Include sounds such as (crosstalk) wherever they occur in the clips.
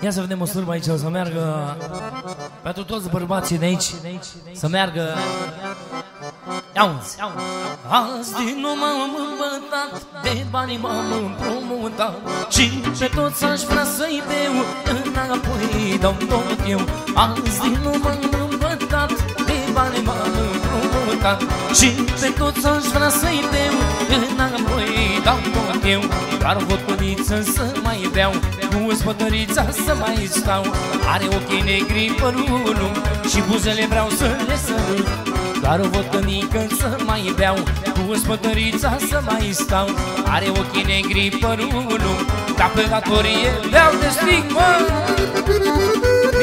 Ia să vedem o slujbă aici, să meargă pentru toți bărbații de aici, să meargă... Ia uzi, Azi din nou m-am îmbătat, de bani m-am împrumutat Și pe toți aș vrea să-i beau, înapoi dau tot eu. Azi din nou m-am îmbătat, de bani m-am împrumutat Și pe toți aș vrea să-i beau, înapoi dau tot eu. Doar o botăriță să mai beau Cu spătărița să mai stau. Are ochii negri, părul lung Și buzele vreau să le sărut. Doar o botănică să mai beau Cu spătărița să mai stau. Are ochii negri, părul lung Ca pe datorie beau de stic, mă.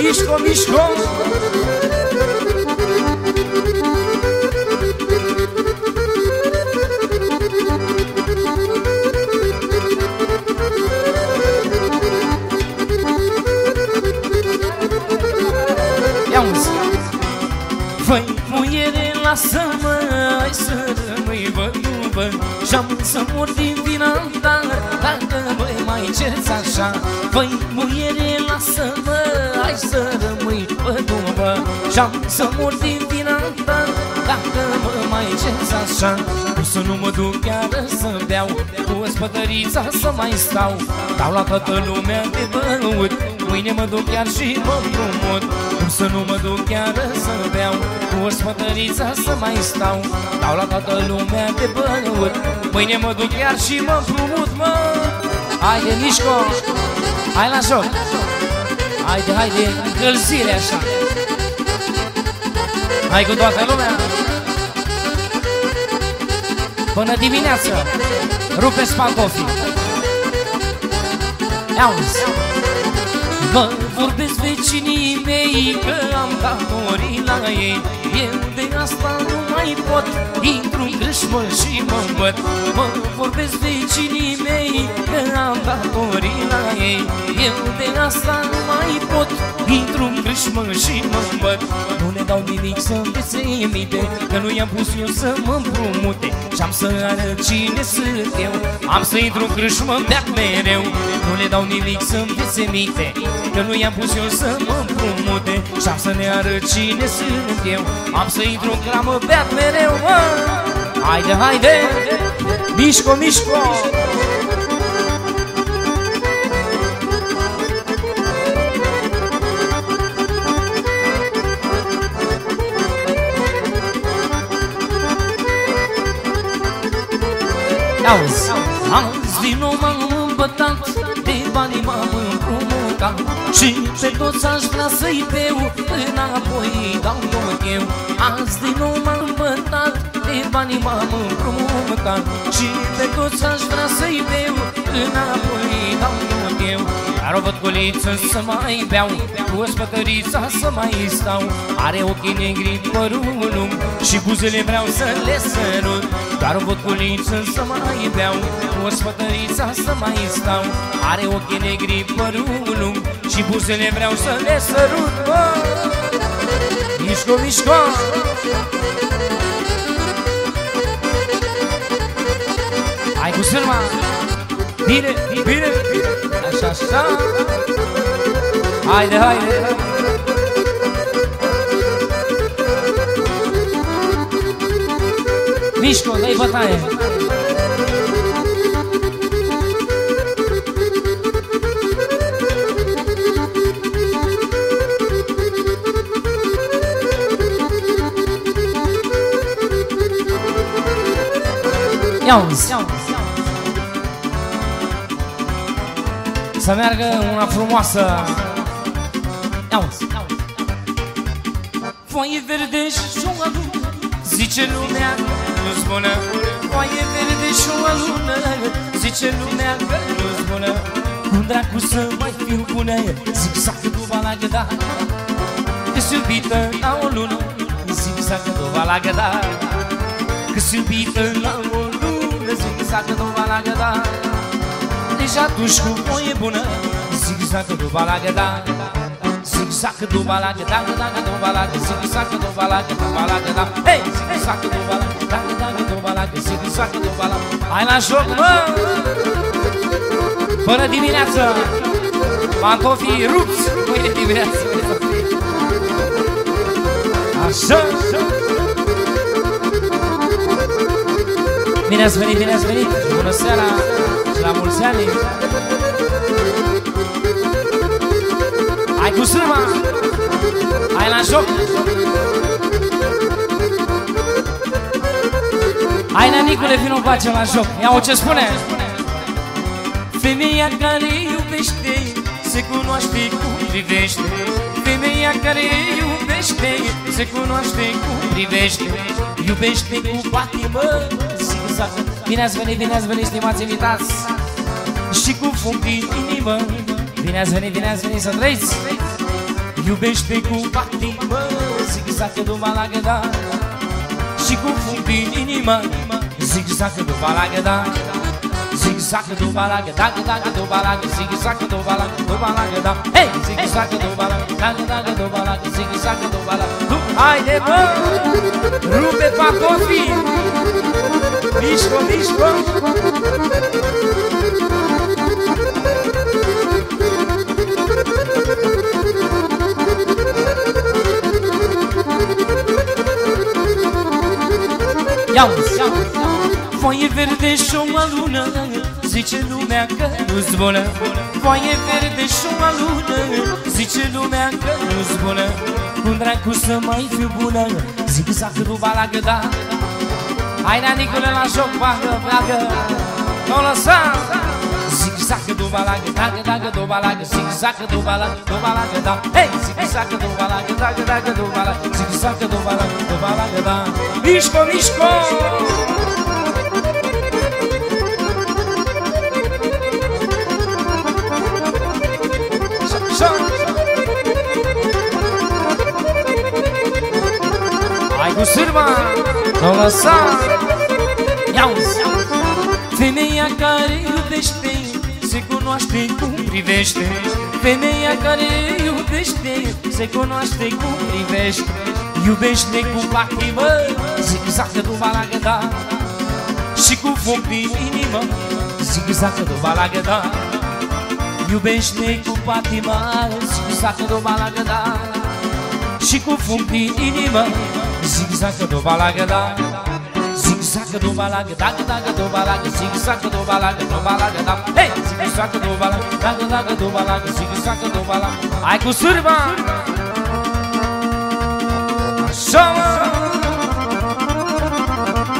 Mișco, mișco Lasă-mă, ai să rămâi văduvă Și-am să mor din vina ta Dacă mă mai cerți așa. Păi, muiere, lasă-mă, ai să rămâi văduvă Și-am să mor din vina ta Dacă mă mai cerți așa. O să nu mă duc chiar să beau Cu spătărița să mai stau. Dau la toată lumea de băut Mâine mă duc chiar și mă împrumut Cum să nu mă duc chiar să beau? Cu o spătăriță să mai stau. Dau la toată lumea de băut Mâine mă duc chiar și mă împrumut, mă. Haide, Mișco, hai la joc. Haide, haide, încălzire așa. Hai cu toată lumea. Până dimineață. Rupe spacofii Ia-uzi Mă vorbesc vecinii mei că am datorii la ei. Eu de asta nu mai pot. Intru în grâșmă și mă îmbăt. Mă vorbesc vecinii mei că am datorii la ei. Eu de asta nu mai pot. Intru în grâșmă și mă îmbăt. Nu le dau nimic să-mi desemite Că nu i-am pus eu să mă împrumute. Și-am să arăt cine sunt eu. Am să intru în grâșmă, beat mereu. Nu le dau nimic să-mi desemite Că nu i-am pus eu să mă împrumute Și-am să ne arăt cine sunt eu. Am să intru în cramă, beat mereu, mă. Haide, haide, mișco, mișco. Auzi, azi din nou m-am îmbătat De banii m-am împrumutat Și pe toți aș vrea să-i beau Înapoi dau tot eu Azi din nou m-am îmbătat De banii m-am împrumutat. Și pe toți aș vrea să-i beau Înapoi dau tot eu Dar o văd culiță să mai beau Cu o spătărița să mai stau. Are ochii negri, părul lung Și buzele vreau să le sărut. Dar o văd culiță să mai beau Cu o spătărița să mai stau. Are ochii negri, părul lung Și buzele vreau să le sărut Bă! Mișco, mișco. Hai cu sârma. Bine, bine, bine. Așa, așa. Haide, haide. Mișco, dai bătaie Ia uzi Să meargă una frumoasă. Ia uzi Foaie verde și o lună Zice lumea nu-ți bună Foaie verde și o lună Zice lumea că nu-ți bună Cum dracu să mai fiu bună Zic sacă duva la găda Că-s iubită la o lună Zic sacă duva la găda Că-s iubită la o lună Zic sacă duva la găda Deci atunci cu foaie bună Zic sacă duva la găda Zig-zag do balaga, daga daga do balaga, zig-zag do balaga, do balaga da. Hey, zig-zag do balaga, daga daga do balaga, zig-zag do balaga. Hai la joc, mă! Până dimineața! Pantofii rupți Mâine dimineață Așa Bine ați venit, bine ați venit. Bună seara și la mulți ani. Hai cu sârma. Hai la joc. Hai, Nanicule, vino pace la joc. Ia-o ce spune. Femeia care iubește Se cunoaște cum privește. Femeia care iubește Se cunoaște cum privește. Iubește cu patimă Bine ați venit, bine ați venit, stimați invitați. Și cu fum din inimă. Bine ați venit, bine ați venit să trăiți. Iubește cu patimă Zigzacă după la gădare și cu fum din inimă Zig-zag do balaga da Zig-zag do balaga da da da do balaga Zig-zag do balaga do balaga da Hey zig-zag do balaga da da da do balaga Zig-zag do balaga Haide bă Rupe pacofi Mișco, mișco Ia Foaie verde și o alună Zice lumea că nu-s bună Foaie verde și o alună Zice lumea că nu-s bună Cum dracu să mai fiu bună? Zic zacă ruba la găda Hai, Nanicule, la joc, bagă, bagă Nu lăsa Zic zacă duba la găda, găda, găda, duba la găda Zic zacă duba la găda, duba la găda Hei, zic zacă duba la găda, găda, găda, duba la găda Zic zacă duba la găda, duba la găda Mișco, mișco Hai cu sârma, nu lăsa Ia Femeia care iubește Se cunoaște cum privește Femeia care iubește Se cunoaște cum privește Iubește cu patimă Zig-zacă după la găda Și cu foc din inimă Zig-zacă după la găda Iubește cu patimă Zig-zacă după la găda Și cu foc din inimă Zig-zacă după la găda Zig-zacă do balaga, daga daga do balaga, zig-zaga do balaga, do balaga da. Hey, zig-zaga do balaga, daga daga do balaga, zig-zaga do balaga. Hai cu sârba! Așa mă!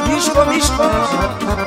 Mișco, mișco!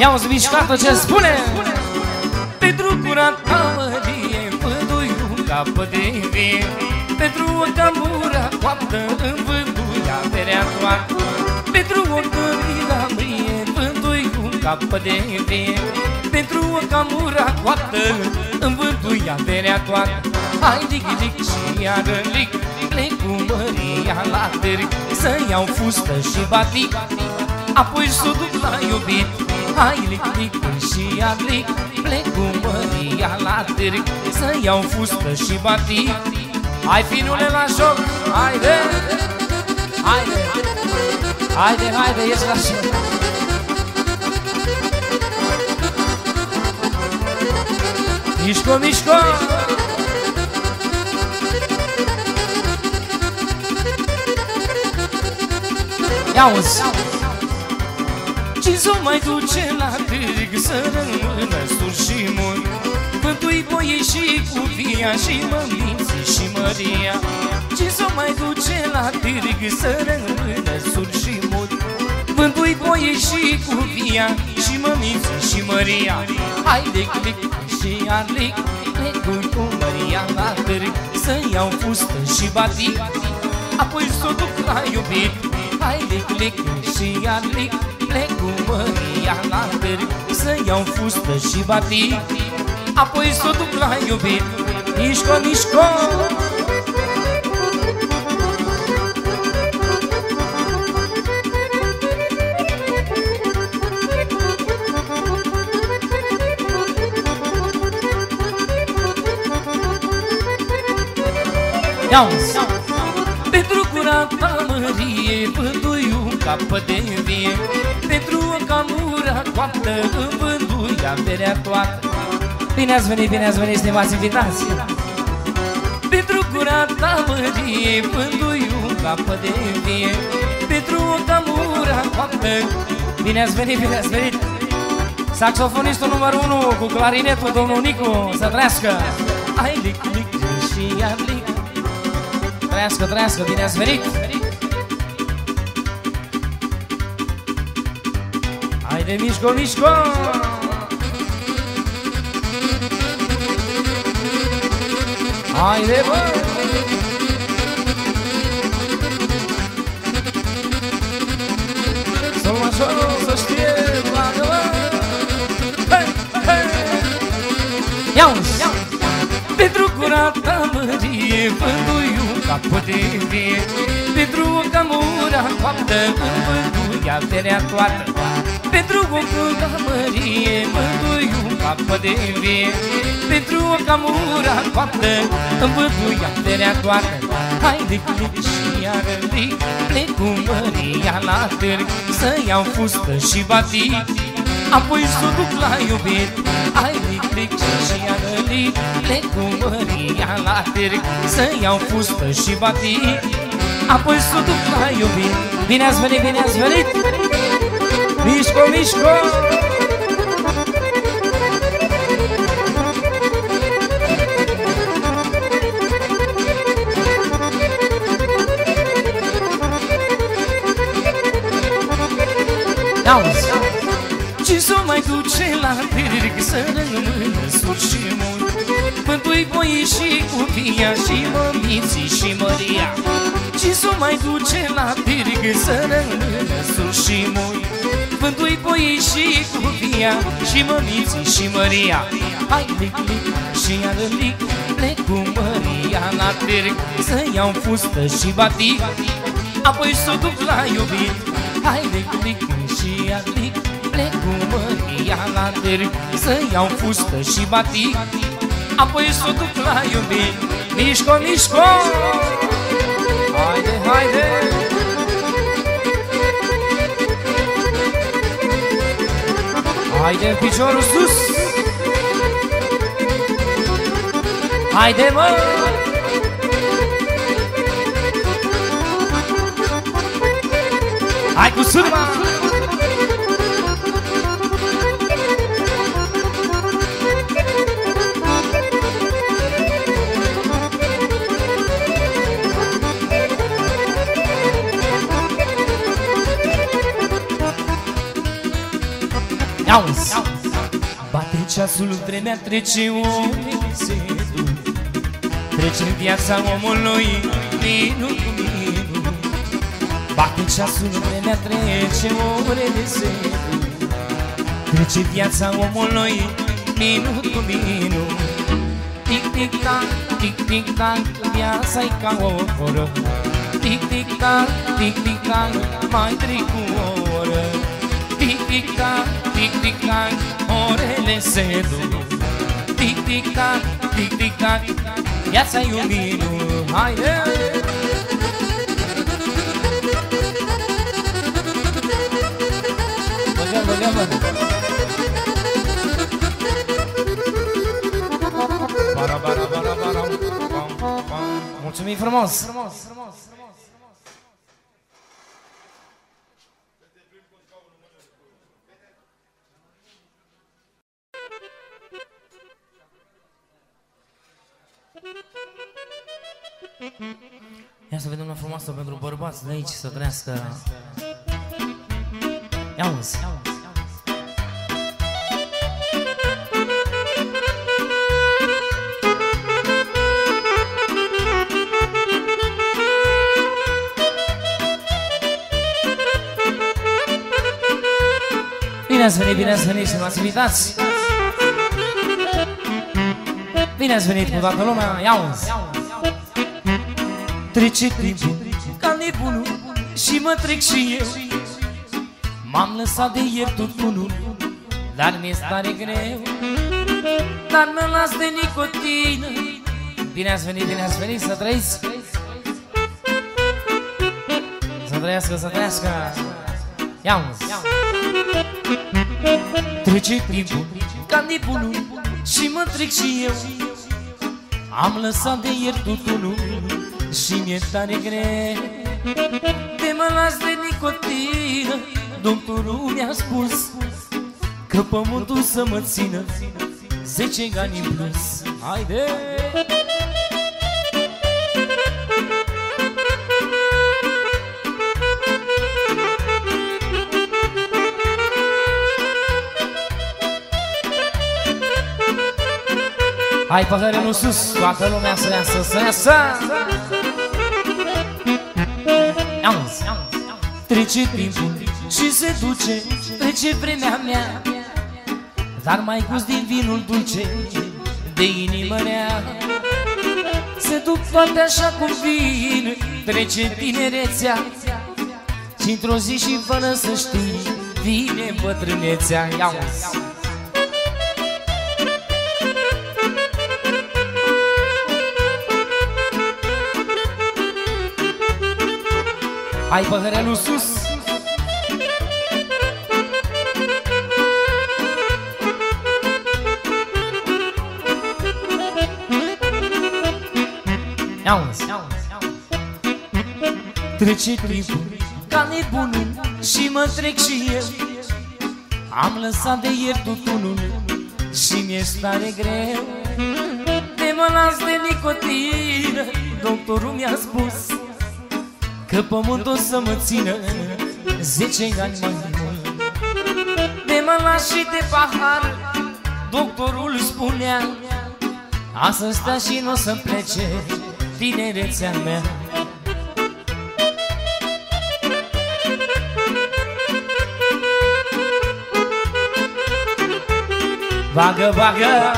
Ia-o mișcată ce spune. Pentru curat amărie Vândui un capă de vie Pentru o camură coaptă În vânduia perea toată. Pentru o cămina mie Vândui un capă de vie Pentru o camură coaptă În vânduia perea toată. Hai dic, dic și iară lic Plec cu Maria la târg. Să iau fustă și batic Apoi s-o duc la iubit Hai lic, lic și iar lic Plec cu Maria la târg Să iau fustă și batic. Hai finule la joc, haide! Haide Haide, haide, ies la joc. Mișco, mișco! Ia-uzi Ce s-o mai duce la târg Să rămână sur și mult Vântu-i boie și cu via Și măminții și măria. Ce s-o mai duce la târg Să rămână sur și mult Vântu-i boie și cu via Și măminții și măria. Haide clic și arlic Plecui cu măria la târg Să iau fustă și batic Apoi s-o duc la iubit Hai lic, lic și iar lic Plec cu măria la târg Să iau fustă și batic Apoi s-o duc la iubit Mișco, mișco Ia-uzi Pentru curata mărie Vândui un cap de vie. Pentru o camura coaptă Vândui averea toată. Bine ați venit, bine ați venit, stimați invitați! Pentru curata mărie Vândui un cap de vie. Pentru o camura coaptă Bine ați venit, bine ați venit! Saxofonistul numărul 1 cu clarinetul, domnul Nicu, să trească Ai lic, lic și iar lic Trăiască, trăiască, bine ați venit! Haide, mișco, mișco! Haide, bă! Să-l mașorul să știe, mărie Vândui un cap de vie Pentru o camura coaptă Vândui averea toată. Pentru o mărie Vândui un cap de vie Pentru o camura coaptă Vândui averea toată. Hai de clip și iară lic Plec cu măria la târg Să iau fustă și batic Apoi s-o duc la iubit Ai lic și iară lic Plec cu măria la târg Să iau fustă și batic Apoi s-o duc la iubit Bine ați venit, bine ați venit. Mișco, mișco! Auzi Ce s-o mai duce la târg Să rămână sus și mult Pântui boi și copia Și mămiții și Maria Ce s-o mai duce la târg Să rămână sus și mult Pântui boi și copia Și mămiții și Maria Hai lic, lic și iară lic Plec cu Maria la târg Să iau fustă și batic Apoi s-o duc la iubit Hai lic, lic și iar lic Plec cu Maria la târg Să iau fustă și batic Apoi s-o duc la iubit Mișco, mișco Haide, haide Haide, piciorul sus Haide, mă! Hai cu sârma! Auzi! Bate ceasul, vremea trece, orele se duc Trece în viața omului, minut cu minut Bate ceasul, vremea trece, orele se duc Trece viața omului, minut cu minut Tic, tic, tac, tic, tic, tac, viața-i ca o oră Tic, tic, tac, tic, tic, tac, mai trec cu o oră Tic, tic, tac, tic, tic, tac, orele se duc Tic, tic, tac, tic, tic, tac, viața-i un minut Haide! Băgăm, băgăm, băgăm Bara, bara, bara, bara, pam, pam. Mulțumim frumos! frumos, frumos, frumos. Pentru bărbați de aici să trăiască. Ia uzi. Bine ați venit, bine ați venit și m-ați invitați Bine ați venit cu toată lumea, ia uzi. Trece timpul ca nebunul Și mă trec și eu. M-am lăsat de ieri tutunul Dar mi-e stare greu. Dar mă las de nicotină. Bine ați venit, bine ați venit să trăiți. Să trăiască, să trăiască. Ia uzi Trece timpul ca nebunul Și mă trec și eu. Am lăsat de ieri tutunul Și mi-e tare greu De mă las de nicotină Doctorul mi-a spus Că pământul să mă țină Zece ani în plus Haide! Hai păhărelul sus, toată lumea să iasă, să iasă Auzi, trece timpul și se duce, trece vremea mea. Dar mai gust din vinul dulce, de inimă rea. Se duc toate așa cum vin, trece tinerețea. Și într-o zi și fără să știi, vine bătrânețea. Auzi Hai păhărelul sus Auzi Trece timpul ca nebunul Și mă trec și eu. Am lăsat de ieri tutunul Și mi-e stare greu. De mă las de nicotină Doctorul mi-a spus Că pământul să mă țină Zece ani mai mult. De mă și de pahar Doctorul spunea Asta stea și nu o să plece Tinerețea mea. Bagă, bagă,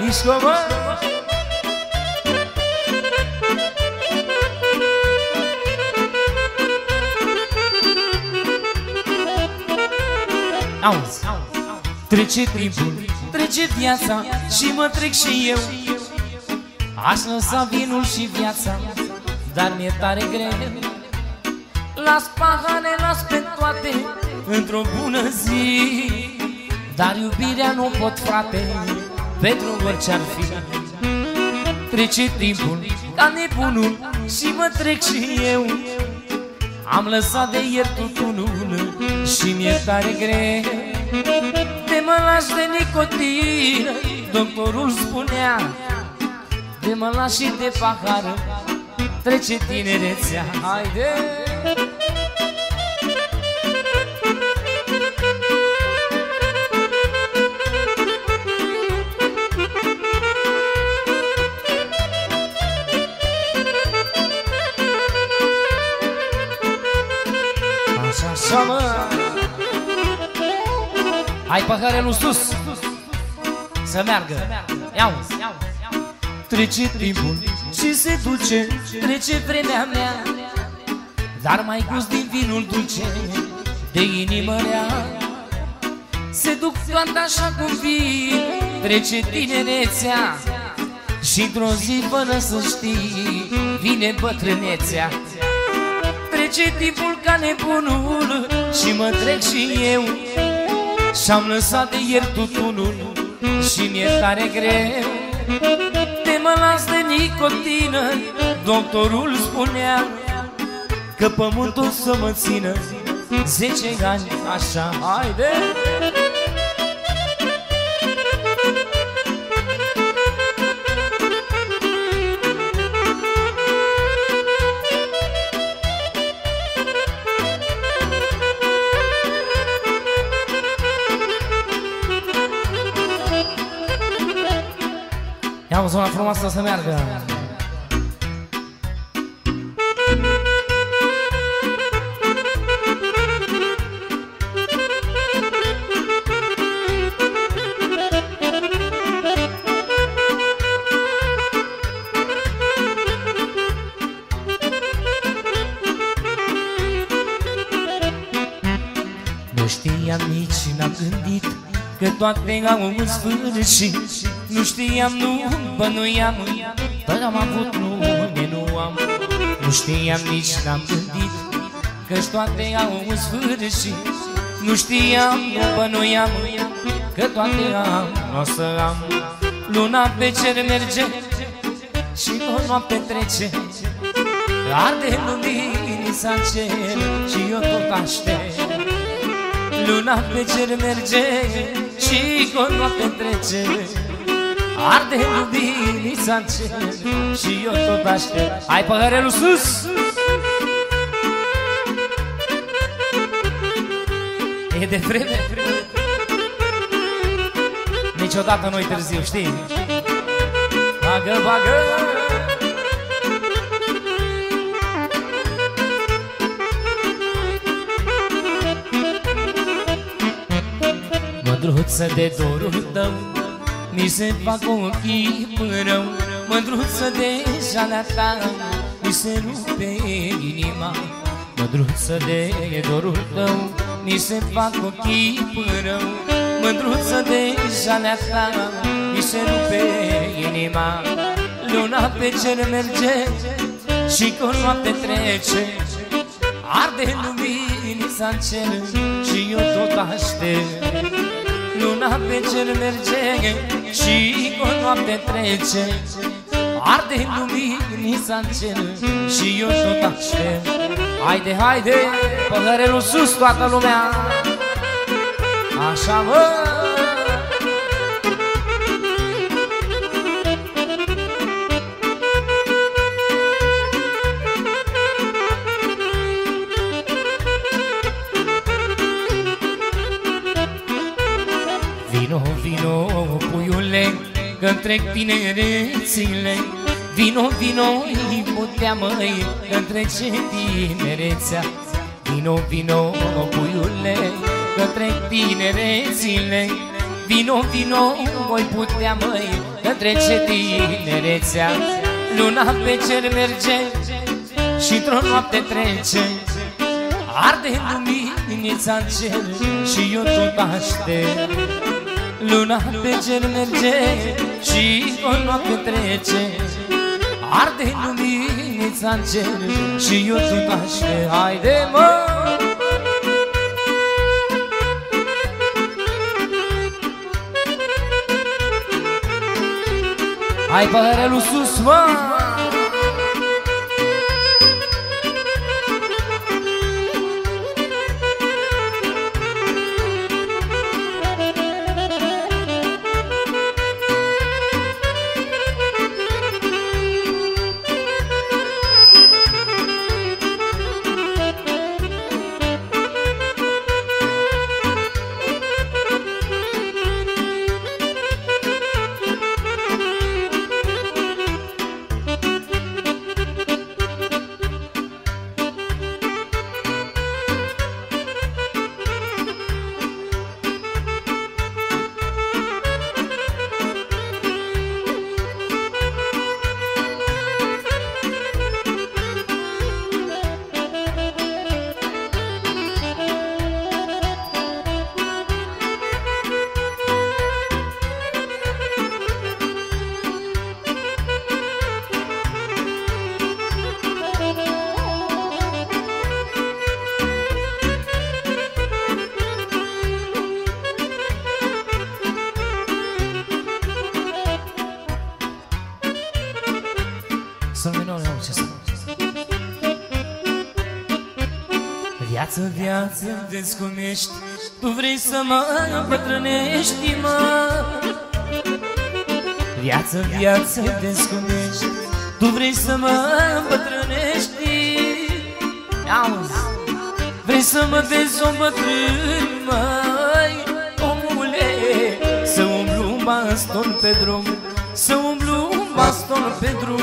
mișcă mă Auzi, trece timpul, trece viața Și mă trec și eu. Aș lăsa vinul și viața Dar mi-e tare greu. Las pahane, las pe toate Într-o bună zi. Dar iubirea nu pot, frate Pentru orice-ar fi. Trece timpul ca nebunul Și mă trec și eu. Am lăsat de ieri tutunul și mi-e tare greu De mă lași de nicotină Doctorul spunea De mă lași și de pahară Trece tinerețea Haide! Așa, așa, mă! Hai păhărelul sus. Să meargă. Iau Trece timpul și se duce Trece vremea mea. Dar mai gust din vinul dulce De inimă rea. Se duc toate așa cum vin Trece tinerețea. Și într-o zi până să știi Vine bătrânețea. Trece timpul ca nebunul Și mă trec și eu și-am lăsat de ieri tutunul Și mi-e tare greu De mă las de nicotină Doctorul spunea Că pământul să mă țină Zece ani așa Haide! zona frumoasă să meargă. Nu știam nici, n-am gândit Că toate au un sfârșit. Nu știam, nu bănuiam Dar am avut lume, nu am. Nu știam, nici n-am gândit Că-și toate au un sfârșit. Nu știam, nu bănuiam Că toate am, n-o să am. Luna pe cer merge Și o noapte trece. Arde luminița în cer Și eu tot aștept. Luna pe cer merge Și cu noapte trece Arde luminița în cer Și eu tot aștept Hai păhărelul sus! E de vreme Niciodată nu-i târziu, știi? Bagă, bagă! Mândruță de dorul tău Mi se fac ochii rău Mândruță de jalea ta. Mi se rupe inima Mândruță de dorul tău. Mi se fac ochii rău Mândruță de jalea ta. Mi se rupe inima Luna pe cer merge Și cu noapte trece. Arde luminița în cer Și eu tot aștept. Luna pe cer merge Și cu noapte trece Arde luminița în cer Și eu tot aștept. Haide, haide, păhărelul sus toată lumea. Așa mă trec tinerețile Vino, vino, îi putea măi, că trece tinerețea. Vino, vino, puiule, că trec tinerețile Vino, vino, voi putea măi, că trece tinerețea. Luna pe cer merge și într-o noapte trece. Arde luminița în cer și eu tot aștept. Luna pe cer merge și o noapte trece Arde luminița în cer și eu tot aștept Haide mă! Hai păhărelul sus, mă! Viață, vezi cum ești Tu vrei să mă îmbătrânești, mă. Viață, viață, vezi cum ești Tu vrei să mă îmbătrânești Auzi Vrei să mă vezi o bătrân, măi Omule Să umblu un baston pe drum Să umblu un baston pe drum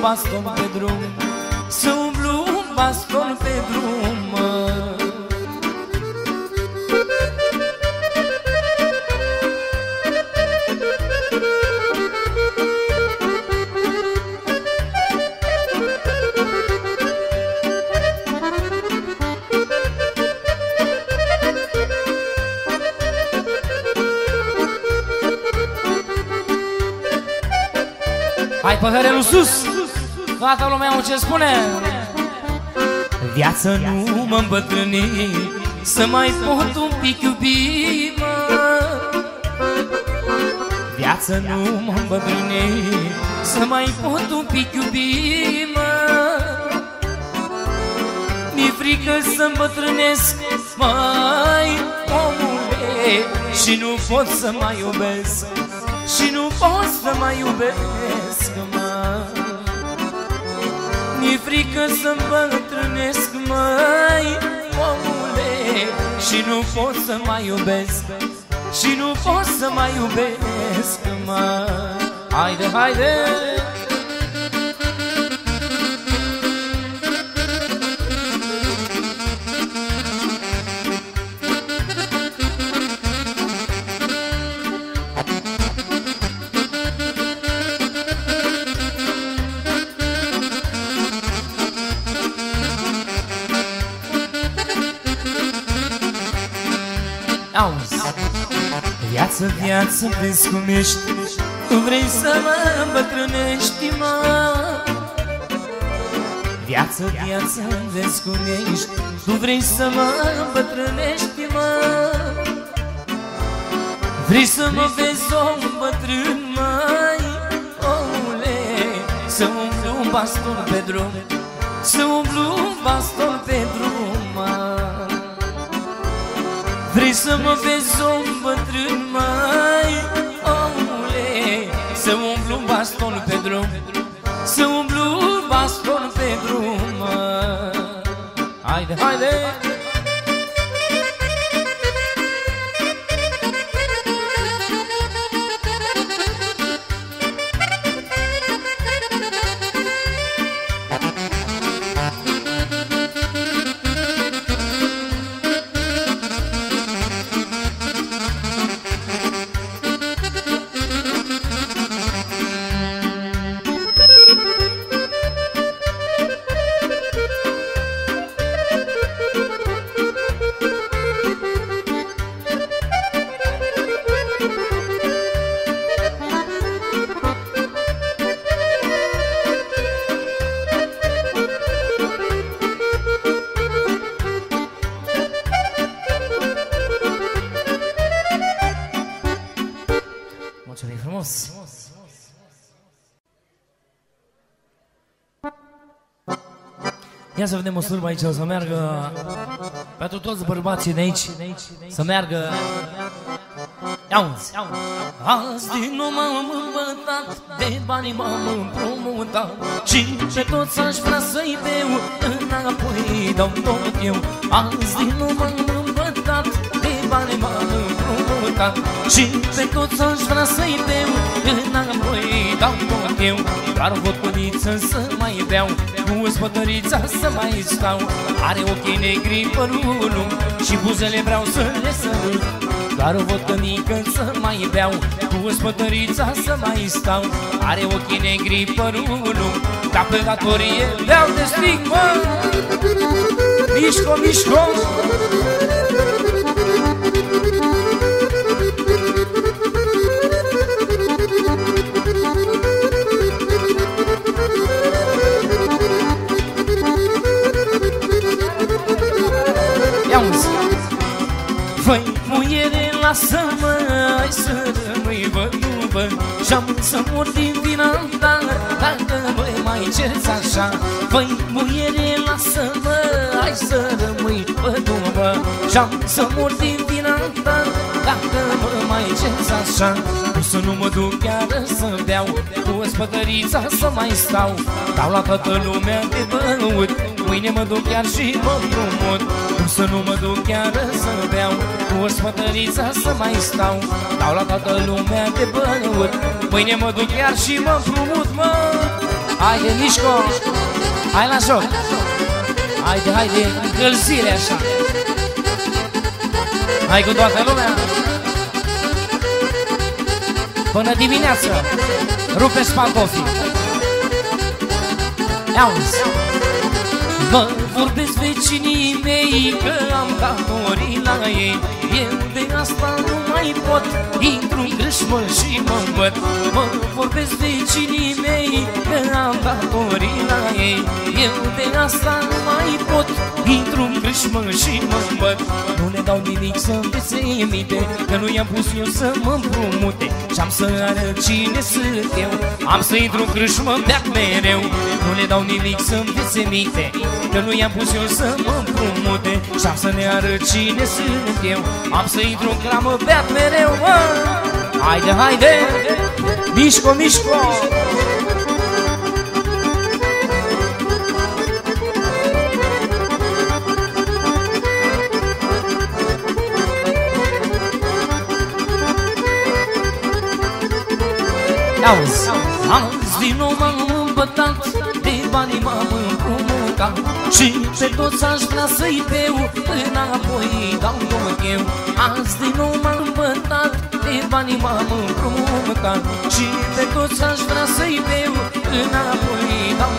baston pe drum Să umblu un baston pe drum mă. Hai păhărelul sus! Toată lumea ce spune. Viața nu mă îmbătrâni Să mai pot un pic iubi, mă. Viața nu mă îmbătrâni Să mai pot un pic iubi, mă. Mi-e frică să îmbătrânesc, mai omule Și nu pot să mai iubesc Și nu pot să mai iubesc, mă Mi-e frică să îmbătrânesc, mai omule Și nu pot să mai iubesc Și nu pot să mai iubesc, mă Haide, haide! Viață, viață, vezi cum ești. Tu vrei să mă îmbătrânești, mă? Viață, viață, vezi cum ești. Tu vrei să mă îmbătrânești, mă? Vrei să mă vezi om bătrân, mai omule Să umblu un baston pe drum Să umblu un baston pe drum, să mă vezi om bătrân, mai omule Să umblu un baston pe drum Să umblu un baston pe drum, mă Haide, haide! Să vedem o slujbă aici, o să meargă pentru toți bărbații de aici, să meargă... Auzi, azi din nou m-am îmbătat, de banii m-am împrumutat. Și pe toți aș vrea să-i deu, înapoi dau tot eu. Azi din nou m-am îmbătat, de banii m-am împrumutat. Și pe toți aș vrea să-i deu, înapoi dau tot eu. Doar o vodcăniță să mai beau, cu spătărița să mai stau. Are ochii negri părul lung și buzele vreau să le sărut. Doar o vodcănică să mai beau Cu spătărița să mai stau. Are ochii negri părul lung Ca pe datorie beau de stric, mă Mișco, mișco! Ia lasă-mă Hai să rămâi văduvă Și-am să mor din vina ta Dacă mă mai cerți așa. Făi, muiere, lasă-mă Hai să rămâi văduvă Și-am să mor din vina ta Dacă mă mai cerți așa. Nu să nu mă duc chiar să beau Cu spătărița să mai stau. Dau la toată lumea de băut Mâine mă duc chiar și mă împrumut Cum să nu mă duc chiar să beau Cu o spătăriță să mai stau. Dau la toată lumea de băut Mâine mă duc chiar și mă împrumut, mă. Haide, Mișco! Hai la joc Haide, haide, încălzire așa. Hai cu toată lumea! Până dimineață Rupe spantofii Auzi Vă Vorbesc vecinii mei că am datorii la ei Eu de asta nu mai pot. Intru în grâșmă și mă îmbăt. Mă vorbesc vecinii mei că am datorii la ei. Eu de asta nu mai pot. Intru în grâșmă și mă îmbăt. Nu le dau nimic să-mi se minte Că nu i-am pus eu să mă împrumute. Și-am să arăt cine sunt eu. Am să intru în grâșmă, beat mereu. Nu le dau nimic să-mi se minte Că nu i-am pus eu să mă împrumute. Și-am să ne arăt cine sunt eu Am să intru în cramă, beat mereu, mă. Haide, haide, mișco, mișco. Auzi, azi din nou m-am îmbătat De banii m-am împrumutat Și pe toți aș vrea să-i beau Înapoi dau eu Azi din nou m-am îmbătat De banii m-am împrumutat. Și pe toți aș vrea să-i beau Înapoi dau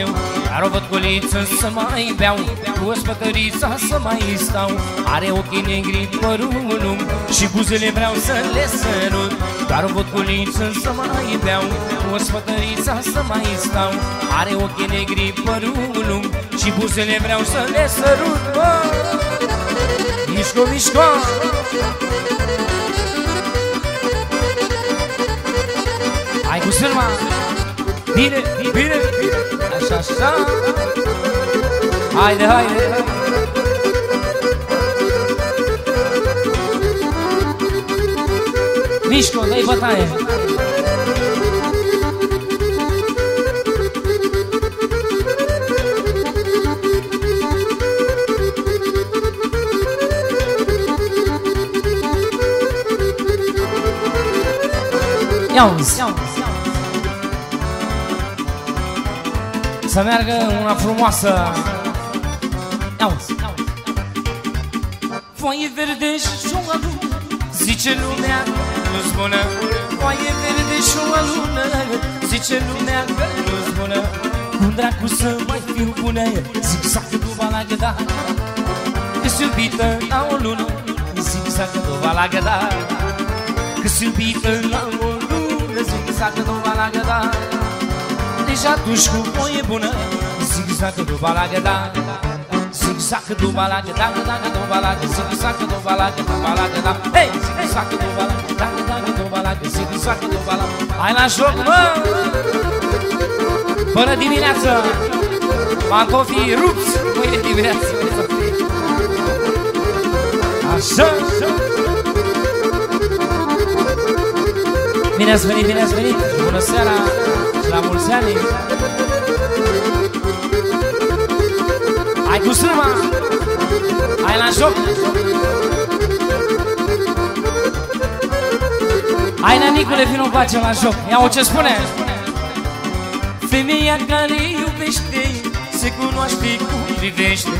eu dar o văd culiță să mai beau Cu o spătărița să mai stau Are ochii negri, părul lung Și buzele vreau să le sărut Dar o văd culiță să mai beau Cu o spătărița să mai stau Are ochii negri, părul lung Și buzele vreau să le sărut Bă! Mișco, mișco! Hai cu sârma! Bine, bine, bine! Așa, așa. Haide, haide. Mișco, dai bătaie. Ia-uzi, ia-uzi Să meargă una frumoasă. Auzi Foaie verde și o lună Zice lumea nu-ți bună Foaie verde și o lună Zice lumea că nu-ți bună Cum dracu să mai fiu bună Zic sacă duva la găda Că-s iubită la o lună Zic sacă duva la găda Că-s iubită la o lună Zic sacă duva la găda deci atunci cu voie bună. Zig-zag do balagă, da. Zig-zag do balagă, da, da, da, do balagă Zig-zag do balagă, do balagă, da. Hei, zig-zag do balagă, da, da, da, do balagă Zig-zag do balagă Hai la joc, mă! Până dimineață! Pantofii rupți Mâine dimineață. Așa, așa! Bine ați venit, bine ați venit! Bună seara la mulți ani. Hai cu sârma Hai la joc? Hai nanicule, vino pace la joc. Ia-o ce spune? Femeia care iubește Se cunoaște cum privește.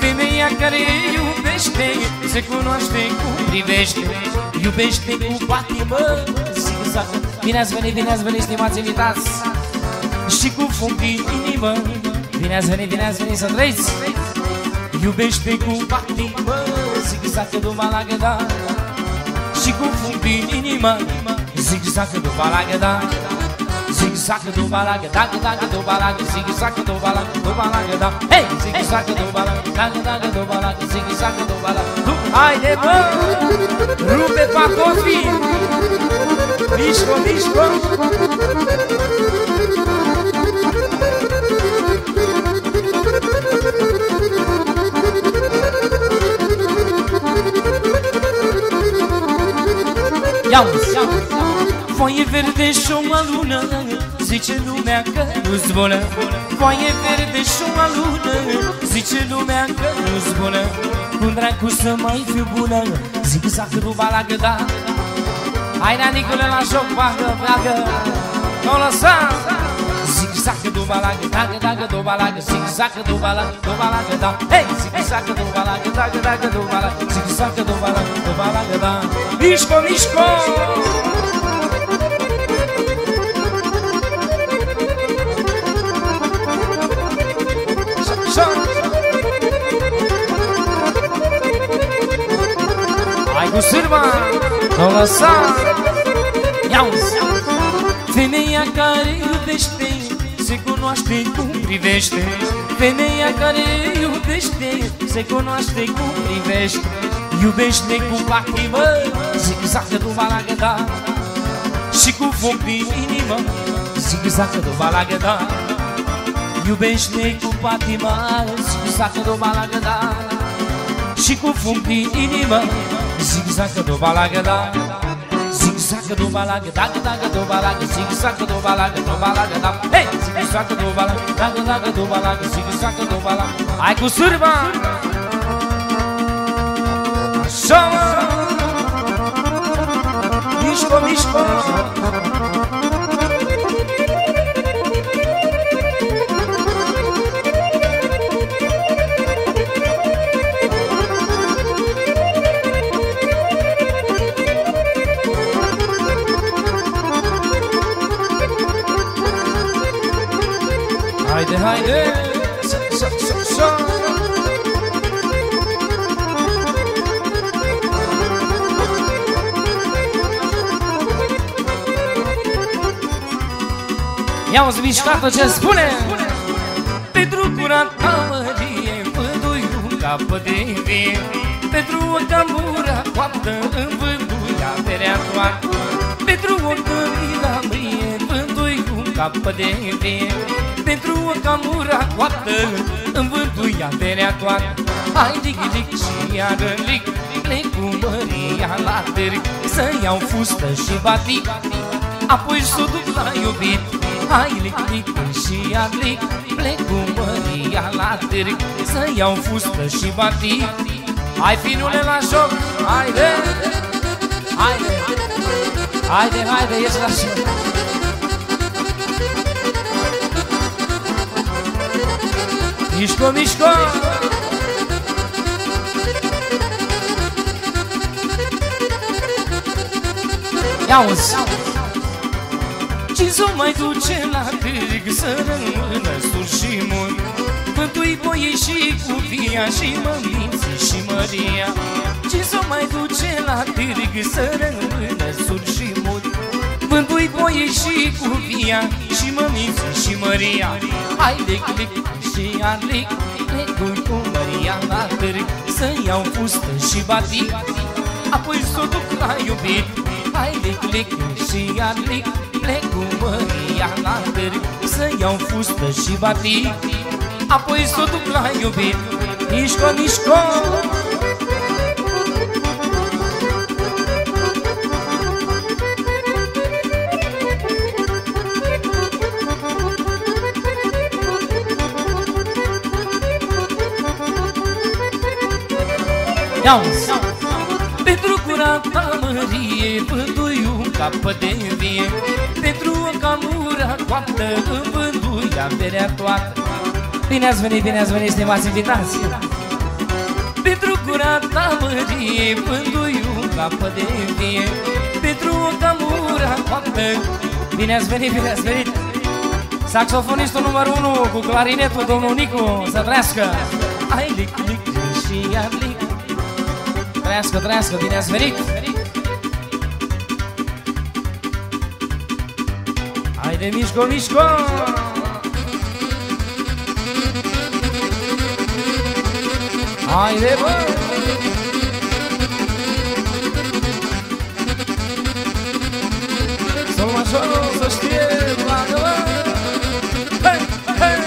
Femeia care iubește Se cunoaște cum privește. Iubește cu patimă Zigzag Bine ați venit, bine ați venit, stimați invitați Și cu fum din inimă Bine ați venit, bine ați venit să trăiți Iubește cu patimă Zic zacă după la găda Și cu fum din inimă Zic zacă după la găda Zic zacă după la găda Găda după la găda Zic zacă după la după la găda Hei! Zic zacă după la găda Găda după la găda Zic zacă după la Haide bă! Rupe pacofii! Mișco, mișco Ia-uzi, Foaie verde și o lună Zice lumea că nu-ți bună Foaie verde și o lună Zice lumea că nu-ți bună Cum dracu să mai fiu bună Zic zacă ruba la găda Hai, Nanicule, la joc, bagă, bagă. Nu lăsa do balag, dag dag do balag, zig zag do balag, do balag da. Ei, zig zag do balag, dag dag do balag, zig zag do balag, do balag da. Lisco, lisco. os irmãos vão lançar Fininha carinho destino cunoaște cum privește Femeia care iubește Se cunoaște cum privește Iubește cu lacrimă Zigzacă după la găda Și cu foc din inimă Zigzacă după la găda Iubește cu patima Zigzacă după la găda Și cu foc din inimă Zigzacă după la găda Zigzacă do balaga, daga daga do balaga, zigzaga do balaga, do balaga da. Hey, zigzaga do balaga, daga daga do balaga, zigzaga do balaga. Ai cu surba. Chama. Mișco, mișco. Ia-o-ți mișcată ce spune. Pentru curat mărie Vândui un capă de vie Pentru o camura coaptă În vânduia perea toată Pentru o cămila mrie Vândui un capă de vie Pentru o camura coaptă În vânduia perea toată Hai lic, lic și iară lic Plec cu măria la târg. Să iau fustă și batic Apoi s-o duc la iubit Hai lic, lic și ia lic. Plec cu măria la târg Să iau fustă și batic Hai finule la joc Haide Haide Haide, haide, ies la joc Mișco, mișco! Ia-uzi Și s-o mai duce la târg Să rămână sur și mult Vântui boie și cu via Și măminții și măria. Și s-o mai duce la târg Să rămână sur și mult Vântui boie și cu via Și măminții și măria. Hai lic, lic și arlic Plecui cu măria la târg Să iau fustă și batic. Apoi s-o duc la iubit. Hai lic, lic și iar lic Plec cu măria la târg Să iau fustă și batic Apoi s-o duc la iubit Mișco, mișco. Ia-uzi Pentru curata mărie Vândui un capă de vie Pentru o camură coaptă Îmi vânduia berea toată. Bine ați venit, bine ați venit, stimați invitați. Pentru curata mărie Vândui un capă de vie Pentru o camură coaptă. Bine ați venit, bine ați venit. Saxofonistul numărul 1 cu clarinetul, domnul Nicu, să trească Ai lic, lic, și iar lic. Trăiască, trăiască, bine ați venit! Haide, mișco, mișco! Haide, bă! Sol majorul să știe, bagă, bă! Hei, hei!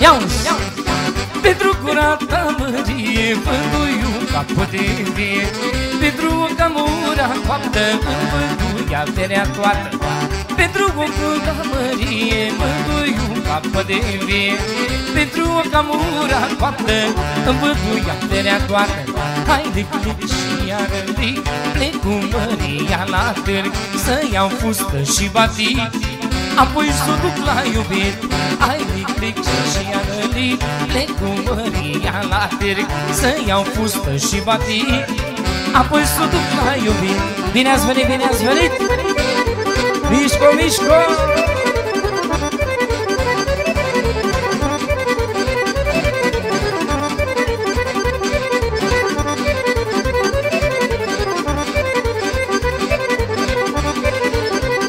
Ia-uzi! Pentru curata mărie vândui un capă de vie Pentru o camura coaptă în vânduia verea toată Pentru o curata mărie vândui un capă de vie Pentru o camura coaptă în vânduia verea toată. Hai de clip și iară lic Plec cu măria la târg Să iau fustă și batic Apoi s-o duc la iubit Ai lic, lic și iară lic Plec cu măria la târg Să iau fustă și batic Apoi s-o duc la iubit Bine ați venit, bine ați venit Mișco, mișco!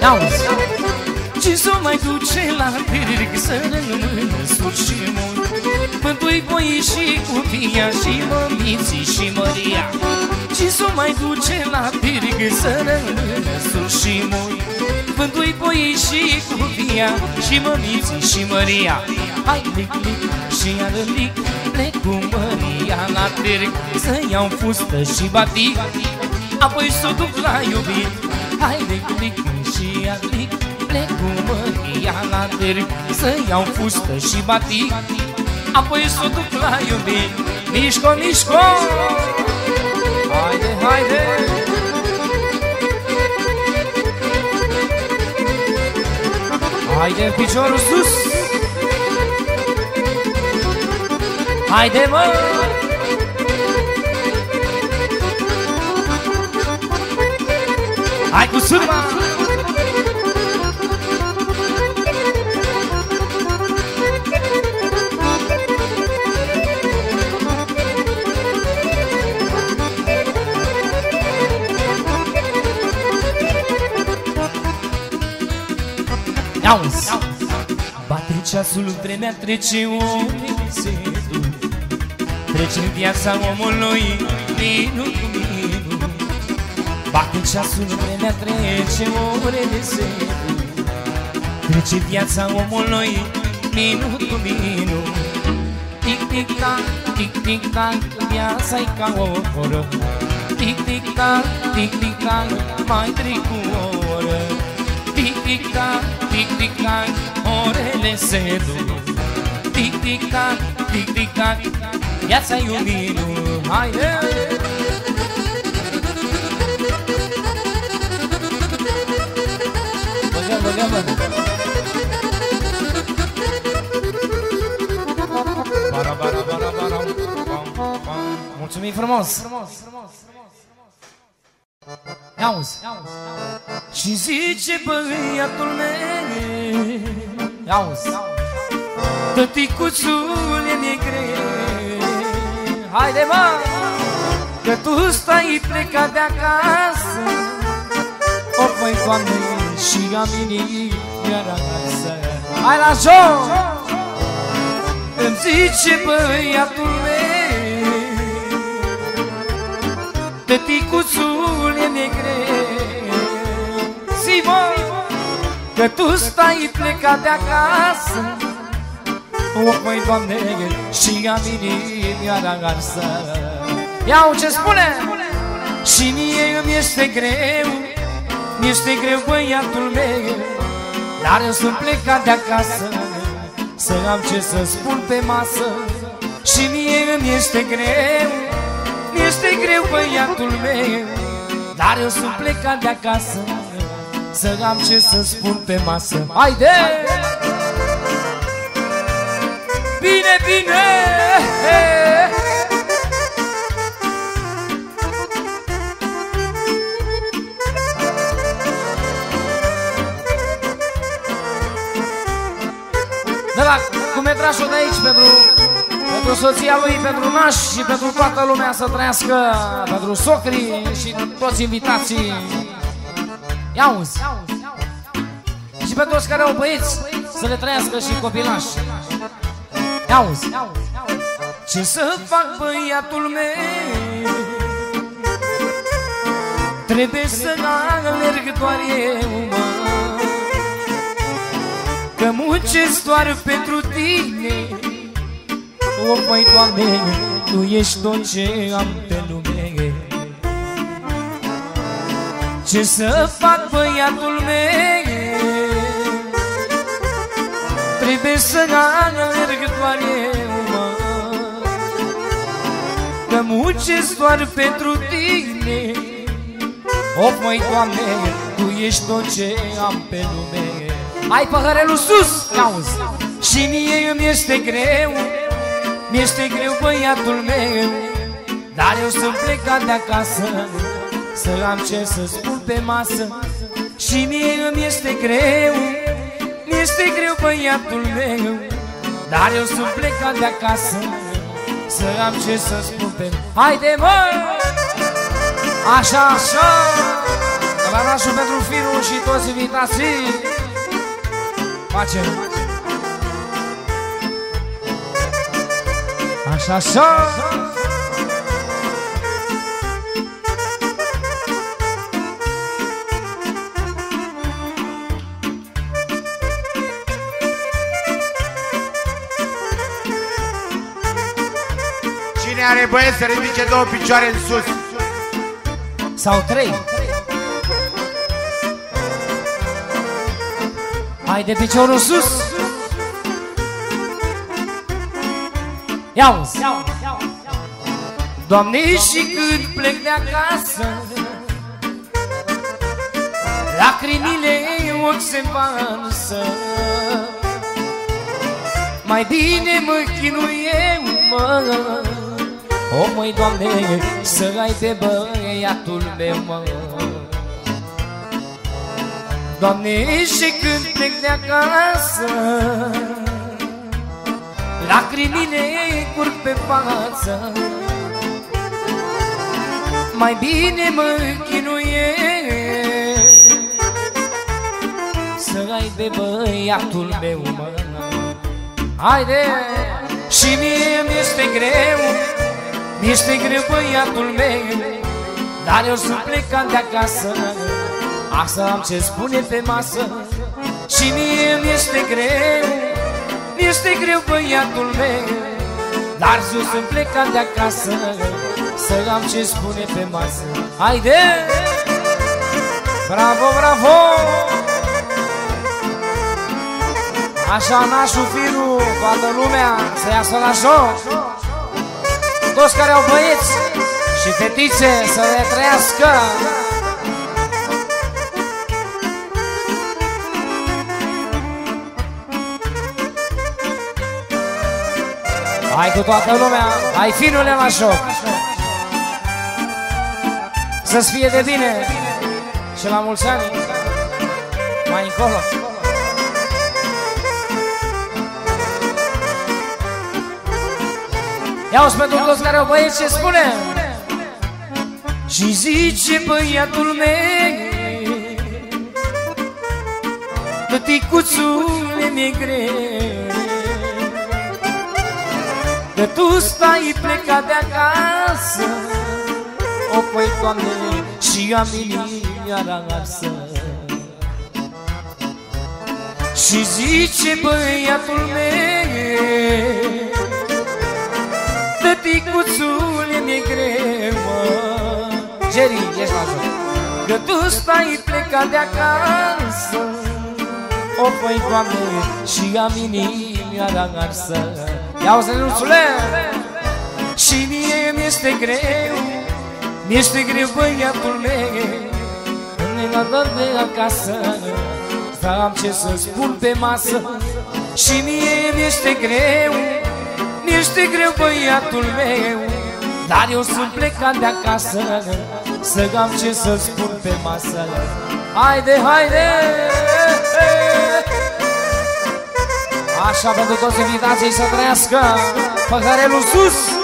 Auzi! Ce s-o mai duce la pirg să rămână sfârșimul? Mântui voi și copia și mămiții și măria și s-o mai duce la târg Să rămână sus și mult Mântui voi și copia Și mămiții și Maria Hai, lic, lic, și iar lic Plec cu Maria la târg Să iau fustă și batic Apoi s-o duc la iubit. Hai, lic, lic, și iar lic Plec cu Maria la târg Să iau fustă și batic Apoi s-o duc la iubit. Mișco, mișco Haide, haide Haide, piciorul sus. Haide, mă! Hai cu sârma! Auzi! Bate ceasul, vremea trece, omul se duc Trece în viața omului, minut cu minut Bate ceasul, vremea trece, orele se duc Trece viața omului, minut cu minut Tic-tic-tac, tic-tic-tac, viața-i ca o oră Tic-tic-tac, tic-tic-tac, mai trec cu o oră Tic-tic-tac, tic-tic-tac, orele se duc Tic-tic-tac, tic-tic-tac, viața-i un minut Haide! Băgăm, băgăm, băgăm Bara, bara, bara, bara, pam, pam. Mulțumim frumos! Auzi! Și zice băiatul meu Auzi! Tăticuțul e negre Haide mă! Că tu stai plecat de acasă O păi Doamne și a mine iar acasă Hai la joc! Îmi zice băiatul meu Tăticuțul e negre că tu stai plecat de acasă. O, măi, Doamne, și a mine mi-ar agarsă Iau ce spune. Și mie îmi este greu Mi-este greu băiatul meu. Dar eu sunt plecat de acasă Să am ce să spun pe masă. Și mie îmi este greu Mi-este greu băiatul meu. Dar eu sunt plecat de acasă Să am ce să spun pe masă Haide! Bine, bine! De la cu metrașul de aici pentru, pentru soția lui, pentru naș și pentru toată lumea să trăiască, pentru socrii și toți invitații. Ia uzi! Și pentru toți care au băieți, să le trăiască și copilași. Ia uzi! Ce să fac băiatul meu? Trebuie să alerg doar eu, mă Că muncesc doar pentru tine O, măi, Doamne, Tu ești tot ce am Ce să fac, băiatul meu? Trebuie să alerg doar eu, mă. Că muncesc doar pentru tine. Of, măi, Doamne, Tu ești tot ce am pe lume. Hai păhărelul sus, auzi Și mie îmi este greu. Mi-este greu băiatul meu Dar eu sunt plecat de acasă să am ce să spun pe masă Și mie îmi este greu Mi-este greu băiatul meu Dar eu sunt plecat de acasă Să am ce să spun pe Haide mă! Așa, așa! Călărașul pentru firul și toți invitații Facem! Așa, așa! așa, așa. Are băieți să ridice două picioare în sus. Sau trei. Hai de piciorul sus. Ia-uzi Doamne, și când plec de acasă Lacrimile ochi se varsă Mai bine mă chinuie, mă O, măi, Doamne, să ai pe băiatul meu, mă. Doamne, și când plec de acasă Lacrimile curg pe față. Mai bine mă chinuie Să ai pe băiatul meu, mă. Haide! Și mie mi-este greu Mi-este greu băiatul meu Dar eu sunt plecat de acasă. Asta am ce spune pe masă. Și mie mi-este greu Mi-este greu băiatul meu Dar sus sunt plecat de acasă. Să am ce spune pe masă. Haide! Bravo, bravo! Așa nașul firul, toată lumea să iasă la joc Toți care au băieți și fetițe să le trăiască. Hai cu toată lumea, hai finule la joc Să-ți fie de bine. Și la mulți ani. Mai încolo Ia-uzi pentru toți care au băieți ce spune. Și zice băiatul meu Tăticuțule mi-e greu. Că tu stai plecat de acasă O, păi, Doamne, și am inimioara arsă. Și zice băiatul meu Tăticuțule, mi-e greu, mă Jerry, ești la joc Că tu stai plecat de acasă. O, păi, Doamne, și am inimioara arsă Ia-o, Zănuțule! Și mie mi-este greu Mi-este greu băiatul meu. Când dat de acasă Să am ce să spun pe masă. Și mie mi-este greu Mi-este greu băiatul meu Dar eu sunt plecat de acasă. Să am ce să spun pe masă. Haide, haide! Așa pentru toți invitații să trăiască Păhărelul sus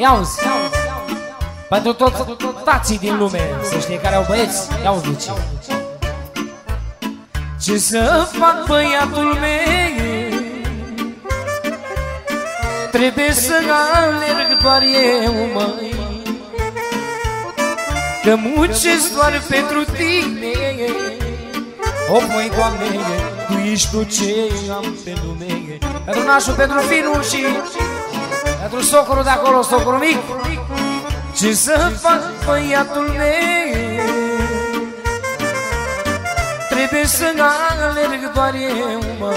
Ia-uzi Pentru toți tații din lume Să știe care au băieți. Ia-uzi duce Ce să fac băiatul meu? Trebuie să alerg doar eu, măi. Că muncesc doar pentru tine. O, măi, Doamne, Tu ești tot ce am pe lume. Pentru nașul, pentru finul și Pentru socorul de acolo, socorul mic. Ce să fac, băiatul meu. Trebuie să alerg doar eu, măi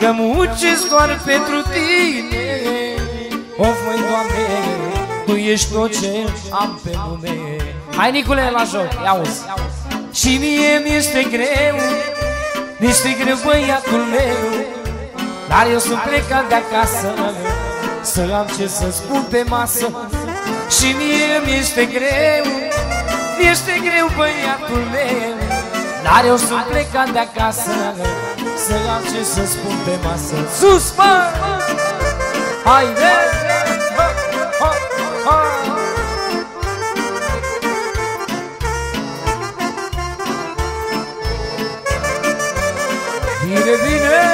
Că muncesc doar pentru tine. Of, măi, Doamne, Tu ești tot ce am pe lume. Hai, Nicule, la joc, ia-uzi Și mie mi-este greu Mi-este greu băiatul meu dar eu sunt plecat de acasă Să am ce să spun pe masă Și mie mi-este greu Mi-este greu băiatul meu Dar eu sunt plecat de acasă Să am ce să spun pe masă Sus, mă! Haide! Bine, bine!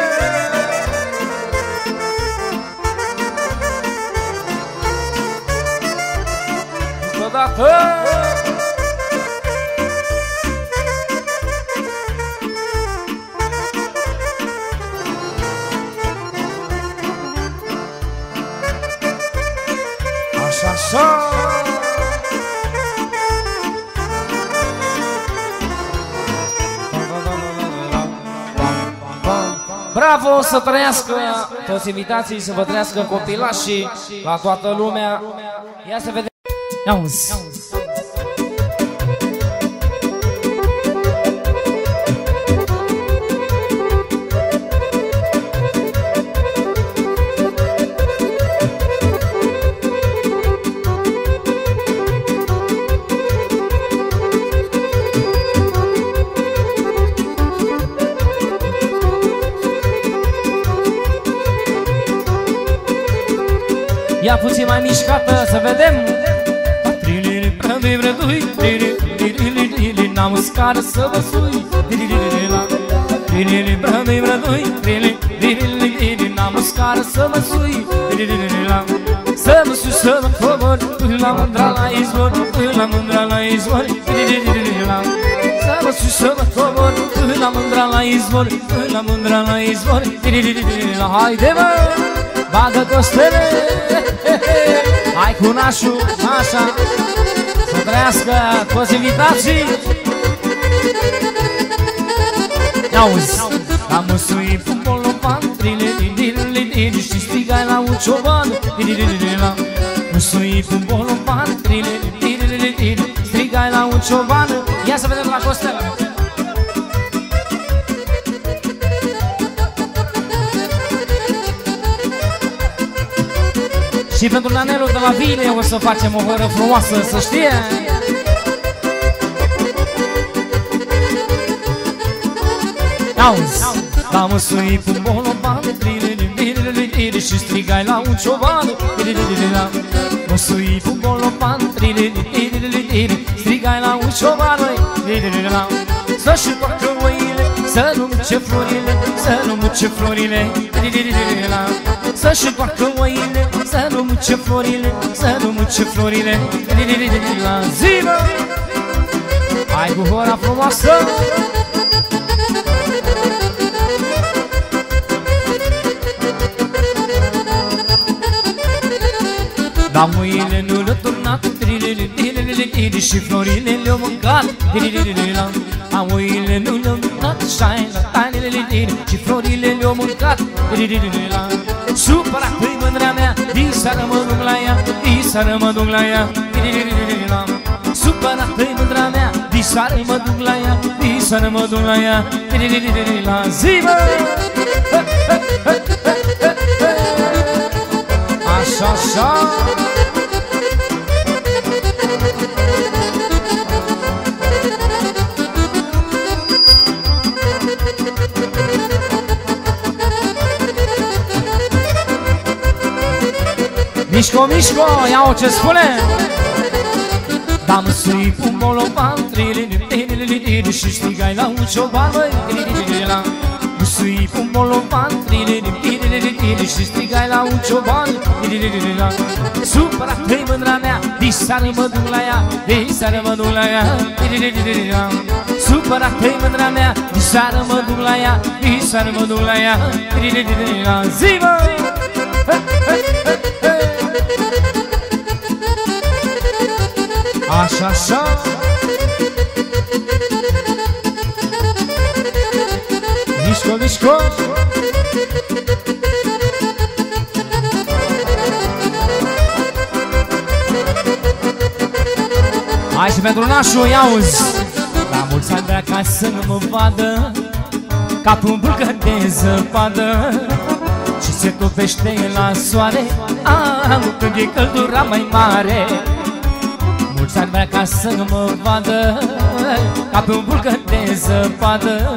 Bravo, să trăiască toți invitații, să vă trăiască copilașii la toată lumea. Ia să vedem. Ia uzi. Puțin mai mișcată să vedem. N-am scară să vă sui. N-am scară să mă sui. Să mă sui, să mă cobor Până la mândra la izvor Până la mândra la izvor. Să mă sui, să mă cobor Până la mândra la izvor Până la mândra la izvor. Haide mă! Bagă costele Hai cu nașul, așa Să trăiască toți invitații. Auzi Am măsuit un bolovan Și strigai la un cioban. Măsuit un bolovan Strigai la un cioban Și pentru nanelul de la Vile o să facem o horă frumoasă, să știe Auzi, da mă sui cu boloban Și strigai la un cioban Mă sui cu boloban Strigai la un cioban Să-și toacă oile Să nu muce florile Să nu muce florile Să-și toacă oile Să nu muce florile Să nu muce florile La zi, mă! Hai cu hora frumoasă Dar mâine nu le-a turnat Și florile le-au mâncat A mâine nu le-au turnat Și florile le-au mâncat Supărat-i mândrea mea Din seară mă duc la ea Din seară mă duc la ea. Supărat-i mândrea mea Din seară mă duc la ea Din seară mă duc la ea. La zi, mă! Așa, așa Mișco, mișco, ia-o ce spune Dam să-i pun bolovan Și strigai la un cioban Să-i pun bolovan Și strigai la un cioban Supărat-i mândra mea Diseară mă duc la ea Diseară mă duc la ea Supărat-i mândra mea Diseară mă duc la ea Diseară mă duc la ea Zi, mă! Așa, așa. Mișco, mișco. Hai și pentru nașul, ia uzi. La mulți ani vrea ca să nu mă vadă Ca pe un bulcă de zăpadă. Și se topește la soare Am când e căldura mai mare. Mulți ani vrea ca să nu mă vadă Ca pe un bulcă de zăpadă.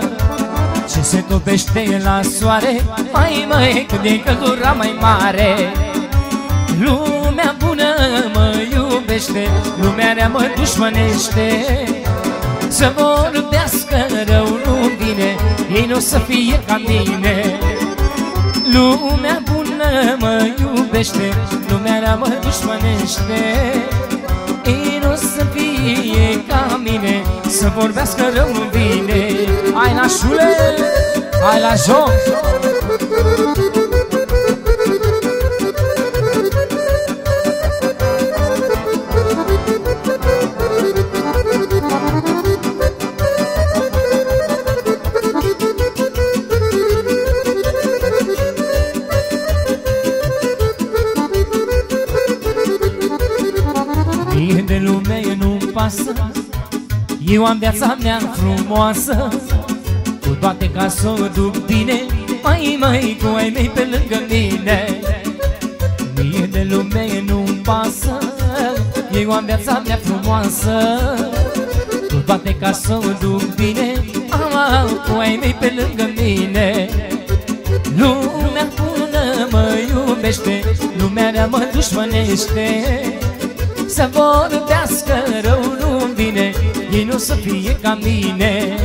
Și se topește la soare Mai măi, când e căldura mai mare. Lumea bună mă iubește Lumea rea mă dușmănește. Să vorbească rău nu vine Ei nu o să fie ca mine. Lumea bună mă iubește Lumea rea mă dușmănește Ei nu să fie ca mine Să vorbească rău nu vine. Hai nașule, hai la joc Eu am viața mea frumoasă. Cu toate ca să o duc bine Mai, mai, cu ai mei pe lângă mine. Mie de lume nu-mi pasă Eu am viața mea frumoasă. Cu toate ca să o duc bine Am, cu ai mei pe lângă mine. Lumea bună mă iubește Lumea rea mă dușmănește. Să vorbească rău nu vine ei nu să fie ca mine.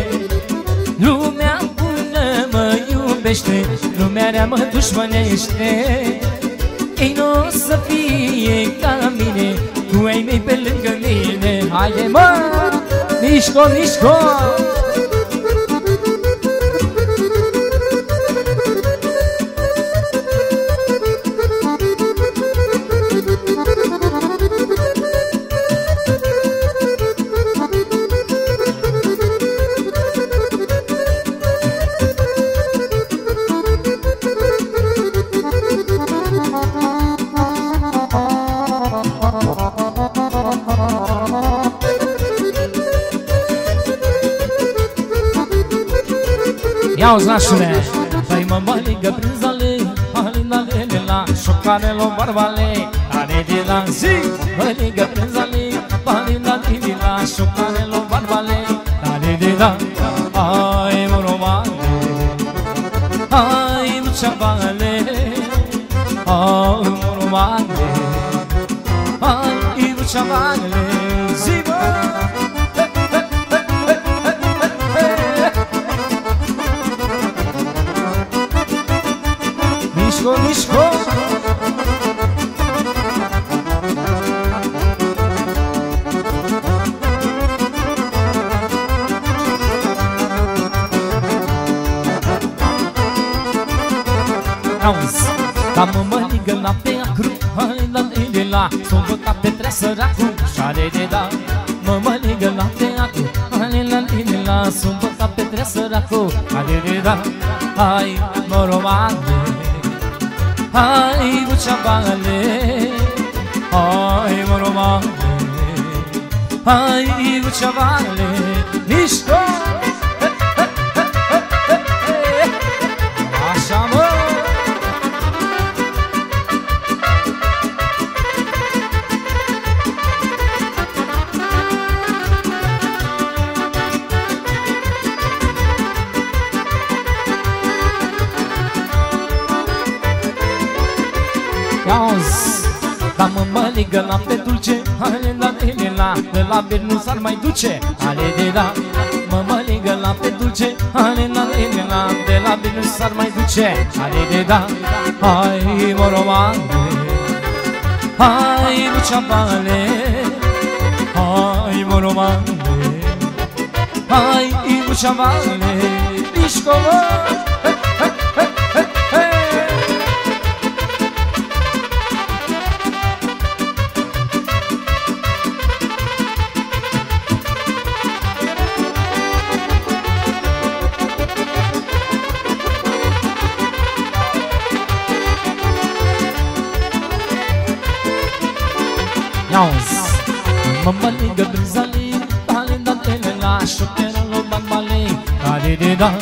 Lumea bună mă iubește Lumea rea mă dușmănește. Ei nu să fie ca mine Cu ai mei pe lângă mine. Haide mă, mișco, mișco Ia uzi nașule Păi mă măligă prin zale Alina lele la șocare lo barbale Ale de la zi! Măligă prin zale Alina lele la șocare lo barbale Ale de la Ai mă romane. Ai mă ceavale. Ai mă romane. Ai mă ceavale mă mă ligă la pe acru Hai la de la, s-o băgat pe trea săracu Șare de da, mă mă ligă la pe acru Hai la de la, s-o băgat pe trea săracu Șare de da, hai mă romane Hai bucciavale Hai moromale Hai bucciavale Mișco mă mă ligă la pe dulce Ale la de la, de la bir nu s-ar mai duce. Ale de la, mă mă ligă la pe dulce Ale la de la, de la bir nu s-ar mai duce. Ale de da, hai mă romane Hai luceapale Hai mă romane Hai luceapale Mișco da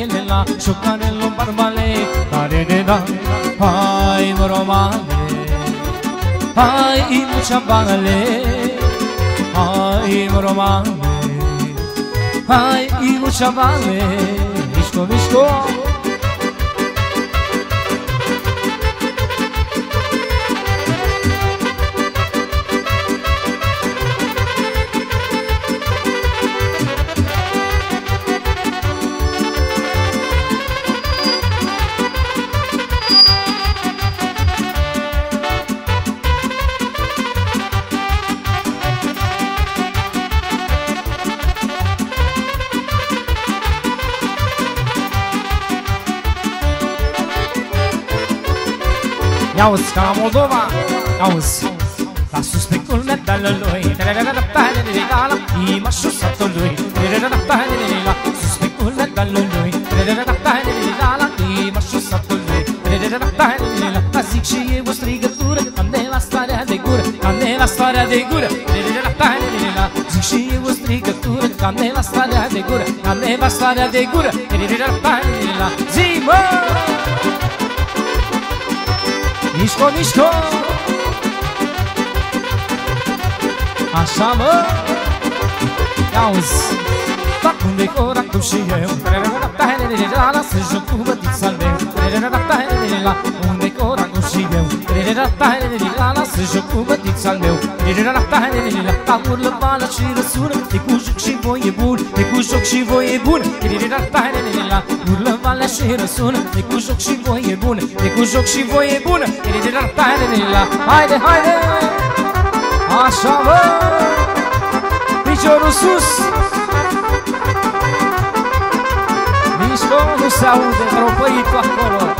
tele la șocheră lo bambale Tale de da Hai mă romane Hai mucea bale Hai mă romane Hai mucea bale Mișco, mișco Ia uzi, ca la Moldova Auzi La suspectul medalului Imașul satului Suspectul medalului Imașul satului La zic și eu o strigătură Am de la starea de gură Am de la starea de gură Zic și eu o strigătură Am de la starea de gură Am de la starea de gură Zi, mă! Mișco, mișco Așa mă Auzi Fac un decor acum și eu Să joc cu bătița meu Un decor acum și eu Să joc cu bătița meu Ca urlă bală și răsură De cu joc și voie bun De cu joc și voie bun Urlă valea și răsună De cu joc și voie bună De cu joc și voie bună Haide, haide Așa mă Piciorul sus Mișco nu se aude Ropăitul acolo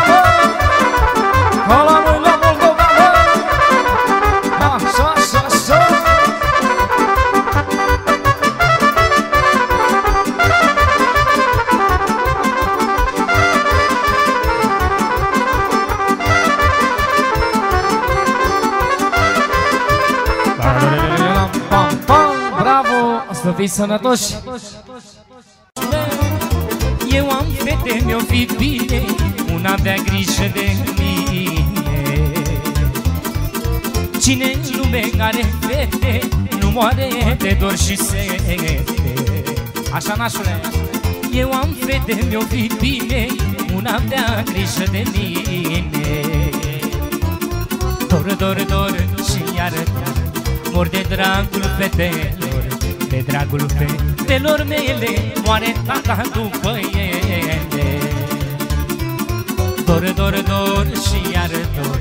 sănătoși. Eu am fete, mi-o fi bine Una avea grijă de mine. Cine în lume are fete Nu moare de dor și sete. Așa, nașule. Eu am fete, mi-o fi bine Una avea grijă de mine. Dor, dor, dor și iară dor Mor de dragul fetelor De dragul fetelor mele Moare tata după ele. Dor, dor, dor și iar dor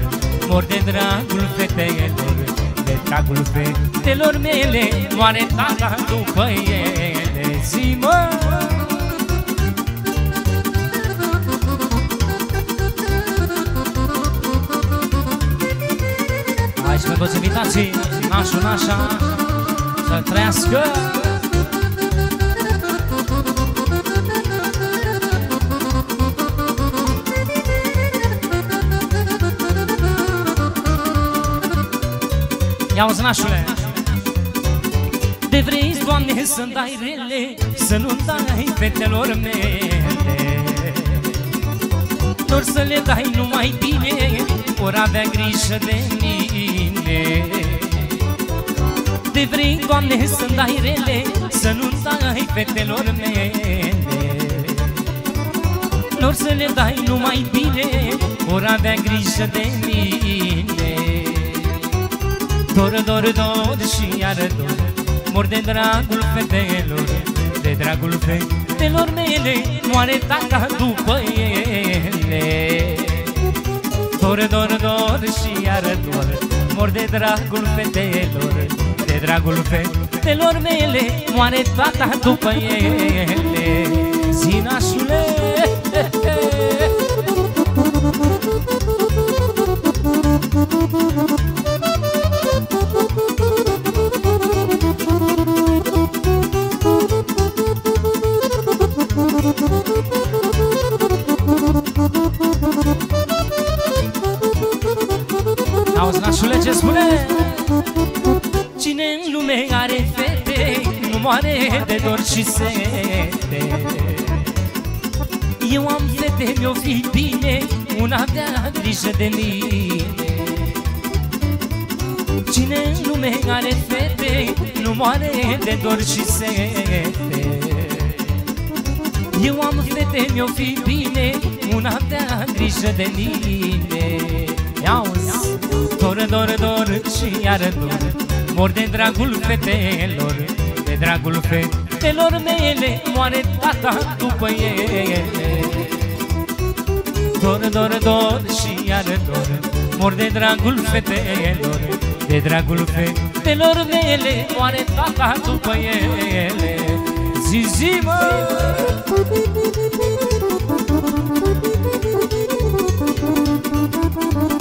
Mor de dragul fetelor De dragul fetelor mele Moare tata după ele. Zi mă! Hai și pe toți invitații Nașul, nașa Să trăiască. Ia uzi, nașule. De vrei, Doamne, să-mi dai rele Să nu-mi dai fetelor mele. Doar să le dai numai bine Ori avea grijă de mine De vrei, Doamne, să-mi dai rele Să nu-mi dai fetelor mele. Lor să le dai numai bine Ori avea grijă de mine. Dor, dor, dor și iar dor Mor de dragul fetelor De dragul fetelor mele Moare tata după ele. Dor, dor, dor și iar dor Mor de dragul fetelor De dragul fetelor mele Moare tata după ele. Zinașule Auzi, lume are fete Nu moare de dor și sete. Eu am fete, mi-o fi bine Una avea grijă de mine. Cine în lume are fete Nu moare de dor și sete. Eu am fete, mi-o fi bine Una avea grijă de mine. Iauzi, dor, dor, dor și iară dor Mor de dragul fetelor De dragul fetelor mele Moare tata după ele Dor, dor, dor și iară dor Mor de dragul fetelor De dragul fetelor mele Moare tata după ele Zi, zi, mă! Hai cu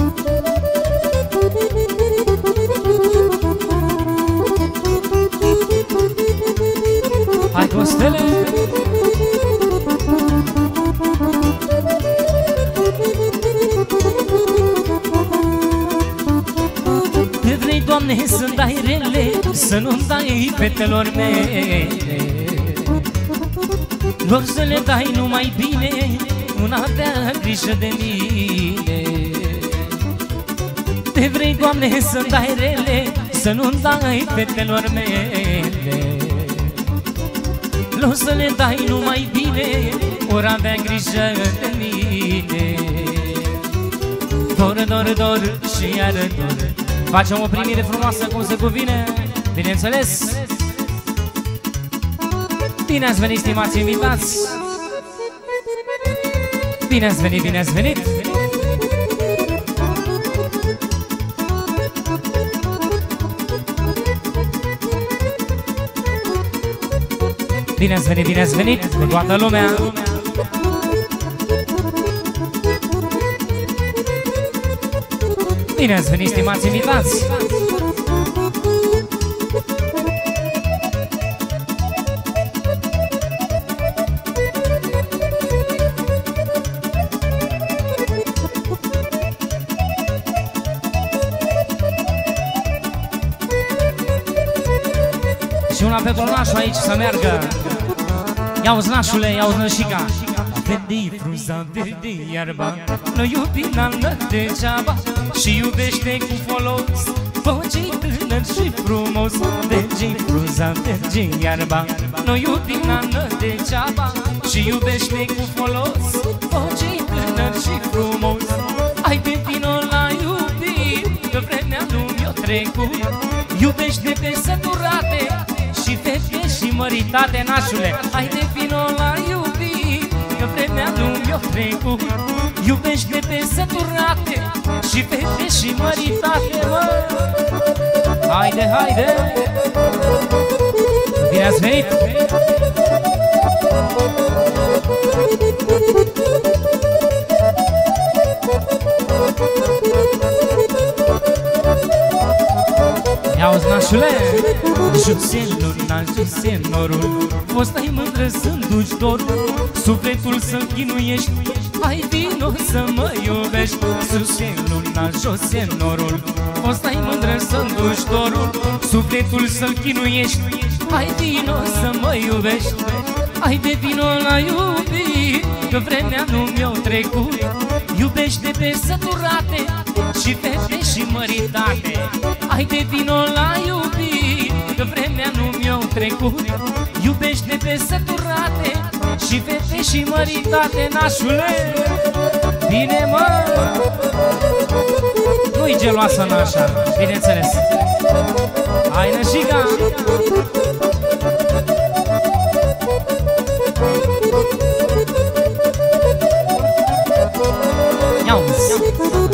stele! Te vrei, Doamne, să dai rele Să nu dai fetelor mele. Doar să le dai numai bine Nu avea grijă de mine. Te vrei, Doamne, să dai rele Să nu dai fetelor mele Nu să le dai numai bine Ori avea grijă de mine Dor, dor, dor și iară dor Facem o primire frumoasă cum se cuvine Bineînțeles Bine ați venit, stimați invitați! Bine ați venit, bine ați venit! Bine ați venit, bine ați venit cu toată lumea! Bine ați venit, stimați invitați! Și una pe nașul aici să meargă Ia-uzi nașule, ia-uzi nășica. Verde frunza, verde iarba. Nu iubi nană degeaba Și iubește cu folos. Făci tânăr și frumos. Verde frunza, verde iarba. Nu iubi nană degeaba Și iubește cu folos. Făci tânăr și frumos. Hai de vino la iubit Că vremea nu mi-o trecut. Iubește pe săturate și fete și măritate, nașule Hai de vino la iubit Că vremea nu mi-o trecut Iubește pe săturate Și fete și măritate, mă Haide, haide Bine ați venit! Ia-uzi, nașule! Jos e luna, jos e norul Fost ai mândră să-mi duci dorul Sufletul să-l chinuiești. Hai vino să mă iubești Sus e luna, jos e norul Fost ai mândră să-mi duci dorul Sufletul să-l chinuiești. Hai vino să mă iubești Hai de vino la iubit Că vremea nu mi-o trecut. Iubește pe săturate Și fete și măritate Hai de vino la iubit Că vremea nu mi-o trecut. Iubește pe săturate Și fete și măritate Nașule. Bine mă! Nu-i geloasă nașa Bineînțeles. Hai nășiga! Iauzi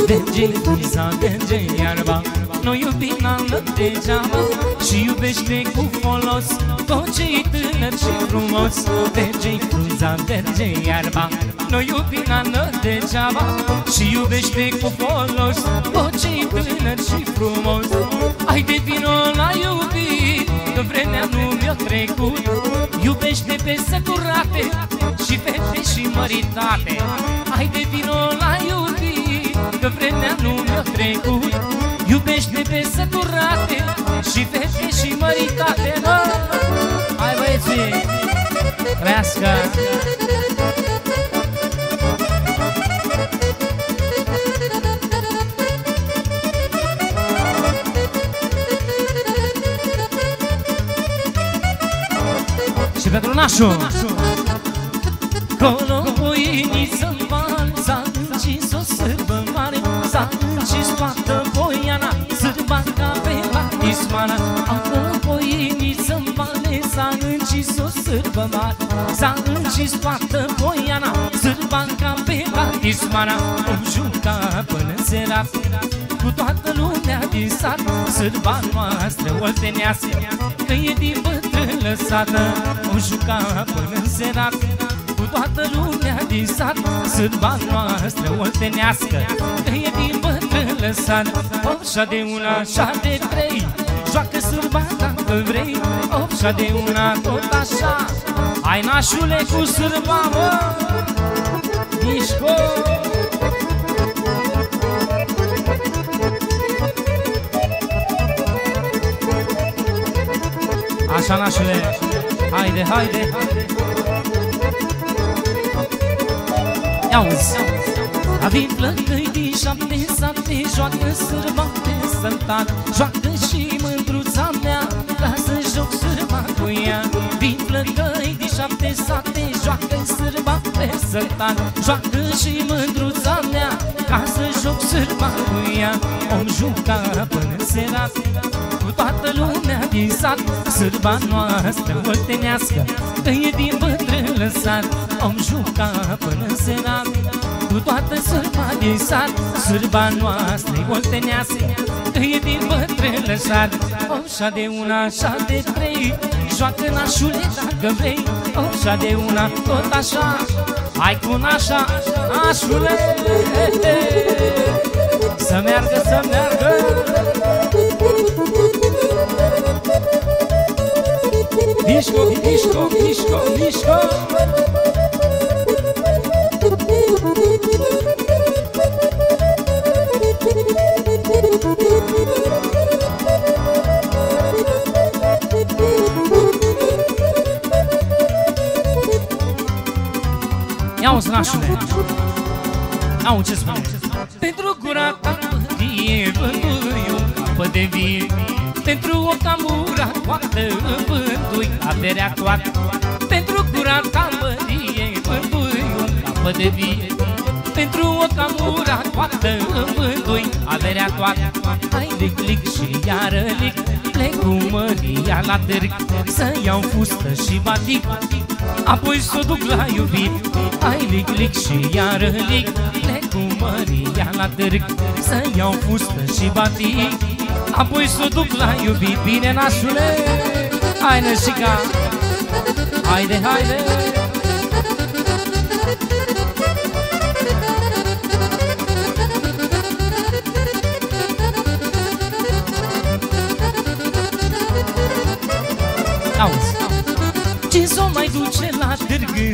Merge Lisa, merge iarba Nu iubi n-am degeaba Și iubește cu folos Tot ce-i tânăr și frumos. Merge frunza, merge iarba Nu iubi n-am degeaba Și iubește cu folos Tot ce-i tânăr și frumos. Hai de vino la iubit Că vremea nu mi-o trecut. Iubește pe săturate Și fete și măritate. Hai de vino la iubit Că vremea nu mi-o trecut Iubește pe săturate Și fete și măritate mă! Hai băieții Trească Și pentru nașul Colo cu să-mi val S-a încis o sârbă mare S-a încis toată batismana Acolo cu să-mi vale S-a încis o sârbă mare. S-a încis toată boiana Sârba ca pe batismana O juca până seara cu toată lumea din sat. Sârba noastră oltenească Că e din bătrân lăsată. O juca până în serat Cu toată lumea din sat. Sârba noastră oltenească Că e din bătrân lăsat Opșa de una, așa de trei Joacă sârba dacă vrei? Opșa de una, tot așa. Hai nașule cu sârba, mă Mișco. Așa, nașule Haide, haide Ia-uzi Avem flăcăi din șapte sate Joacă sârba pe săntat Joacă și mândruța mea Lasă joc sârba cu ea. Vin flăcăi din șapte sate Joacă sârba pe săntat Joacă și mândruța mea Ca să joc sârba cu ea. Om juca până seara cu toată lumea din sat Sârba noastră oltenească Că e din bătrân lăsat. Om juca până în senat Cu toată sârba din sat Sârba noastră oltenească Că e din bătrân lăsat Om de una, așa de trei Joacă nașule dacă vrei. Om de una, tot așa Hai cu nașa, nașule. Să meargă, să meargă. Disco, disco, disco, disco Ia-o, snașule Au, ce spune? Pentru gura ta vie Vândui un capă de vie. Pentru o camura toată Vândui averea toată Pentru gura ta mărie Vândui un capă de vie. Pentru o camura toată Vândui averea toată Hai lic, lic și iară lic Plec cu măria la târg. Să iau fustă și batic Apoi s-o duc la iubit Hai lic, lic și iară lic Plec cu măria la târg Să iau fustă și batic. Apoi s-o duc la iubit Bine, nașule Hai, nășica Haide, haide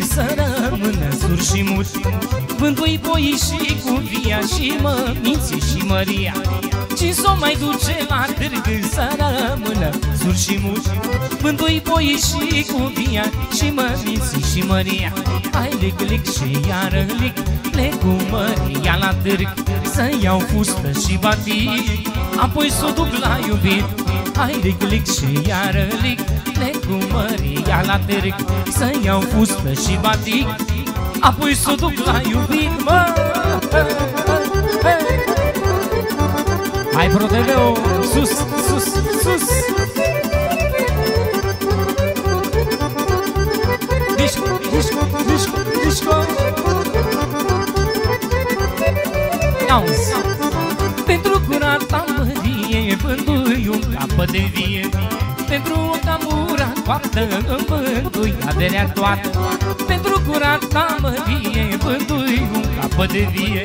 Să rămână sur și mut Vândui boi și cu via Și măminții și măria. Ce s-o mai duce la târg Să rămână sur și mut Vândui boi și cu via Și măminții și măria. Hai lic, lic și iară lic Plec cu măria la târg. Să iau fustă și batic Apoi s-o duc la iubit Hai lic, lic și iară lic Plec cu măria la târg Să iau fustă și batic Apoi s-o duc la iubit, mă. Hai ProTV-ul, sus, sus, sus. Disco, disco, disco, disco Auzi Pentru gura ta mărie Vândui un capă de vie. Pentru o camura toată Vândui averea toată. Pentru gura ta mărie Vândui un capă de vie.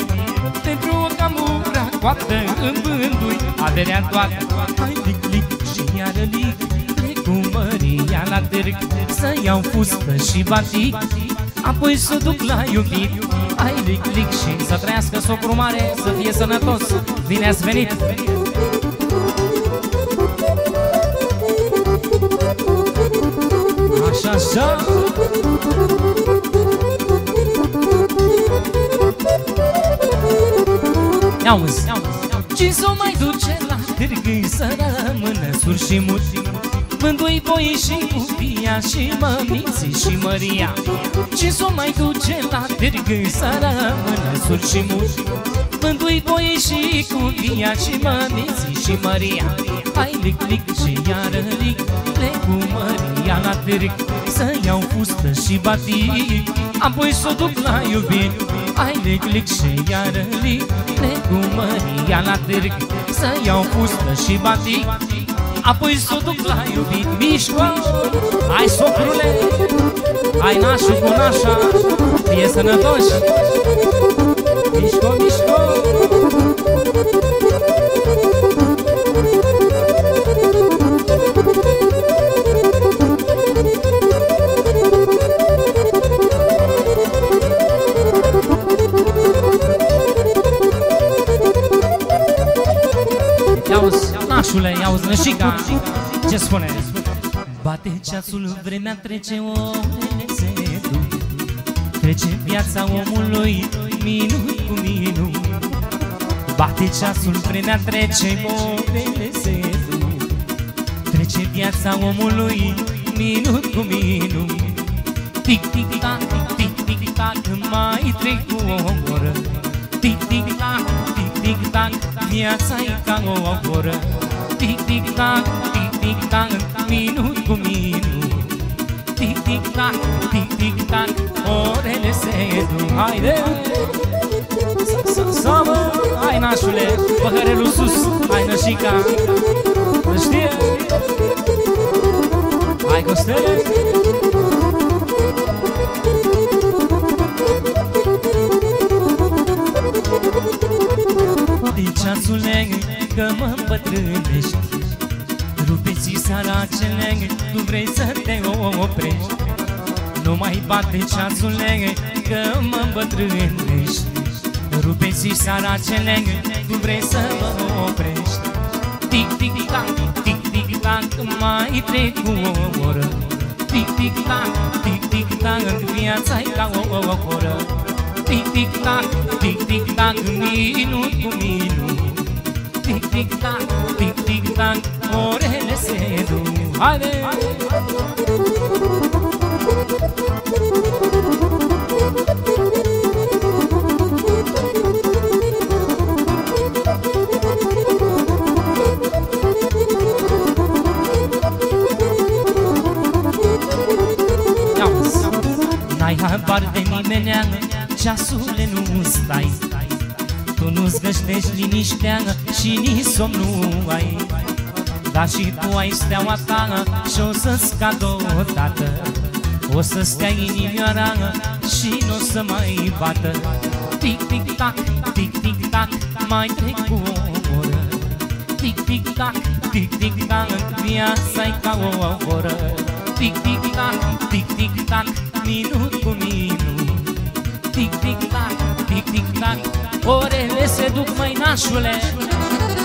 Pentru o camura toată Vândui averea toată. Hai lic, lic și iară lic Plec cu măria la târg Să iau fustă și batic. Apoi să duc la iubit. Hai lic, lic și să trăiască socru mare Să fie sănătos, bine ați venit Așa, așa Auzi, ce s-o mai duce la târg Să rămână sur și mut. Vândui boi și cupia și mămiții și Maria Și s-o mai duce la târg să rămână sur și muși Vândui boi și cupia și mămiții și Maria Hai lic, lic și iară lic Plec cu Maria la târg Să iau fustă și batic. Apoi s-o duc la iubit Hai lic, lic și iară lic. Plec cu Maria la târg Să iau fustă și batic. Apoi s-o duc la iubit Mișco, hai socrule Hai nașul cu nașa Fie sănătoși. Mișco, mișco Nașule, iauzi nășica Ce spune? Bate ceasul, vremea trece, orele se duc. Trece viața omului minut cu minut Bate ceasul, vremea trece, orele se duc. Trece viața omului minut cu minut Tic, tic, tac, tic, tic, tac, mai trec cu o oră. Tic, tic, tac, tic, tic, tac, viața-i ca o oră Tic, tic, tac, tic, tic, tac, minut cu minut. Tic, tic, tac, tic, tic, tac, orele se duc. Haide! Să mă, hai nașule, păhărelul sus, hai nășica Să știe? Hai costele Din ceasule că mă îmbătrânești Rupeți săracele, tu vrei să te oprești. Nu mai bate ceasurile, că mă îmbătrânești Rupeți săracele, tu vrei să mă oprești. Tic, tic, tac, tic, tic, tac, mai trec cu o oră. Tic, tic, tac, tic, tic, tac, viața-i ca o oră. Tic, tic, tac, tic, tic, tac, minut cu minut Tic, tic, tac, tic, tic, tac Orele se duc Haide! N-ai habar de nimenea Ceasule nu stai tu nu-ți găsești liniștea și nici somn nu ai? Dar și tu ai steaua ta și o să scad odată. O să stea inimioara și nu o să mai bată. Tic, tic, tac, tic, tic, tac, mai trec cu o oră Tic, tic, tac, tic, tic, tac, viața-i ca o oră. Tic, tic, tac, tic, tic, tac, minut cu minut. Tic, tic, tac, tic, tic, tac Orele se duc, măi nașule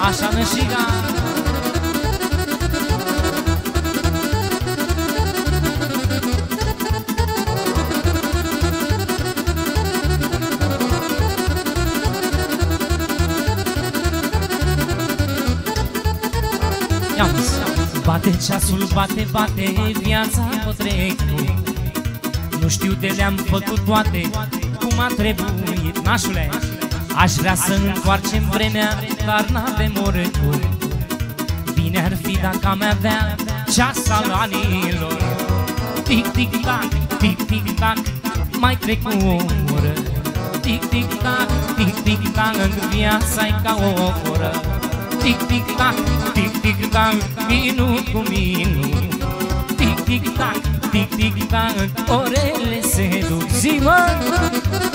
Așa nășiga Bate ceasul, bate, bate, viața o trec Nu știu de le-am făcut toate cum a trebuit Nașule, aș vrea să întoarcem vremea Dar n-avem oricum. Bine ar fi dacă am avea ceas al anilor. Tic, tic, tac, tic, tic, tac Mai trec o oră. Tic, tic, tac, tic, tic, tac Viața-i ca o oră. Tic, tic, tac, tic, tic, tac Minut cu minut. Tic, tic, tac, tic, tic, tac Orele se duc. Zi, mă!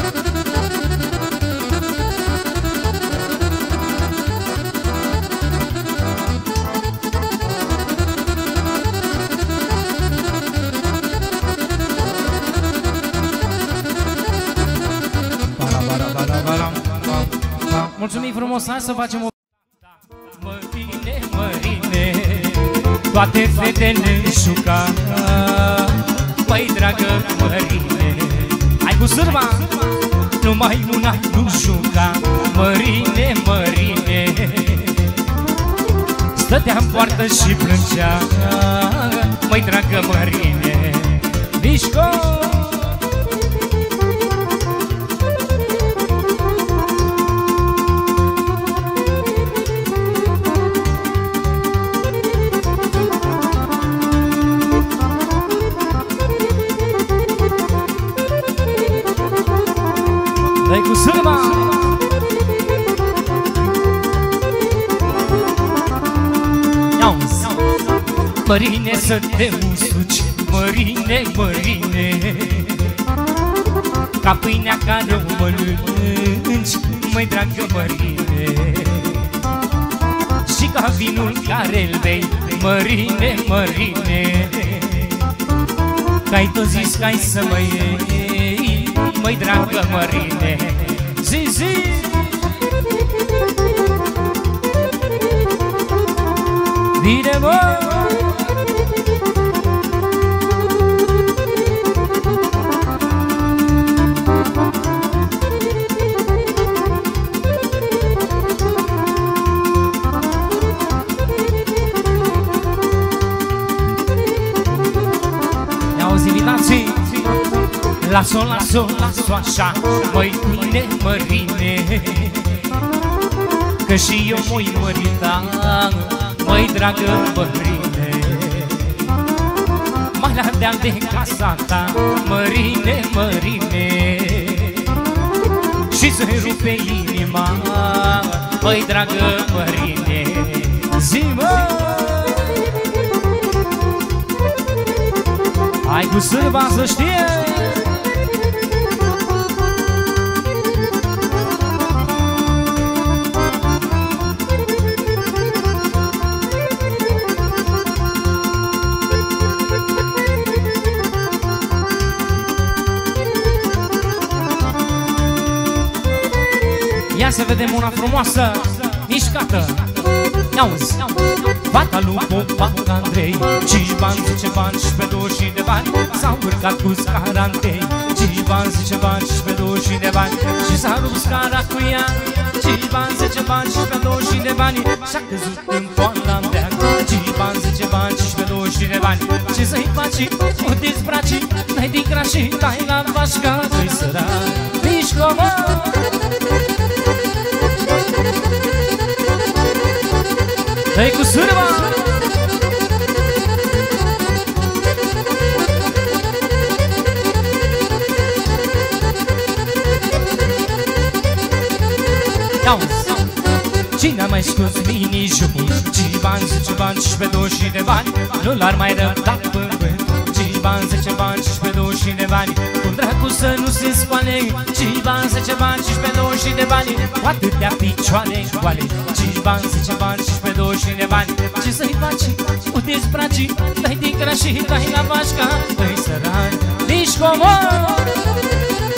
Frumos, hai să facem o... Mărine, mărine, toate fetele șuca Păi, dragă mărine, ai cu sârba? Numai una nu juca Mărine, mărine Stătea în poartă și plângea. Măi dragă Mărine Mișco Mărine să te usuci. Mărine, mărine. Ca pâinea care o mănânci Măi dragă mărine. Și ca vinul care îl bei Mărine, mărine. Că-ai tot zis că ai să mă iei Măi dragă mărine. Zi, zi Vine mă Las-o, las-o, las-o așa. Măi, mine, mărine Că și eu mă-i mărita. Măi, dragă mărine Mai la deal de casa ta. Mărine, mărine Și să-i rupe inima. Măi, dragă mărine Zi, mă! Hai cu sârba să știe Ia să vedem una frumoasă Mișcată. Ia-uzi Fata lui Popa Andrei Cinci bani, zice bani și pe 20 de bani. S-au urcat cu scara întâi Cinci bani, zice bani și pe 20 de bani. Și s-a rupt scara cu ea Cinci bani, zice bani și pe 20 de bani. Și-a căzut în poala mea Cinci bani, zice bani și pe 20 de bani. Ce să-i faci? O dezbraci Dai din crași, dai la vașca Dă-i sărat Mișcă, mă! Dai cu sârba! Cine a mai scos mini-jupul? Cinci bani, zice bani și pe 20 de bani. Nu l-ar mai răbda pe Cinci bani, zice bani și pe 20 de bani. Cum dracu să nu se scoale Cinci bani, zice bani și pe 20 de bani. Cu atâtea picioare goale Cinci bani, zice bani și pe 20 de bani. Ce să-i faci? O dezbraci Dai din crași, dai la vașca. Dai săran, nici comor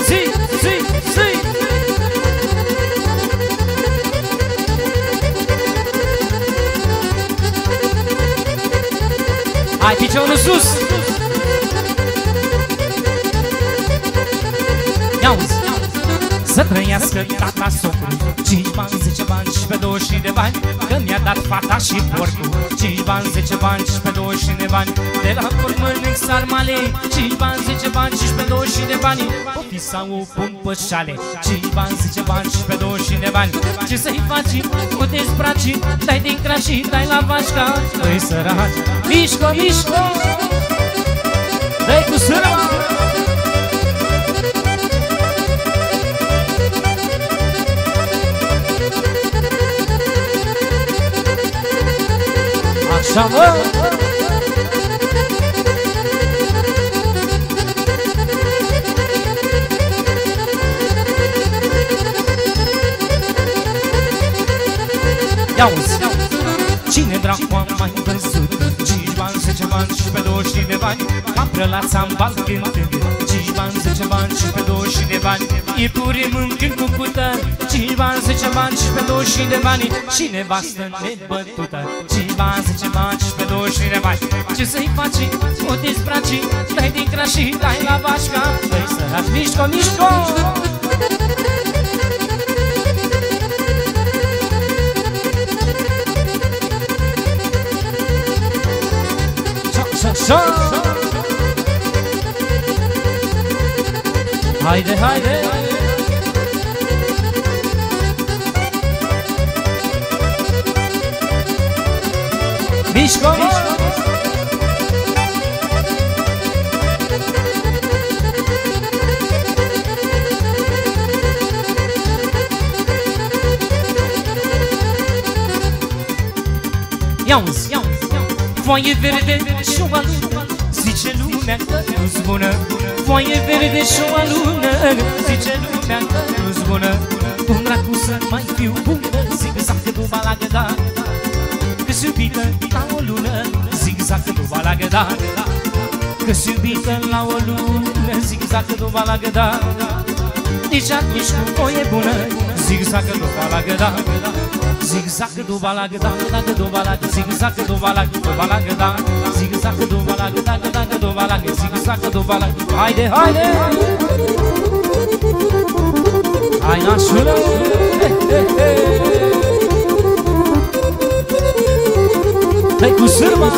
Zi, zi, zi. Hai piciorul sus Ia-uzi Să trăiască tata socru. Cinci bani, zece bani și pe 20 de bani Că mi-a dat fata și porcul. Cinci bani, zece bani și pe 20 de bani De la porc mănânc sarmale. Cinci bani, zece bani și pe 20 de bani O fi sau o pun pe șale. Cinci bani, zece bani și pe 20 de bani Ce să-i faci? O dezbraci Dai din crași, dai la vașca. Dă-i săraci Mișco, mișco Dă-i cu sârma Așa mă? Ia-uzi Cine dracu a mai văzut? 5 bani, 10 bani și pe 20 de bani. Capră la țambal cântând 5 bani, 10 bani și pe 20 de bani. Iepuri mâncând cu cută 5 bani, 10 bani și pe 20 de bani. Și nevastă nebătută 5 bani, 10 bani și pe 20 de bani. Ce să-i faci? O dezbraci Dai din crași, dai la vașca. Dai sărac, mișco, mișco Așa! Haide, haide Mișco, mișco Ia-uzi, Foaie verde și o alună Zice lumea că nu-s bună Foaie verde și o alună Zice lumea că nu-s bună Cum dracu să mai fiu bună Zic zacă duba la găda Că-s iubită la o lună Zic zacă duba la găda Că-s iubită la o lună Zic zacă duba la găda Nici nici cu foaie bună Zic zacă duba la găda Zigzag do balag da da do balag zigzag do balag do balag da zigzag do balag da da do balag zigzag do balag haydi haydi Ay nasıl Hey kusırma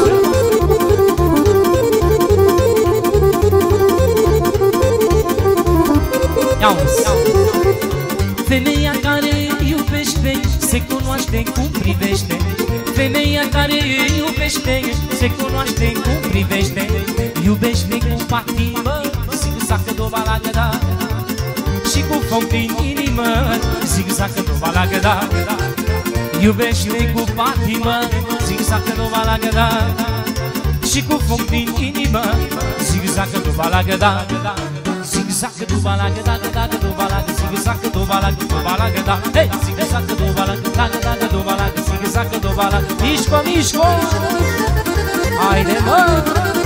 Yalnız Femeia care iubește se cunoaște cum privește Femeia care iubește Se cunoaște cum privește Iubește cu patimă Zigzacă doba la găda Și cu foc din inimă Zigzacă doba la găda Iubește cu patimă Zigzacă doba la găda. Și cu foc din inimă Zigzacă doba la găda. Zigzacă doba la găda Găda doba la găda. Zigzacă doba la găda Hey, zigzacă doba la găda Daga, daga, do balaga, siga, saca, do balaga Misco, misco Haide, mă! Foaie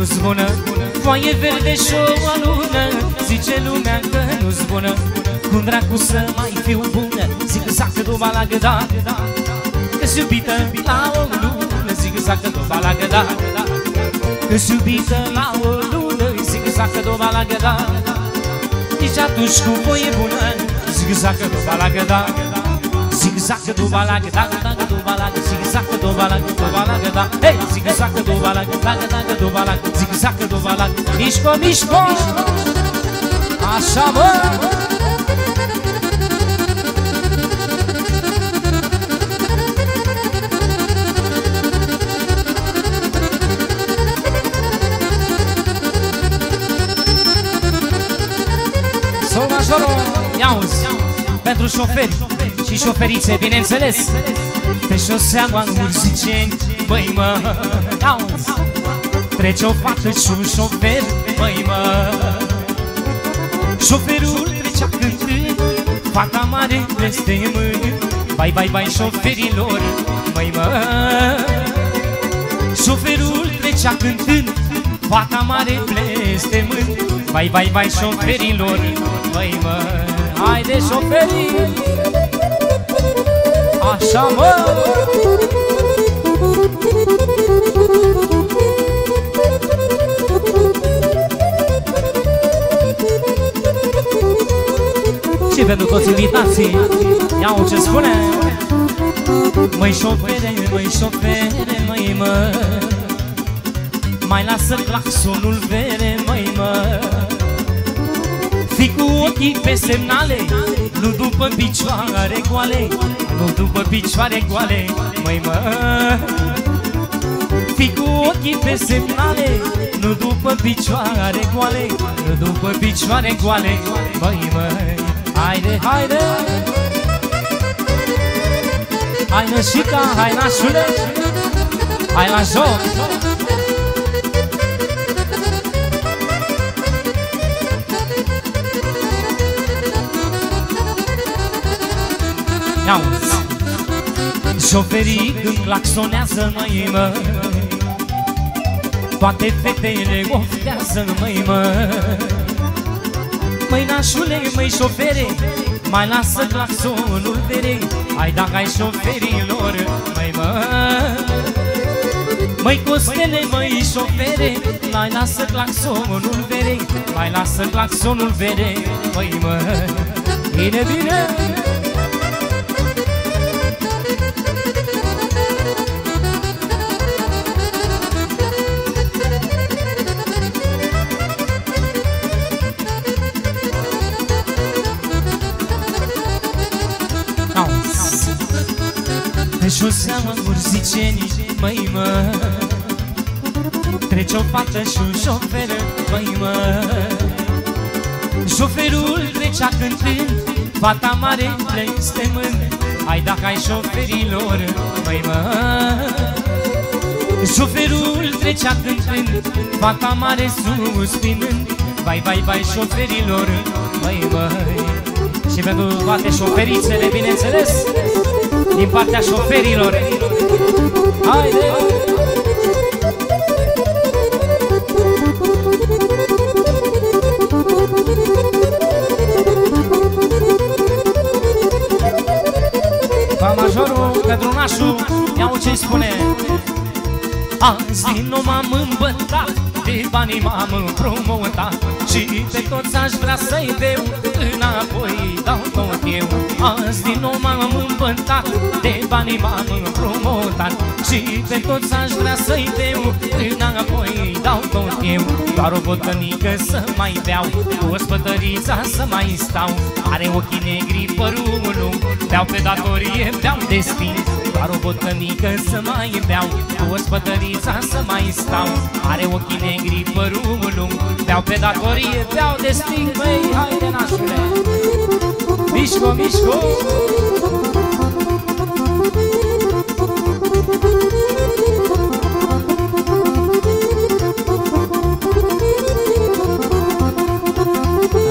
nu-s bună Foaie verde și o alună Zice lumea că nu-s bună Cum dracu să mai fiu bună Zic zacă doba la găda Că-s iubită la o lună Zic zacă doba la găda Că-s iubită la o lună Zic zacă doba la găda Nici atunci cu voie bună Zic zacă doba la găda Zig-zacă do balaga, daga daga do balaga, zig-zacă do balaga, do balaga da. Hey, zig-zacă do balaga, daga daga do balaga, zig-zacă do balaga. Mișco, mișco. Așa, bă. Sol majorul, ia-uzi, pentru șoferi și șoferițe, bineînțeles Pe șoseaua Urziceni, băi mă, auzi. Trece o fată și un șofer, băi mă. Șoferul trecea cântând, fata mare peste mână Bai, bai, bai șoferilor, băi mă. Șoferul trecea cântând, fata mare peste mână Bai, bai, bai șoferilor, băi mă. Haide șoferii Așa mă! Și pentru toți invitații Iau ce spune. Măi șofere, măi șofere, măi mă. Mai lasă claxonul vere, măi mă. Fii cu ochii pe semnale Nu după picioare goale Nu după picioare goale Măi mă. Fii cu ochii pe semnale Nu după picioare goale Nu după picioare goale Măi mă. Haide, haide! Hai nășica, hai nașule! Hai la joc! Auzi Șoferii când claxonează, măi, mă Toate fetele oftează, măi, mă Măi, nașule, măi, șofere Mai lasă claxonul de Hai dacă ai șoferilor Măi mă. Măi costele, măi șofere Mai lasă claxonul vere Mai lasă claxonul vere Măi mă. Bine, bine. șosea mă murzicenii, măi mă. Trece o fată și un șofer, măi mă. Șoferul trecea cântând, fata mare le este mând Hai dacă ai șoferilor, măi mă. Șoferul trecea cântând, fata mare suspinând. Vai, vai, vai șoferilor, măi măi. Și pentru toate șoferițele, bineînțeles din partea șoferilor. Haide! Pa majorul Cădrunașu Iau ce spune. Azi din nou m-am îmbătat De banii m-am împrumutat Și pe toți aș vrea să-i deu Înapoi dau tot eu. Azi din nou m-am îmbătat De banii m-am împrumutat. Și pe toți aș vrea să-i deu Înapoi dau tot eu. Doar o botănică să mai beau Cu o spătărița să mai stau. Are ochii negri, părul lung Beau pe datorie, beau destin Doar o botănică să mai beau Cu o spătărița să mai stau. Are ochii negri, părul lung Beau pe datorie, beau destin Băi, haide nașule Mișco, mișco.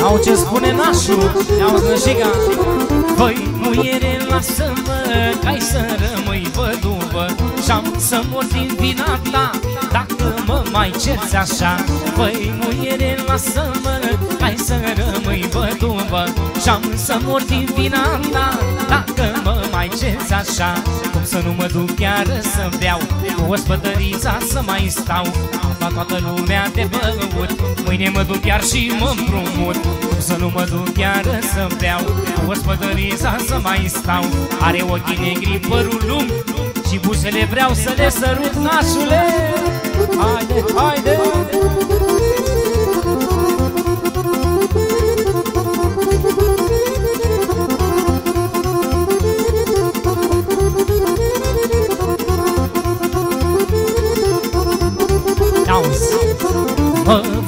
Au ce spune nașul, iau zăjiga Băi, muiere, lasă-mă Ca-i să rămâi văduvă. Și-am să mor din vina ta Dacă mă mai cerți așa. Băi, muiere, lasă-mă Ca-i să rămâi văduvă Și-am să mor din vina ta Dacă mă mai cerți așa. Cum să nu mă duc chiar să beau Cu o spătărița să mai stau. La toată lumea de băut Mâine mă duc chiar și mă împrumut. Cum să nu mă duc chiar să beau Cu o spătărița să mai stau. Are ochii negri, părul lung Și buzele vreau să le sărut nașule. Haide, haide!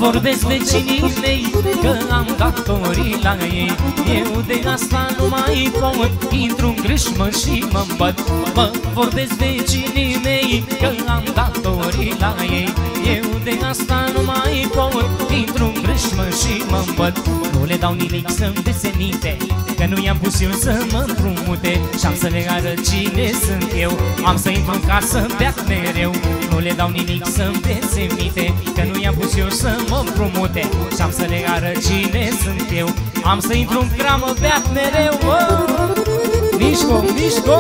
Vorbesc vecinii mei Că am datorii la ei. Eu de asta nu mai pot Intru în grâșmă și mă îmbăt Mă vorbesc vecinii mei Că am datorii la ei. Eu de asta nu mai pot Intru în grâșmă și mă îmbăt Nu le dau nimic să-mi desenite Că nu i-am pus eu să mă împrumute. Și-am să le arăt cine sunt eu. Am să intru în casă, beat mereu. Nu le dau nimic să-mi desemite Că nu i-am pus eu să mă împrumute. Și-am să le arăt cine sunt eu. Am să intru în cramă, beat mereu. Mă! Mișco, mișco!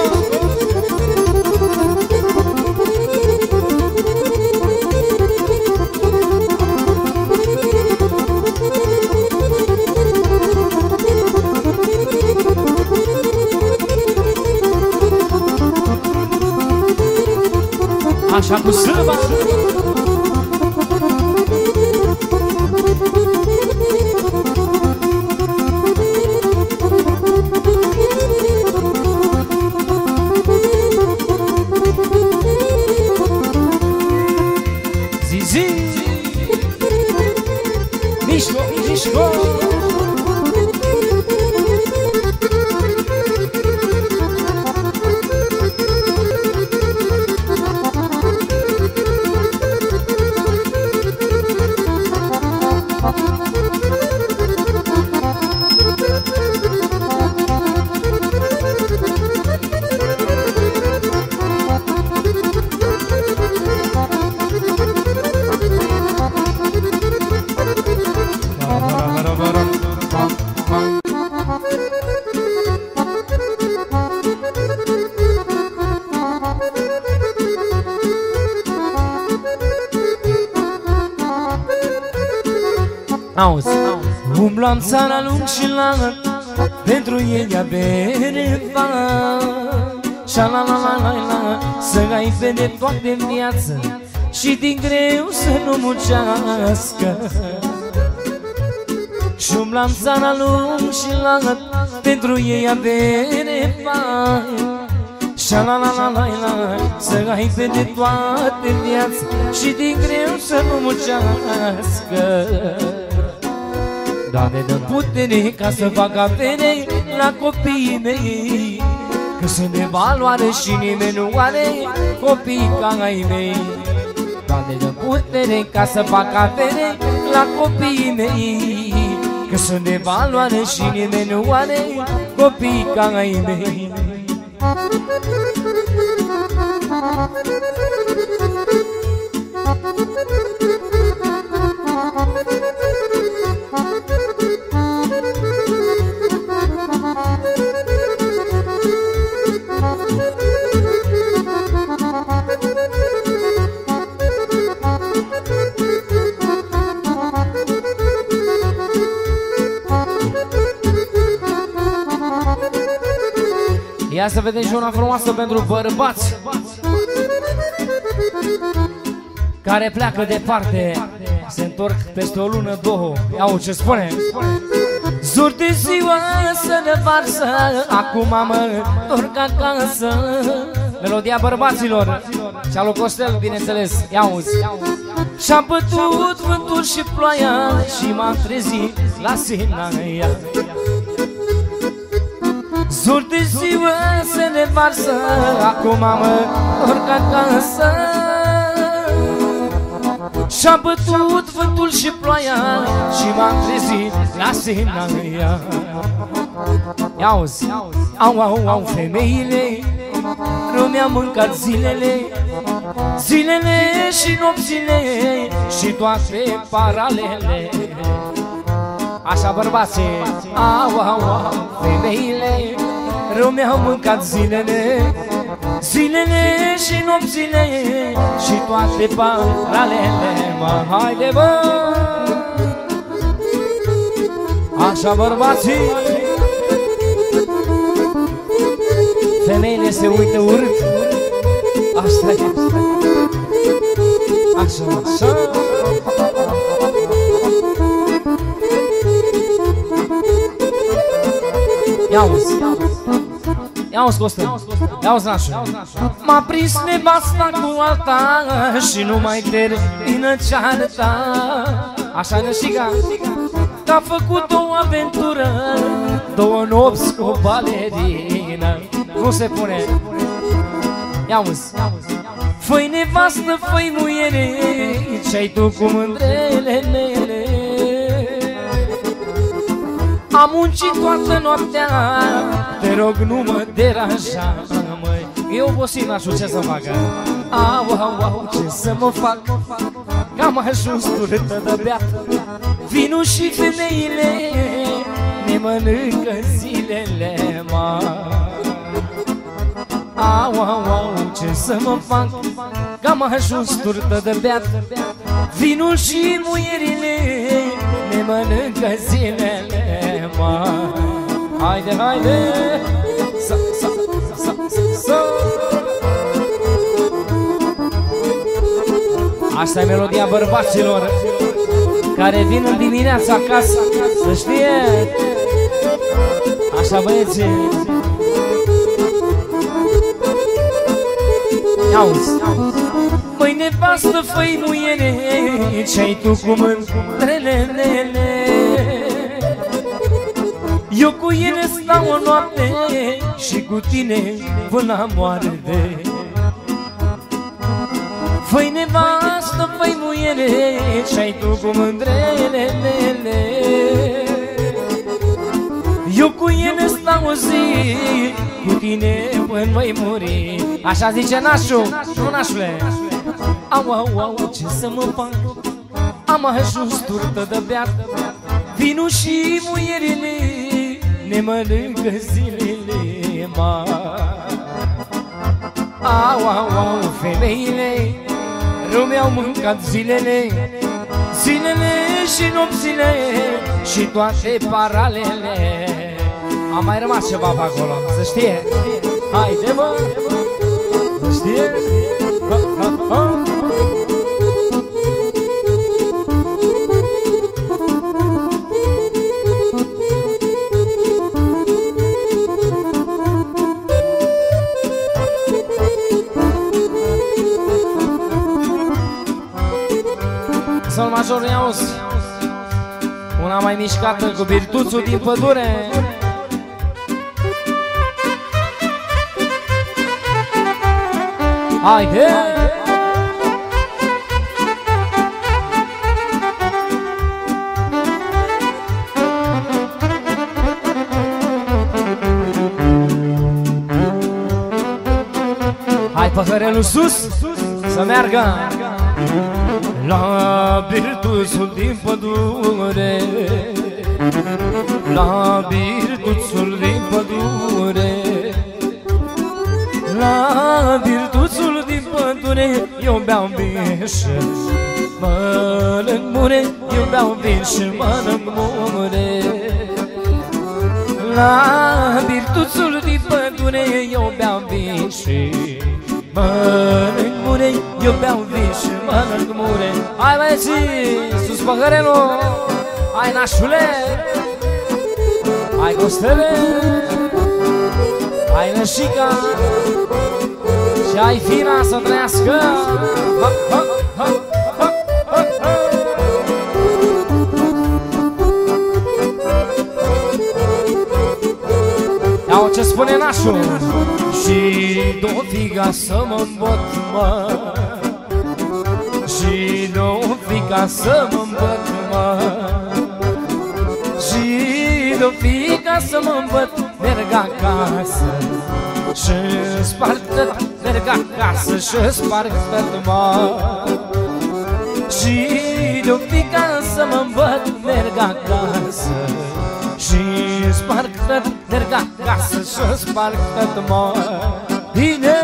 Umblam țara lung și lat Pentru ei ia bere Șa la la la la la Să ai de toate în viață Și din greu să nu muncească. Și umblam țara lung și lat Pentru ei ia bere Șa la la la la la Să ai de toate în viață Și din greu să nu muncească Doamne, dă putere ca să fac avere la copiii mei. Că sunt de valoare și nimeni nu are copii ca ai mei. Doamne, dă putere ca să fac avere la copiii mei. Că sunt de valoare și nimeni nu are copii ca ai mei să vedem și una frumoasă pentru bărbați Care pleacă departe Se întorc peste o lună, două. Iau ce spune. Zur de ziua să ne varsă Acum mă întorc acasă. Melodia bărbaților Și alu Costel, bineînțeles. Ia uzi Și-am bătut vântul și ploaia Și m-am trezit la Sinaia Zor de ziua se ne varsă Acum mă urc acasă. Și-a bătut vântul și ploaia Și m-am trezit la Sinaia Ia-uzi, au, au, au femeile Nu mi-a mâncat zilele. Zilele și nopțile Și toate paralele. Așa bărbații, au, au, au, femeile Rău mi-au mâncat zilele Zilele și nopțile Și toate paralele. Mă, haide bă! Așa bărbații! Femeile se uită urât. Asta e. Așa, așa. Ia uzi. Ia uzi Costă Ia uzi nașu M-a prins nevasta cu alta Și nu mai termină cearta. Așa nășiga Că a făcut o aventură Două nopți cu o balerină. Nu se pune. Ia uzi. Făi nevastă, făi muiere Ce-ai tu cu mândrele mele? Am muncit toată noaptea Te rog nu mă deranja măi. E obosit nașul ce să facă. Au, au, au, ce să mă fac? Că am ajuns turâtă de beat. Vinul și femeile Ne mănâncă zilele mă. Au, au, au, ce să mă fac? Că am ajuns turtă de beat. Vinul și muierile Ne mănâncă zilele mă Haide, haide! Sa, sa, sa, sa, Asta e melodia bărbaților Care vin în dimineața acasă Să știe! Așa băieții! Auzi Măi nevastă, făi muiere Ce-ai tu cu mândrele Eu cu ele stau o noapte Și cu tine până la moarte Făi nevastă, făi muiere Ce-ai tu cu mândrele Eu cu ele stau o zi Cu tine până voi muri. Așa zice nașul, nu nașule? Au, au, au, ce să mă fac? Am ajuns turtă de beat. Vinul și muierile Ne mănâncă zilele ma Au, au, au, femeile Nu mi-au mâncat zilele Zilele și nopțile și toate paralele. A mai rămas ceva pe acolo, să știe. Haide mă, să știe? Ha, Sol major auzi Una mai mișcată cu virtuțul din pădure. Haide! Hai păhărelul sus Să meargă La virtuțul din pădure La virtuțul din pădure La virtuțul din pădure Eu beau vin și mănânc mure Eu beau vin și mănânc mure La virtuțul din pădure Eu beau vin și mănânc mure Eu beau vin și mănânc mure. Hai băieții, sus păhărelul. Hai nașule. Hai costele. Hai nășica. Și ai fina să trăiască. Ha, ha, ha, ha, ha, ha. Iau ce spune nașul Și două figa să mă îmbot, mă. Și două figa să mă îmbot, mă. Și două figa să mă îmbot Merg acasă și sparg tot Merg acasă și sparg tot, mă. Și două figa să mă îmbot Merg acasă și sparg tot, merg acasă și sparg tot, mă Bine!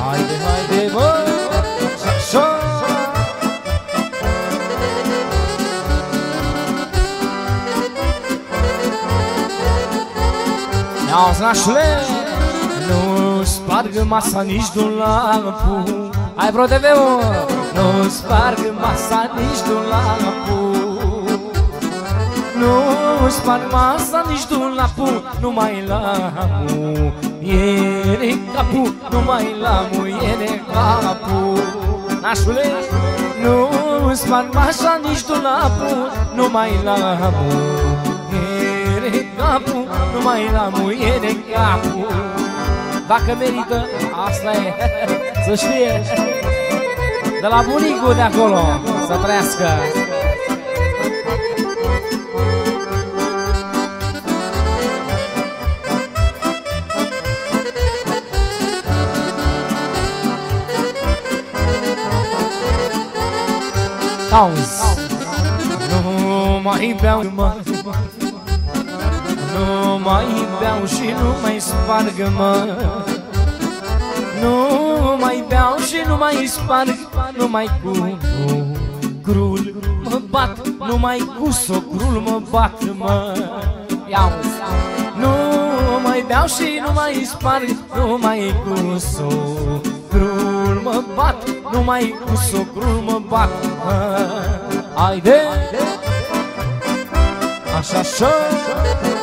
Haide, haide, sparg masa nici dulapul Hai vreo tv Nu sparg masa nici dulapul Nu sparg masa nici dulapul Numai la muiere capul. Numai la muiere capul. Nașule Nu sparg masa nici dulapul Numai la muiere capul. Numai la muiere capul dacă merită, asta e, (laughs) să știe. De la bunicul de acolo, să trăiască. Auzi Nu mai beau, mă. Nu mai beau și nu mai sparg, mă Nu mai beau și nu mai sparg Nu mai cu grul mă bat Nu mai cu socrul mă bat, mă Iau Nu mai beau și nu mai sparg Nu mai cu socrul mă bat Nu mai cu socrul mă bat, mă Haide! Așa, așa!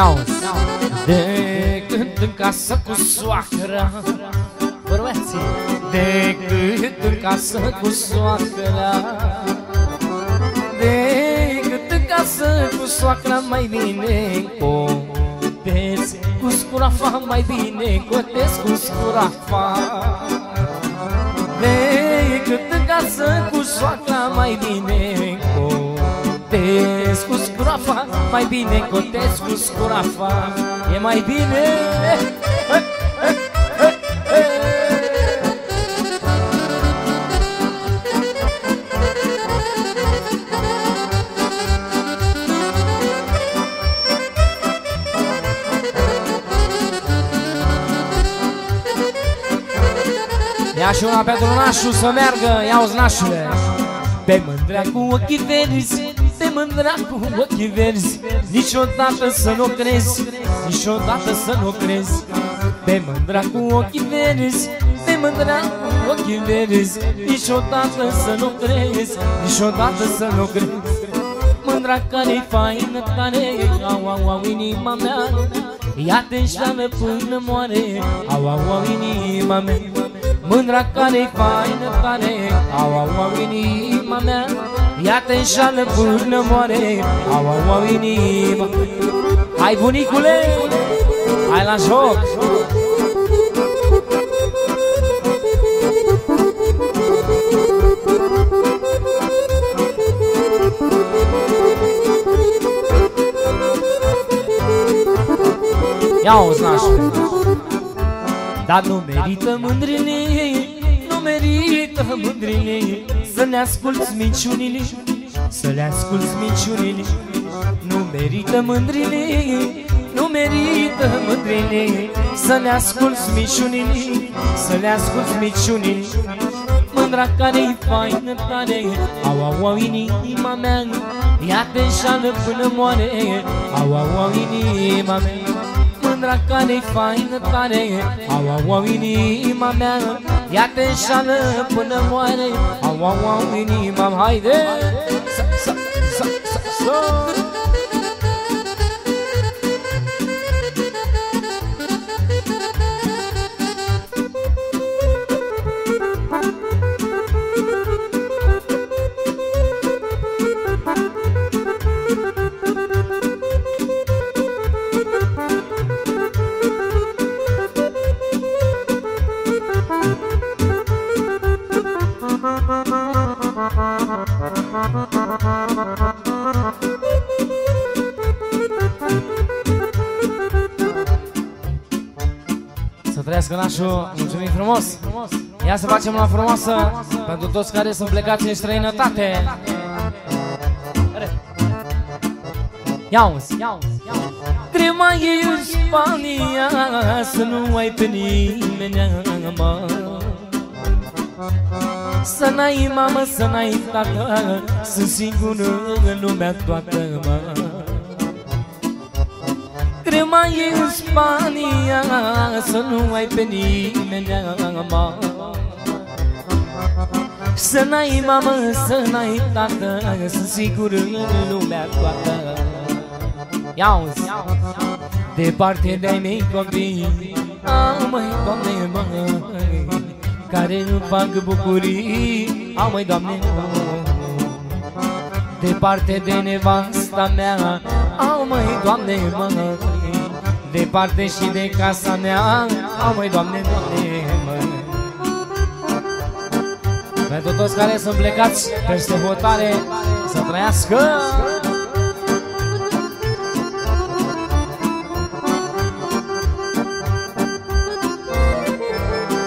Iauzi De când în casă cu soacra Bărbații. De când în casă cu soacra De când în casă cu soacra Mai bine cotez cu scurafa Mai bine cotez cu scurafa. De când în casă cu soacra Mai bine cotez cu scurafa groafa Mai bine cotez cu scurafa. E mai bine. Ia și una pentru nașul să meargă, ia-uzi nașule. Pe mândrea cu ochii verzi Pe mândrea cu ochii verzi Niciodată să nu crezi Niciodată să nu crezi. Pe mândrea cu ochii verzi Pe mândrea cu ochii verzi Niciodată să nu crezi Niciodată să nu crezi. Mândra care-i faină tare Au, au, au, inima mea. Ea te înșeală până moare Au, au, au, inima mea. Mândra care-i faină tare Au, au, au, inima mea Ea te înșală până moare Au, au, au, inima Hai bunicule Hai la joc. Ia-o-ți nașule Dar nu merită mândrile Nu merită mândrile Să le asculți minciunile Să le asculți minciunile. Nu merită mândrile Nu merită mândrile. Să le asculți minciunile Să le asculți minciunile. Mândra care-i faină tare Au, au, au, inima mea Ea te înșală până moare. Au, au, au, inima mea. Mândra care-i faină tare Au, au, au, inima mea Ea te înșală până moare Au, au, au, inima mea Haide! Să, să, să, să, să. Să trăiască nașul, mulțumim frumos. Ia să facem una frumoasă Pentru toți care sunt plecați în străinătate. Ia-uzi, ia-uzi Crema e în Spania Să nu ai pe nimeni, mă Să n-ai mamă, să n-ai tată Sunt singur în lumea toată, mă Crema e în Spania Să nu ai pe nimeni, mă Să n-ai mamă, să n-ai tată Sunt sigur în lumea toată. Ia-uzi Departe de-ai mei copii Au măi, Doamne, măi Care îmi fac bucurii Au măi, Doamne, măi. Departe de nevasta mea Au măi, Doamne, măi Departe și de casa mea. Au măi, Doamne, Doamne, măi Pentru toți care sunt plecați peste hotare Să trăiască.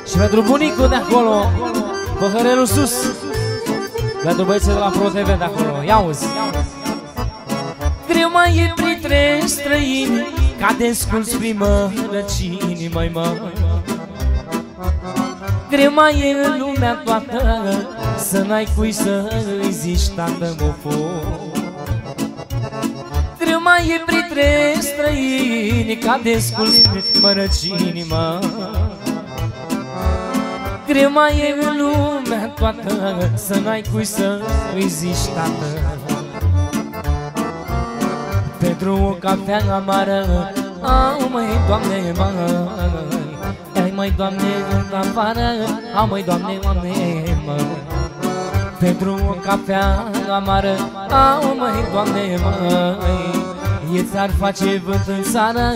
Și pentru bunicul de acolo Păhărelul sus Pentru băieții de la Pro TV de acolo. Ia uzi Greu mai e printre străini Ca de sculți primă răcini mai mă. Greu mai e în lumea toată Să n-ai cui să îi zici tată mofo. Greu mai e printre străini Ca de sculți mărăcini mă. Greu mai e în lumea toată Să n-ai cui să îi zici tată Pentru o cafea amară. Au măi, Doamne, măi Ai măi, Doamne, în afară. Au măi, Doamne, Doamne, măi Pentru o cafea amară. Au măi, Doamne, măi E ți-ar face vânt în țară.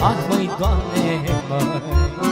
Ah, măi, Doamne, măi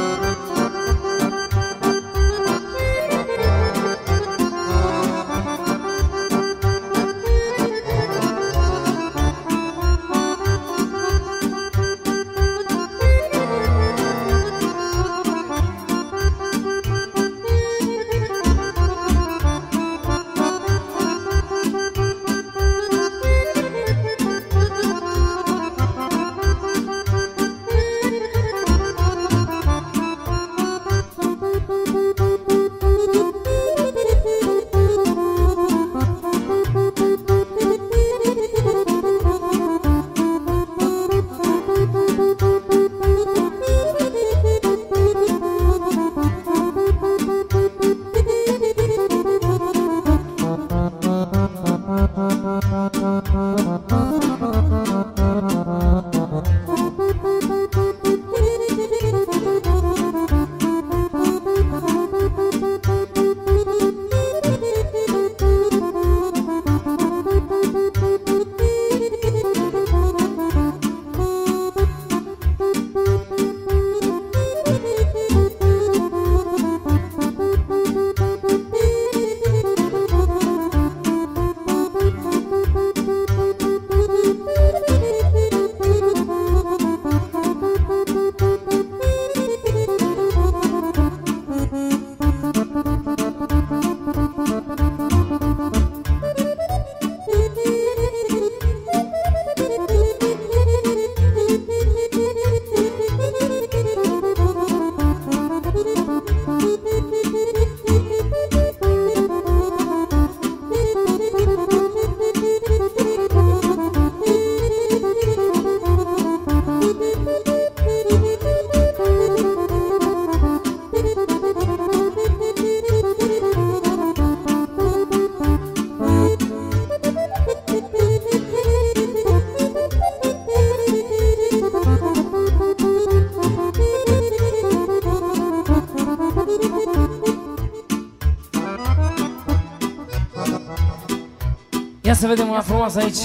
să vedem una frumoasă aici.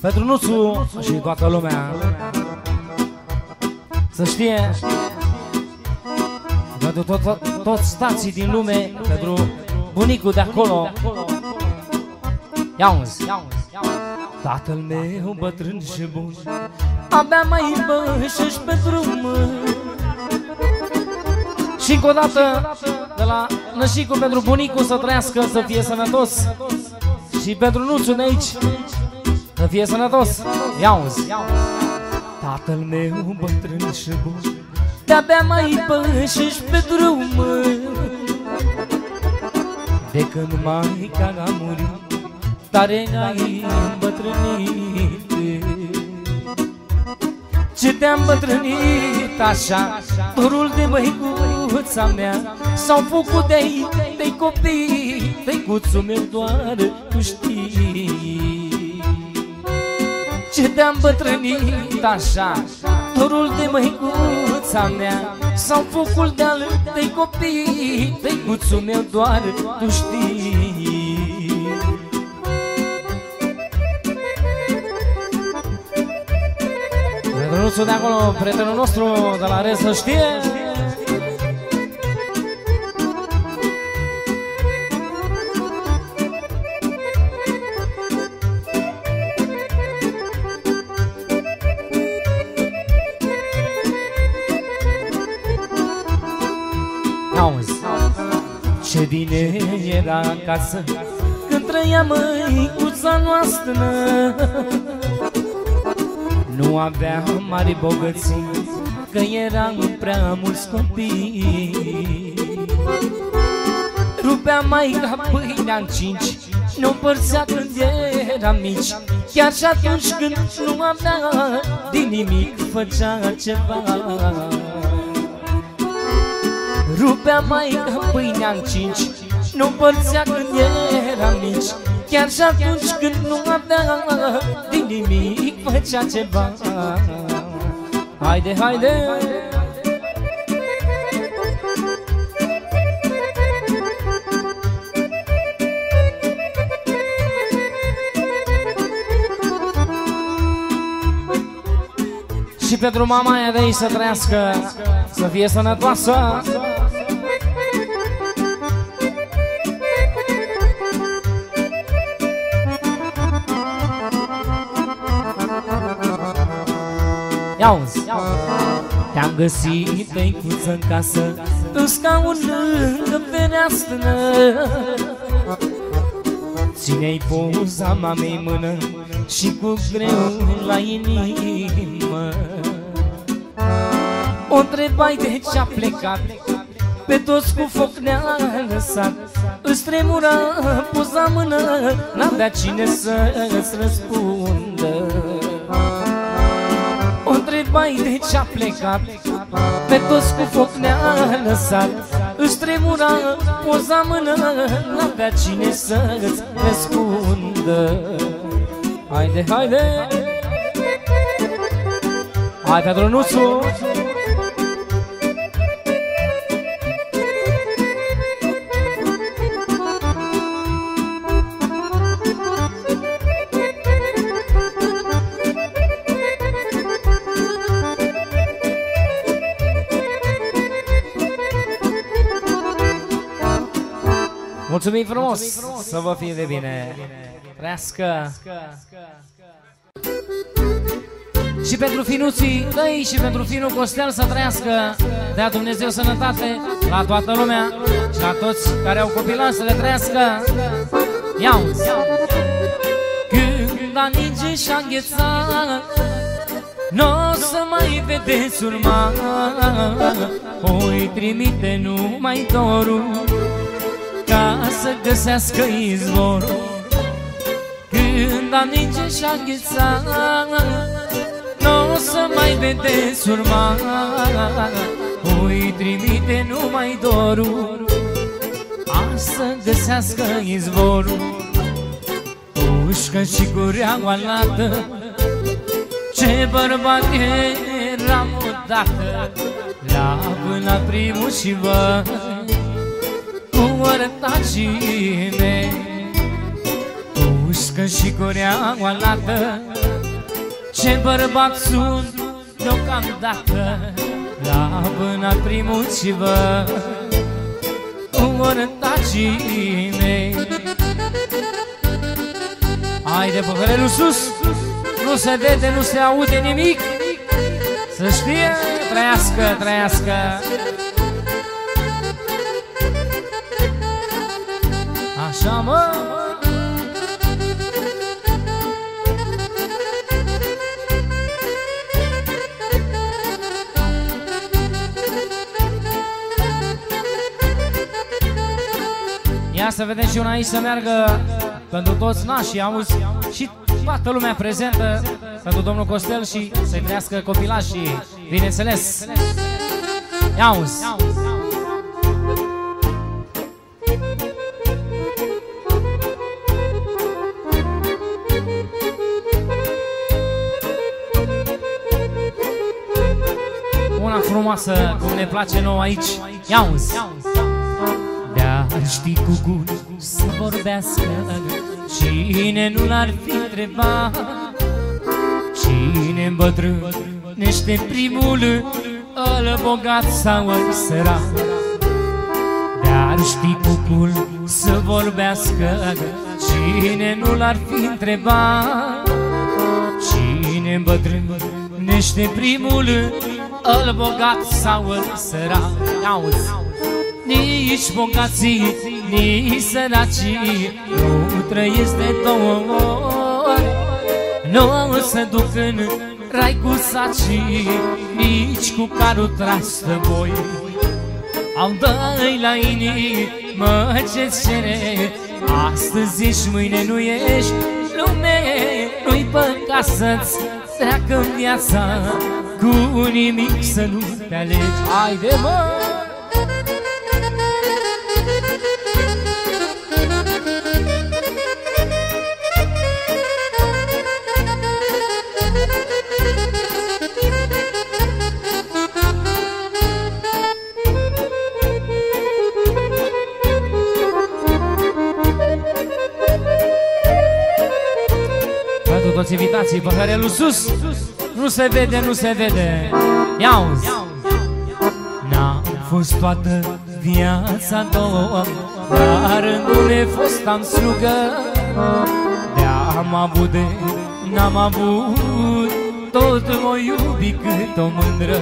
Pentru Nuțu și toată lumea. Să știe Pentru tot, tot, toți stații din lume Pentru bunicul de acolo. Ia uzi. Tatăl meu bătrân și bun Abia mai bășești pe drum. Și încă o dată De la nășicul pentru bunicul Să trăiască, să fie sănătos Și pentru nuțul de aici. Să fie sănătos. Ia uzi Tatăl meu bătrân și bun De-abia mai bășești pe drum. De când maica a murit tare ai îmbătrânit. Ce te-am îmbătrânit așa Dorul de băicuța mea? S-au făcut de-ai de copii Tăicuțul meu doar tu știi. Ce te-am îmbătrânit așa? Dorul de măicuța mea S-au făcut de-al de copii? Tăicuțul meu doar tu știi. Drăguțul de acolo, prietenul nostru de la Rez să știe era acasă Când trăia măicuța noastră. Nu aveam mari bogății Că eram prea mulți copii. Rupea maica pâinea în cinci Nu împărțea când eram mici. Chiar și atunci când nu avea din nimic Făcea ceva. Rupea maica pâinea în cinci Nu împărțea când eram mici Chiar și atunci când nu avea din nimic Făcea ceva. Haide, haide! Și pentru mama aia de aici să trăiască Să fie sănătoasă Ia uzi Te-am găsit tăicuță în casă Pe scaun lângă fereastră Ține-i poza mamei mână Și cu greu la inimă. O întrebai de ce-a plecat? Pe toți cu foc ne-a lăsat. Îți tremura poza mână. N-avea cine să-ți răspundă o întrebai de ce-a plecat. Pe toți cu foc ne-a lăsat. Își tremura poza mână N-avea cine să-ți răspundă. Haide, haide! Hai, Pedronuțu Mulțumim frumos, să vă fie de bine. Trească. Și pentru finuții tăi și pentru finul Costel să trăiască Dea Dumnezeu sănătate la toată lumea Și la toți care au copilari să le trăiască. Iau Când a ninge și-a înghețat N-o să mai vedeți urma. O-i trimite numai dorul ca să găsească izvorul. Când a ninge și-a înghețat Nu o să mai vedeți urma Ui trimite numai dorul A să găsească izvorul. Ușcă și cureaua lată Ce bărbat eram odată. La până primul și văd cu ortagine Mișcă și cureaua lată Ce bărbat sunt deocamdată. La până primul și vă Umoră tacii mei Haide păhărelul sus Nu se vede, nu se aude nimic. Să știe, trăiască, trăiască Așa mă Ia să vedem și una aici să meargă pentru toți nașii, auzi, și toată lumea prezentă pentru domnul Costel și să-i trăiască copilașii, bineînțeles. Ia auzi. Una frumoasă, cum ne place nouă aici. Ia auzi. Dar știi cu gust să vorbească Cine nu l-ar fi întrebat Cine îmbătrânește primul Ăla bogat sau îl sărat Dar știi cucul să vorbească Cine nu l-ar fi întrebat Cine îmbătrânește primul Îl bogat sau îl sărat Auzi nici bogații, nici săracii Nu trăiesc de două ori. Nu se duc în rai cu sacii Nici cu carul tras de boi. Au dă-i la inimă ce cere Astăzi ești, mâine nu ești. Lume, nu-i păcat să-ți treacă viața Cu nimic să nu te alegi Haide mă! toți invitații, păhărelul sus Nu se vede, nu se vede. Iauzi N-am fost toată viața două Dar nu fost am slugă. De-am avut de n-am avut Tot mă iubi cât o mândră.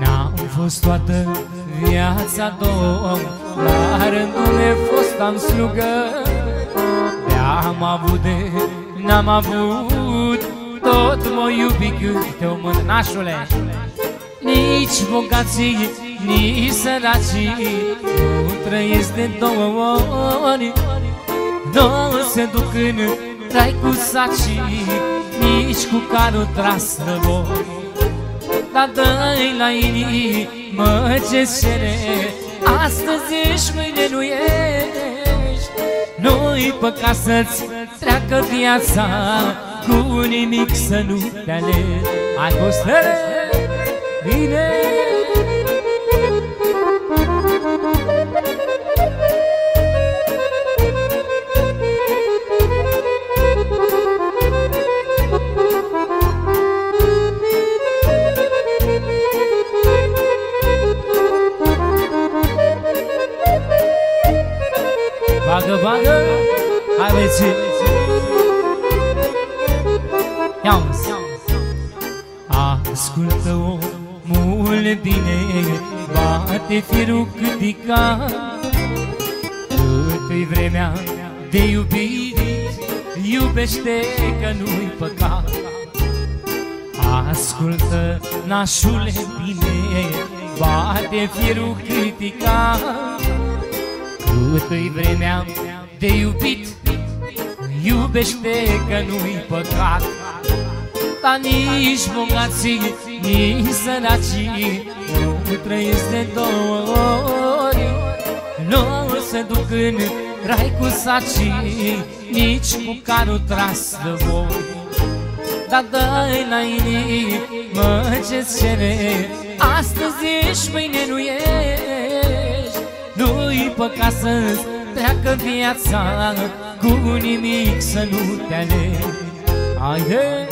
N-am fost toată viața două Dar nu fost am slugă. De-am avut de N-am avut tot mă iubi câte o mână Nașule Nici bogații, nici săracii Nu trăiesc de două ori. Nu se duc în trai cu sacii Nici cu carul tras de voi Dar dă-i la inimă ce cere Astăzi ești, mâine nu ești. Nu-i păcat să-ți treacă viața Cu nimic să nu te alegi Hai cu stele, bine. Bagă, bagă, hai băieții Bate firul câtica Cât-i vremea de iubit Iubește că nu-i păcat. Ascultă, nașule bine Bate firul câtica Cât-i vremea de iubit Iubește că nu-i păcat. Dar nici bogații, nici săracii Nu trăiesc de două ori Nu se duc în rai cu sacii Nici cu carul tras de voi Dar dă-i la inimă ce-ți cere Astăzi ești, mâine nu ești Nu-i păcat să-ți treacă viața cu nimic să nu te alegi Haide! Tot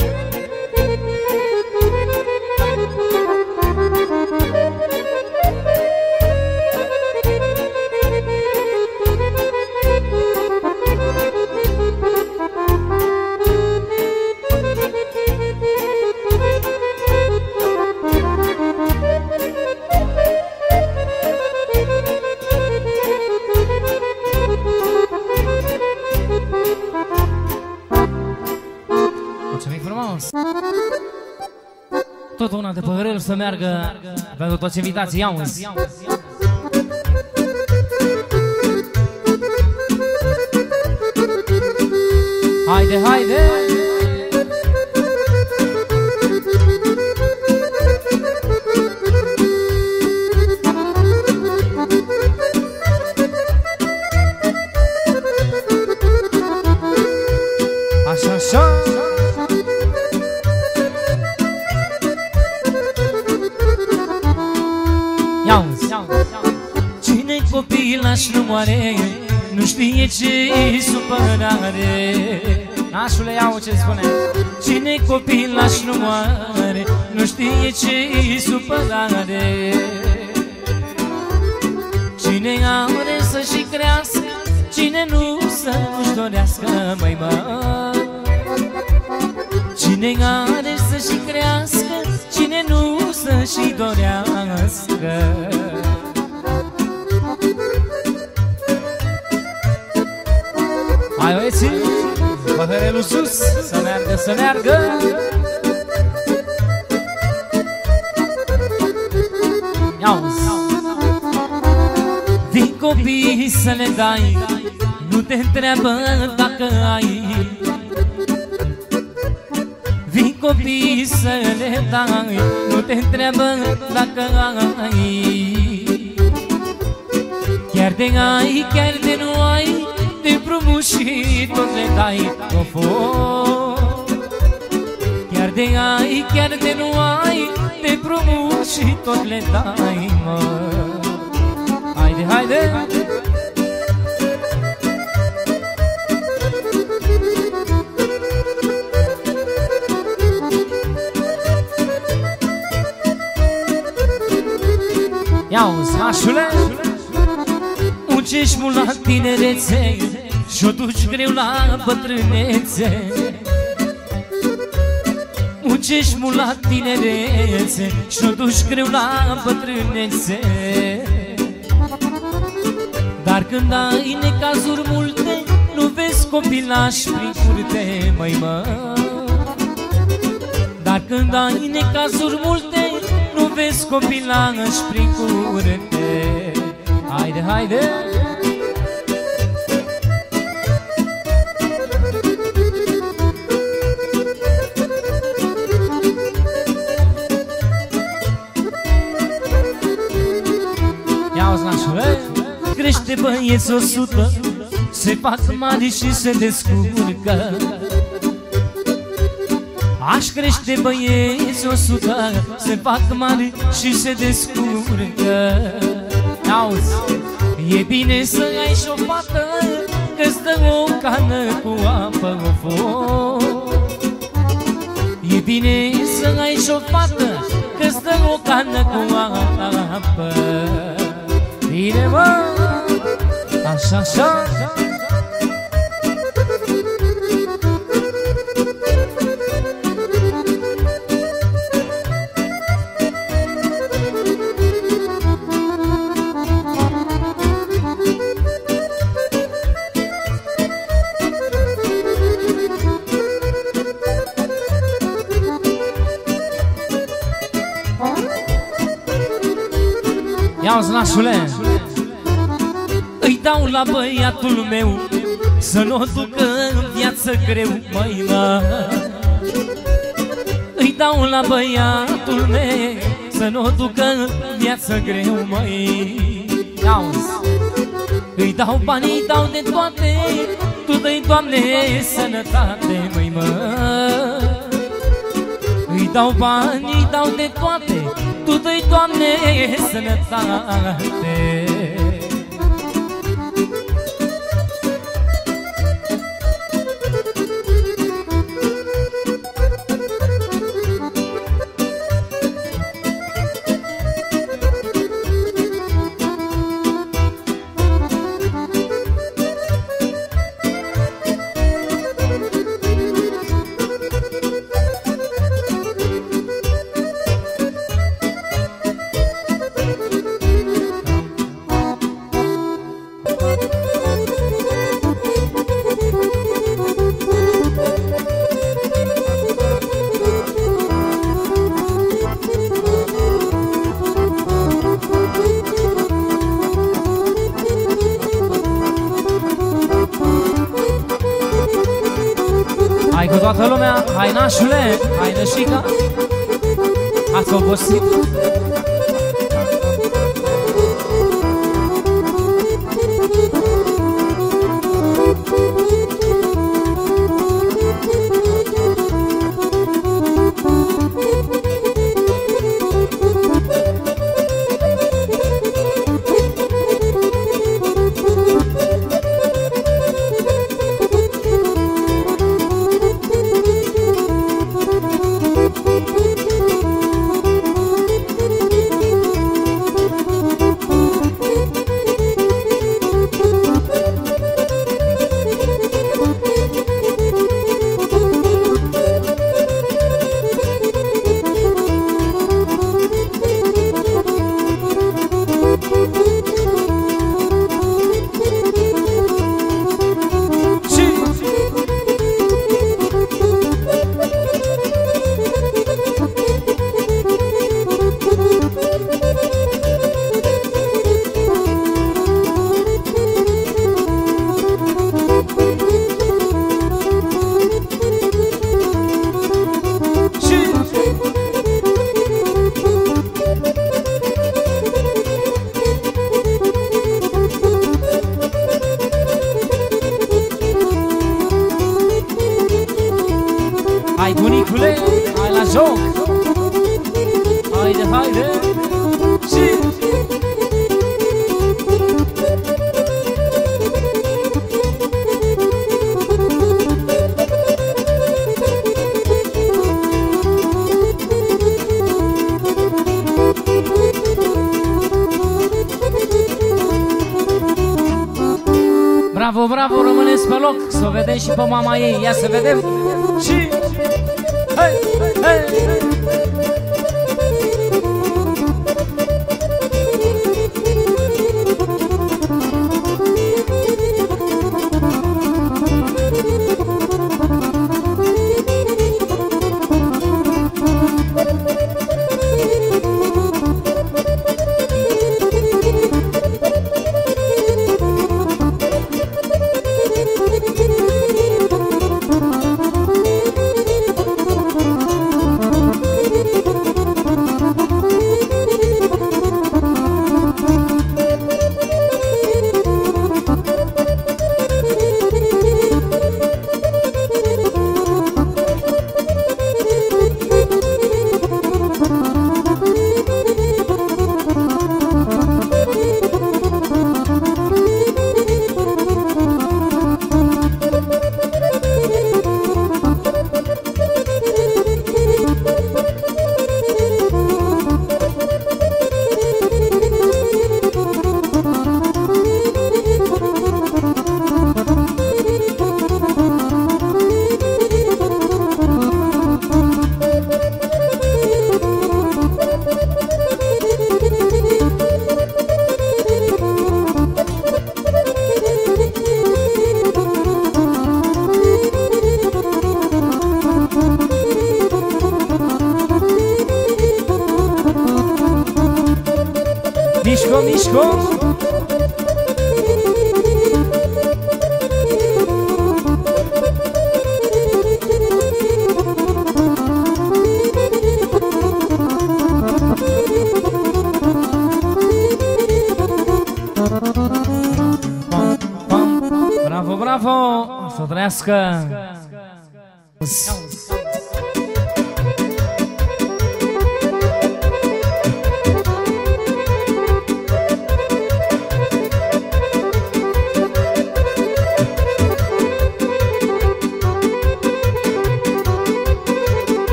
să meargă pentru toți invitații. Ia uzi! Haide, haide! Ce spune? Cine copilaș nu moare Nu te întreabă dacă ai. Vin copii să le dai Nu te întreabă dacă ai. Chiar de ai, chiar de nu ai frumos și tot le dai cofo Chiar de ai, chiar de nu ai De frumos și tot le dai, mă Ia-uzi, mașule Muncești mult la tinerețe și-o duci greu la bătrânețe. Muncești mult la tinerețe Și-o duci greu la bătrânețe. Dar când ai necazuri multe Nu vezi copilași prin curte, măi mă. Dar când ai necazuri multe Nu vezi copilași prin curte Haide, haide! Crește băieți o sută Se fac mari și se descurcă. Aș crește băieți o sută Se fac mari și se descurcă Auzi, e bine să ai și o fată Că-ți dă o cană cu apă o foc. E bine să ai și o fată Că-ți dă o cană cu apă. Bine mă! Așa, așa Ia-ți nașule dau la băiatul meu Să nu o ducă în viață greu, măi, mă. Îi dau la băiatul meu Să nu o ducă în viață greu, măi. Auzi. Îi dau bani, îi dau de toate Tu dă-i, Doamne, sănătate, măi, mă. Îi dau bani, îi dau de toate Tu dă-i, Doamne, sănătate nașule, hai nășica Ați obosit? Și pe mama ei. Ia să vedem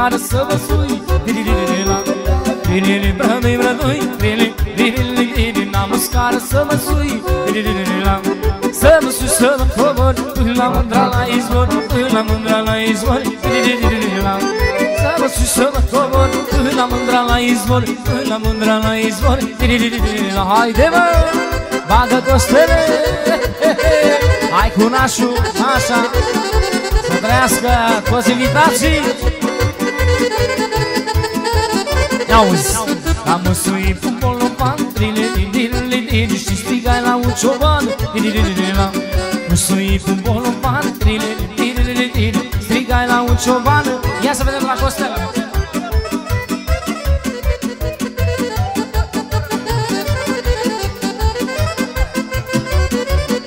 scară să vă sui. Lili brădui brădui Lili lili lili N-am o scară să mă sui Să mă sui să mă cobor La mândra la izvor La mândra la izvor Să mă sui să mă cobor La mândra la izvor La mândra la izvor Haide mă Bagă costele Hai cu nașul, așa Să trăiască toți invitații Auzi Am măsuit un bolovan Și strigai la un cioban. Măsuit un bolovan Strigai la un cioban. Ia să vedem la Costel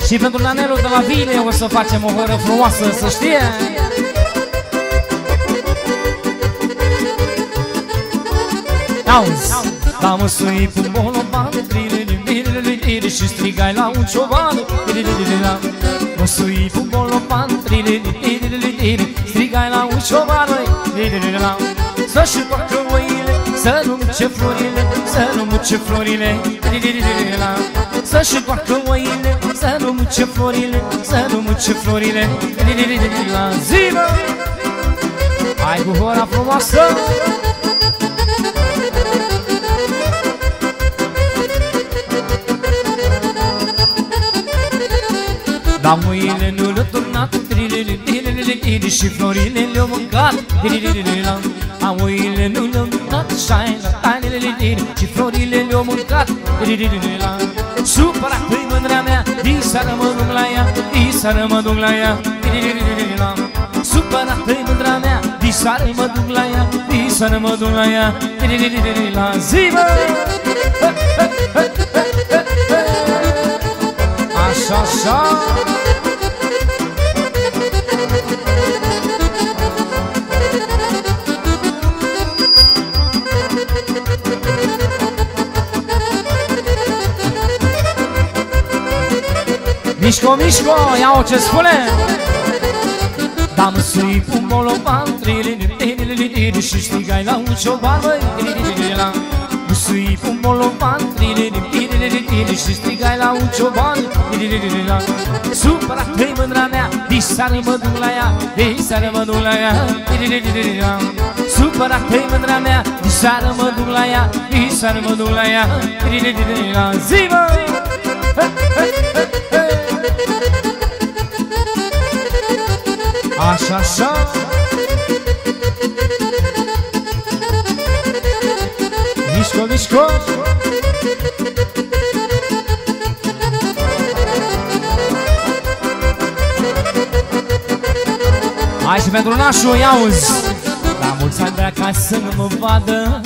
Și pentru nanelul de la Vile o să facem o horă frumoasă, să știe Auzi, da mă sui cu boloban Și strigai la un cioban. Mă sui cu boloban Strigai la un cioban. Să-și toacă oile Să nu muce florile Să nu muce florile. Să-și toacă oile Să nu muce florile Să nu muce florile. La zi, mă! Hai cu hora frumoasă! Dar mâine nu le-a turnat Și florile le-au mâncat A mâine nu le-au mâncat Și florile le-au mâncat Supărat-i mândrea mea Diseară mă duc la ea Diseară mă duc la ea Supărat-i mândrea mea Diseară mă duc la ea Diseară mă duc la ea La zi, mă! Așa, așa Mișco, mișco, ia-o ce spune Dam să-i pun bolovan Și strigai la un cioban, băi Să-i pun bolovan Și strigai la un cioban Supărat-i mândra mea Diseară mă duc la ea Diseară mă duc la ea Supărat-i mândra mea Diseară mă duc la ea Diseară mă duc la ea Zi, măi! Așa, așa. Mișco, mișco. Hai și pentru nașul, ia uzi. La mulți ani vrea ca să nu mă vadă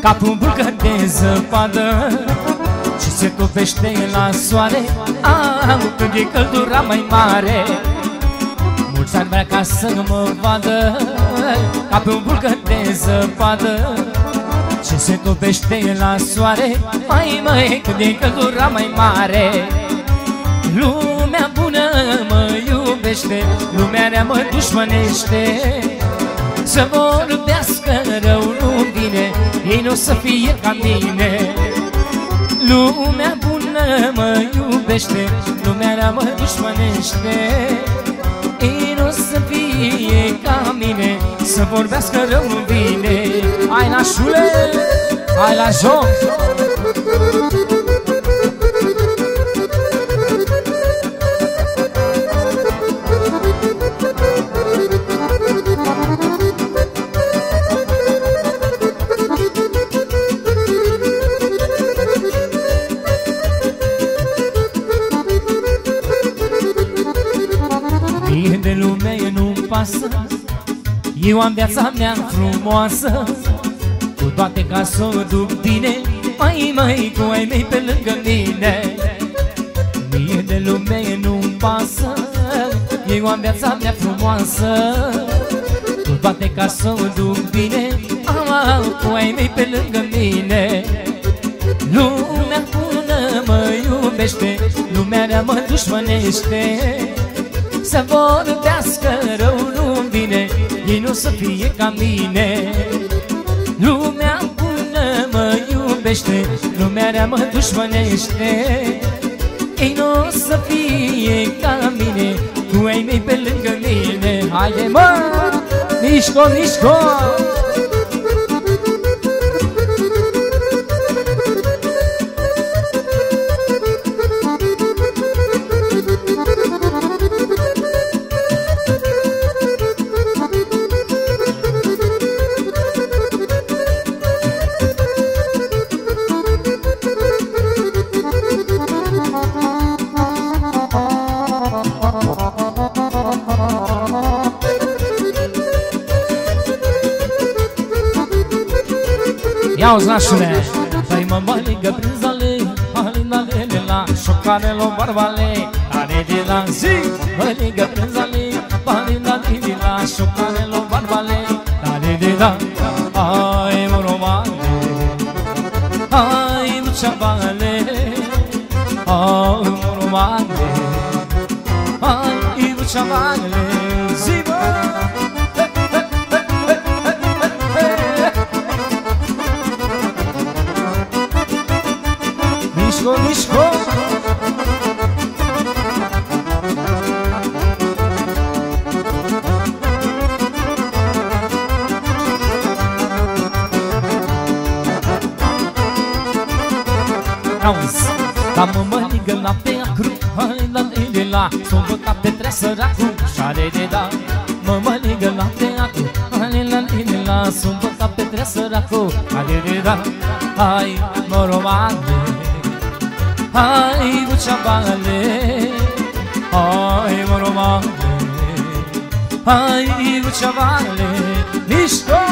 Ca pe un bulcă de zăpadă. Și se topește la soare Am când e căldura mai mare. Mulți ani vrea ca să nu mă vadă Ca pe un bulcă de zăpadă. Și se topește la soare Mai măi când e căldura mai mare. Lumea bună mă iubește Lumea rea mă dușmănește. Să vorbească rău nu bine Ei nu o să fie ca mine. Lumea bună mă iubește Lumea rea mă dușmănește Ei nu o să fie ca mine Să vorbească rău nu bine Hai nașule, hai la joc Eu am viața mea frumoasă Cu toate ca să o duc bine Mai, mai, cu ai mei pe lângă mine. Mie de lume nu-mi pasă Eu am viața mea frumoasă Cu toate ca să o duc bine Am, cu ai mei pe lângă mine. Lumea bună mă iubește Lumea rea mă dușmănește să vorbească rău nu bine Ei nu să fie ca mine. Lumea bună mă iubește Lumea rea mă dușmănește. Ei nu să fie ca mine Cu ai mei pe lângă mine. Haide mă, mișco, mișco Ia uzi nașule Păi mă baligă prin zale Alina lele la Șocanelo barbale Ale de la zi. Baligă prin zale Alina lele la Șocanelo barbale Ale de la Ai mă romane. Ai mă ceabale Ai mă romane. Ai mă ceabale Zi mă Mișco, mișco Auzi, ca mă măligă la pe acru Hai la lele la, sunt băcat pe tre săracul Șare de da, mă măligă la pe acru Hai la lele la, sunt băcat pe tre săracul Șare de da, hai mă romane Hai bucea bale Hai mă romane Hai bucea bale Mișto! Așa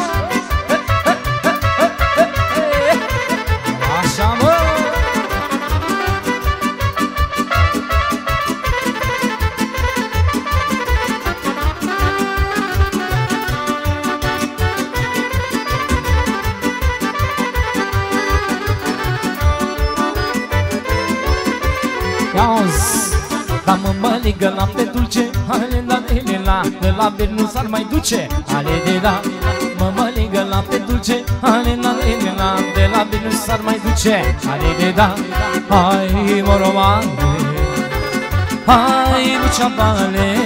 la, de la bir nu s-ar mai duce. Ale de la, mă măligă la pe dulce Ale la ele la, de la bir nu s-ar mai duce. Ale de da, hai mă romane Hai lucea bale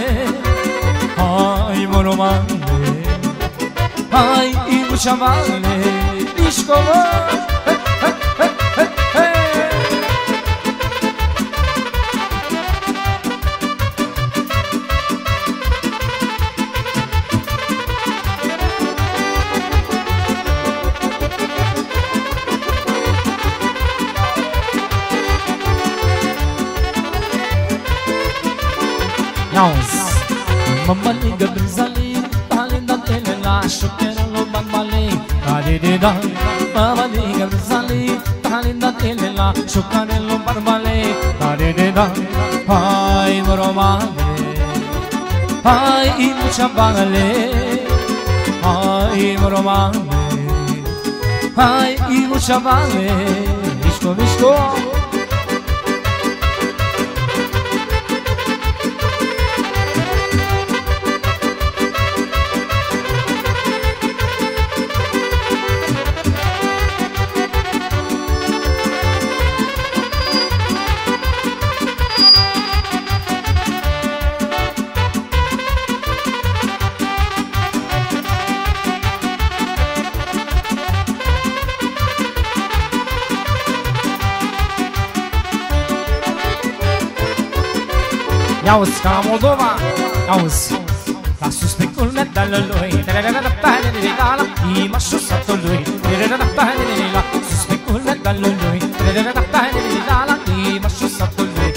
Hai mă romane Hai lucea bale Mișco mă Iauzi Mă măligă brizali Tale da tele la Șocheră lo bambale Tale de da Mă măligă brizali Tale da tele la Șocheră lo bambale Tale de da Hai mă romane Hai mucea bale Hai mă romane Hai mucea bale Mișco, mișco Iauzi, ca la Moldova Auzi La suspectul medalului Imașul satului Suspectul medalului Imașul satului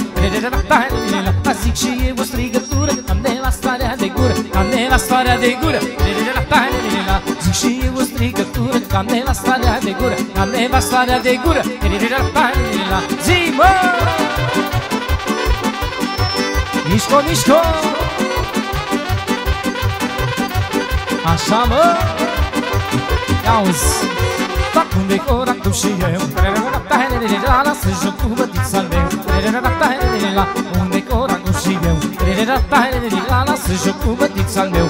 La zic și eu o strigătură Am nevastarea de gură Am nevastarea de gură Zic și eu o strigătură Am nevastarea de gură Am nevastarea de gură Zi mă! Mișco, mișco Așa mă! Auzi! Fac un decor acum și eu. Să joc cu bătița al meu. Un decor acum și eu Să joc cu bătița al meu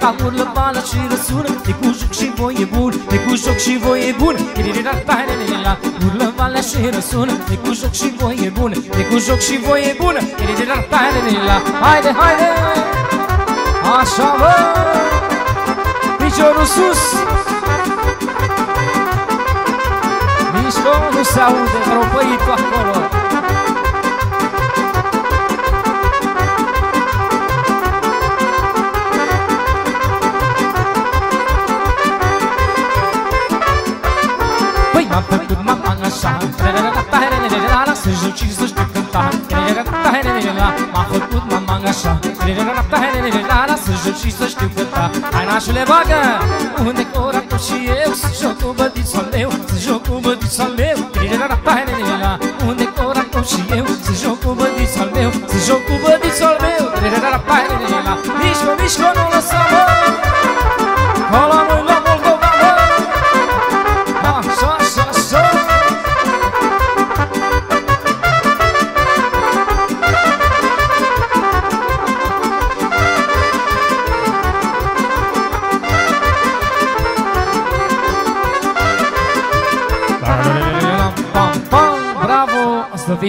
Ca urlă bală și răsună De cu joc și voie bun De cu joc și voie bun. Urlă valea și răsună De cu joc și voie bună De cu joc și voie bună Haide, haide Așa mă Piciorul sus. Mișco nu se aude Ropăitul acolo Justiças de cantar. Mahmud Mamangasha As ele de cantar aí na chulevaga O decora coxieu Se ele de saleu Se ele de saleu O decora coxieu Se jocuba de saleu Se jocuba ele saleu Disco, disco, não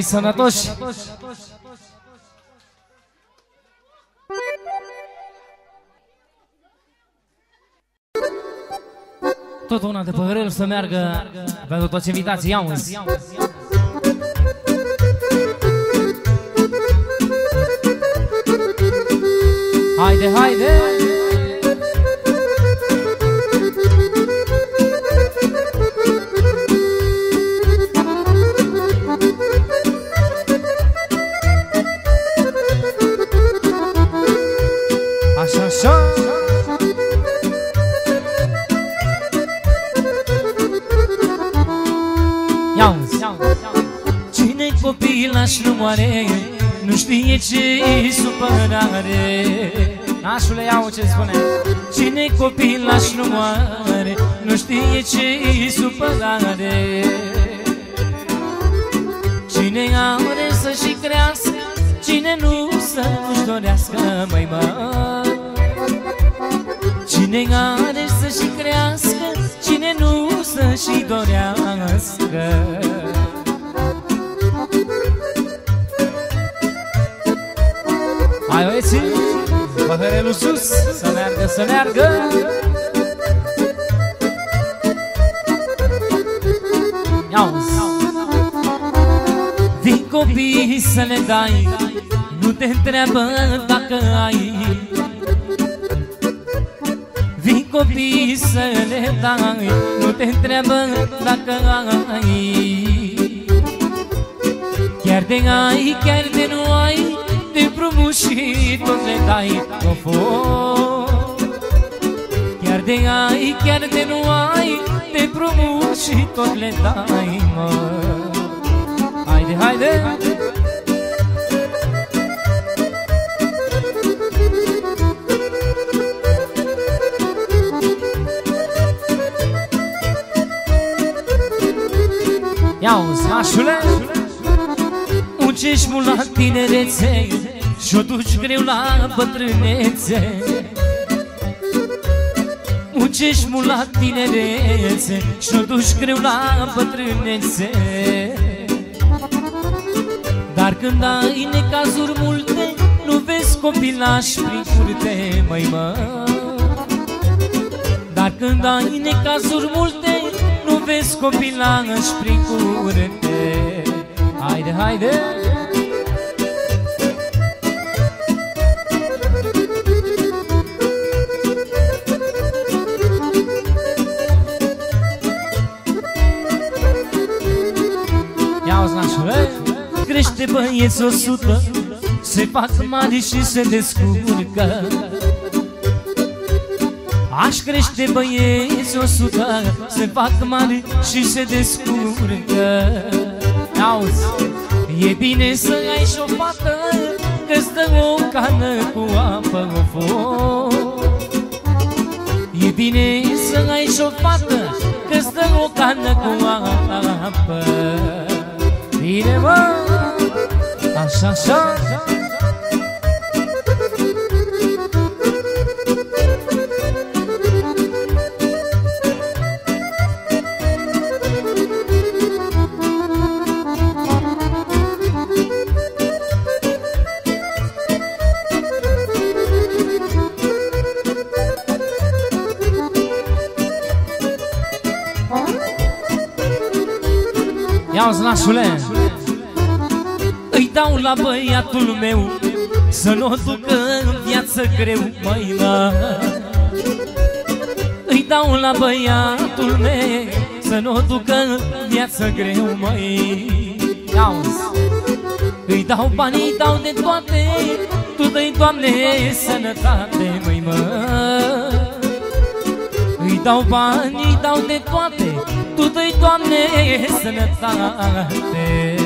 fiți sănătoși! Tot una de păhărel să meargă pentru toți invitații. Ia uzi! Haide, haide! Moare Nu știe ce-i supărare. Nașule, iau ce spune. Cine copil naș nu moare Nu știe ce-i supărare. Cine are să-și crească Cine nu să nu-și dorească, mai mă. Cine are să-și crească Cine nu să-și dorească Hai băieții, păhărelul sus Să meargă, să meargă. Iauzi Vin copii să le dai Nu te întreabă dacă ai. Vin copii să le dai Nu te întreabă dacă ai. Chiar de ai, chiar de nu ai de frumos și tot le dai confort Chiar de ai, chiar de nu ai De frumos și tot le dai, mă Haide, haide! Ia-uzi, mașule! Muncești mult la tinerețe Și-o duci greu la bătrânețe. Muncești mult la tinerețe. Și-o duci greu la bătrânețe. Dar când ai necazuri multe Nu vezi copilași prin curte, măi mă. Dar când ai necazuri multe Nu vezi copilași prin curte. Haide, haide! Crește băieți o sută Se fac mari și se descurcă. Aș crește băieți o sută Se fac mari și se descurcă. Auzi, e bine să ai și o fată Că-ți dă o cană cu apă o foc. E bine să ai și o fată Că-ți dă o cană cu apă. Bine mă, așa, așa. Ia-ți nașule Îi dau la băiatul meu Să nu o ducă în viață greu, măi, mă. Îi dau la băiatul meu Să nu o ducă în viață greu, măi. Ia-ți Îi dau banii, îi dau de toate Tu dă-i, Doamne, sănătate, măi, mă. Îi dau bani, îi dau de toate Tu dă-i, Doamne, sănătate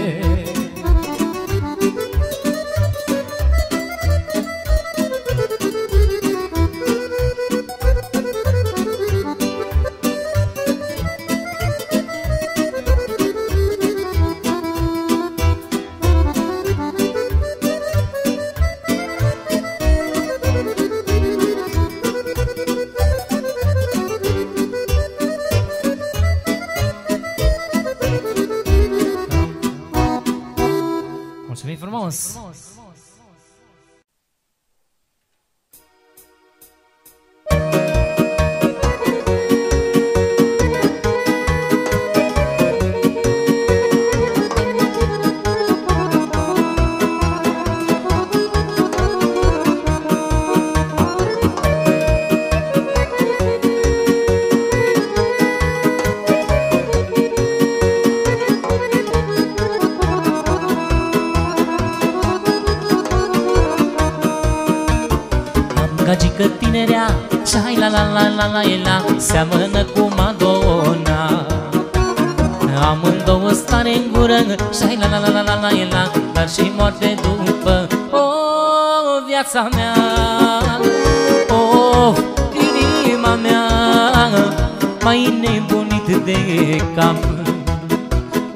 Gagică tinerea Șai la la la la la la Seamănă cu Madonna. Amândouă stare în gură Șai la la la la la la la Dar și moarte după O, viața mea. O, inima mea Mai nebunit de cap.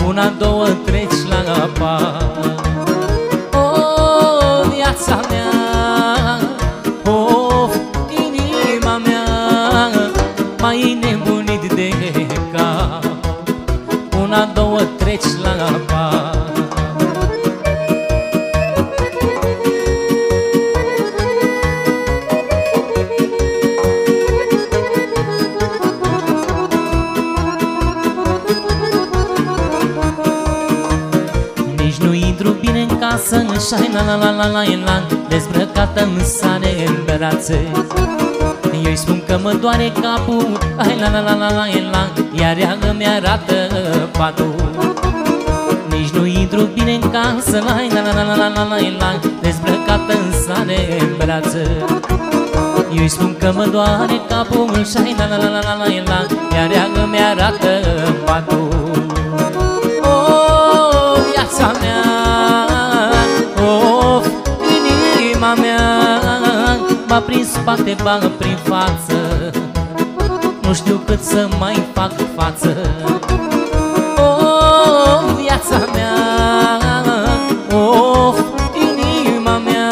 Una, două, treci la apa casă Șai la la la la la la Dezbrăcată în sare în brațe eu-i spun că mă doare capul Ai la la la la la la Iar ea îmi arată patul Nici nu intru bine în casă La la la la la la la la Dezbrăcată în sare în brață Eu-i spun că mă doare capul Și ai la la la la la la la Iar ea îmi arată patul M-a prin spate, bagă prin față. Nu știu cât să mai fac față. Oh, viața mea Oh, inima mea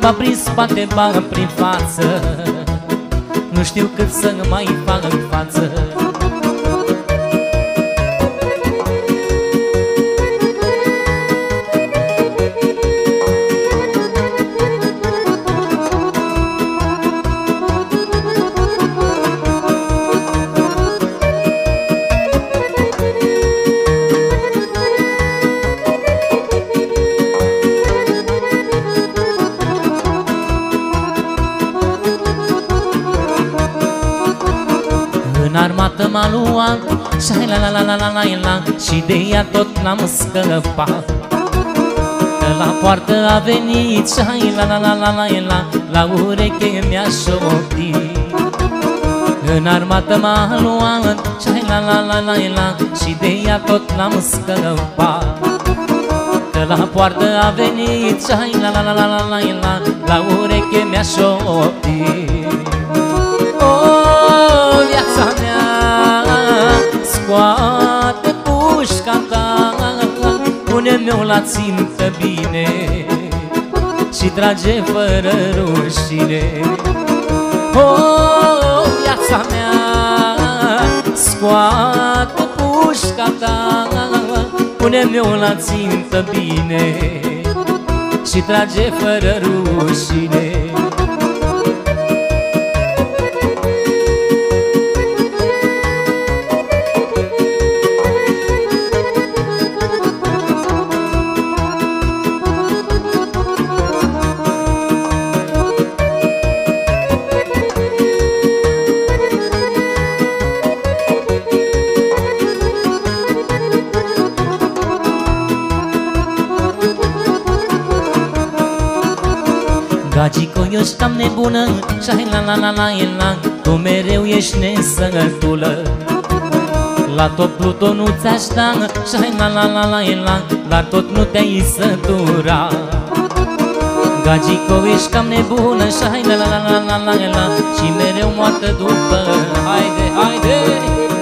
M-a prin spate, bagă prin față. Nu știu cât să mai fac față la la la la la la la Și de ea tot n-am scăpat Că la poartă a venit Și la la la la la la La ureche mi-a șoptit În armată m-a luat Și la la la la la Și de ea tot n-am scăpat Că la poartă a venit Și la la la la la la la La ureche mi-a șoptit Oh, viața mea Scoate pușca ta Pune-mi-o la țintă bine Și trage fără rușine. Oh, viața mea Scoate pușca ta Pune-mi-o la țintă bine Și trage fără rușine Gagico, eu cam nebună Și la la la la la Tu mereu ești nesănătulă La tot Pluto nu ți-aș da Și la la la la la Dar tot nu te-ai sătura Gagico, ești cam nebună Și la la la la la la la Și mereu moartă după Haide, haide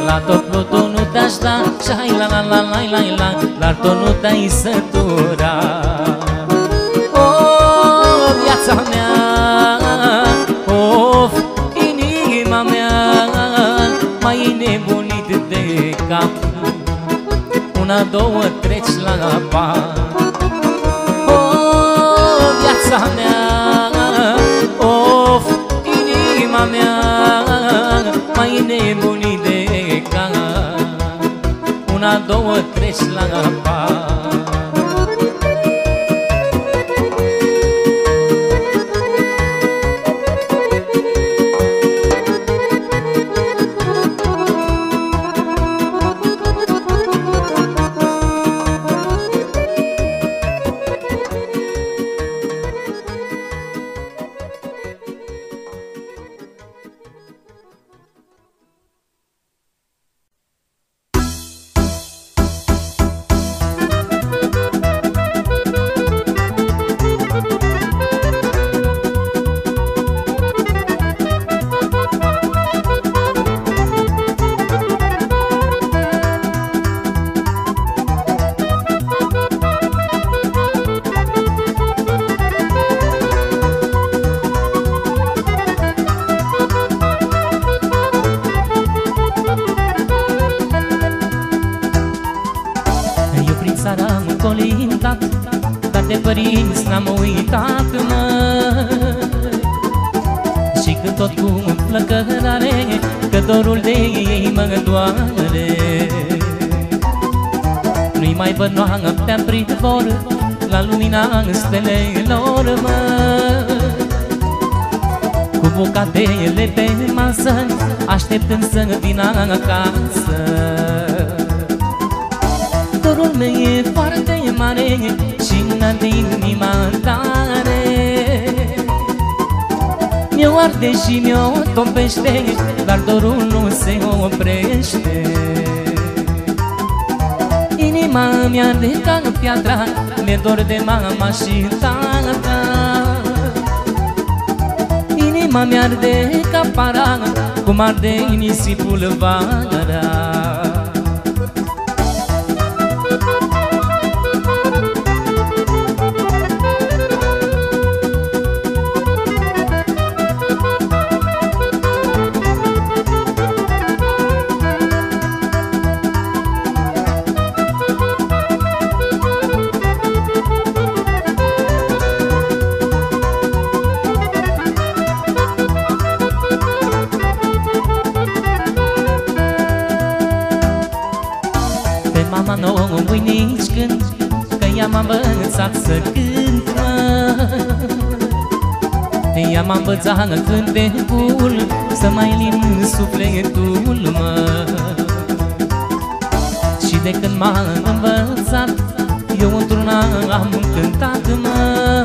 La tot Pluto nu te-aș da Și la la la la la la Dar tot nu te-ai sătura viața mea cap Una, două, treci la pat O, oh, viața mea Of, oh, inima mea Mai nebunit de cap Una, două, treci la pat Așteptând să vină acasă. Dorul meu e foarte mare Și n din inima tare. Mi-o arde și mi-o topește Dar dorul nu se oprește. Inima mi-arde ca piatra mi-e dor de mama și tata. Inima mi-arde ca para කුමන්ඩේ ඉනිසි පුලවානරා vara învățat să cânt, mă. Ea m-a învățat cântecul Să mai lim sufletul, mă. Și de când m-a învățat Eu într-una am cântat, mă.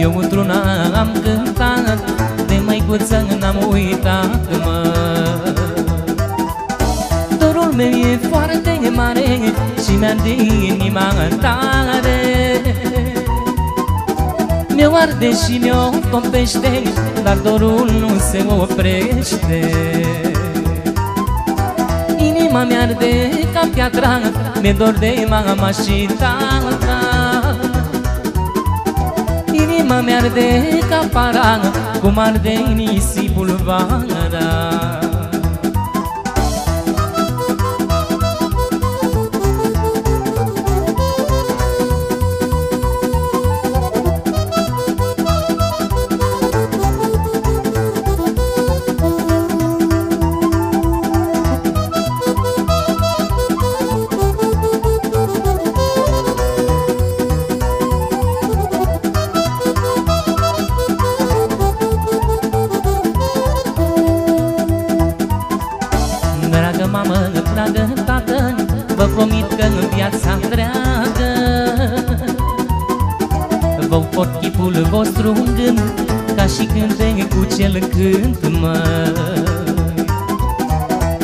Eu într-una am cântat De măicuță n-am uitat, mă. Dorul meu e foarte mare mi-arde inima tare. Mi-o arde și mi-o tompește Dar dorul nu se oprește. Inima mi-arde ca piatra Mi-e dor de mama și tata. Inima mi-arde ca para Cum arde nisipul vara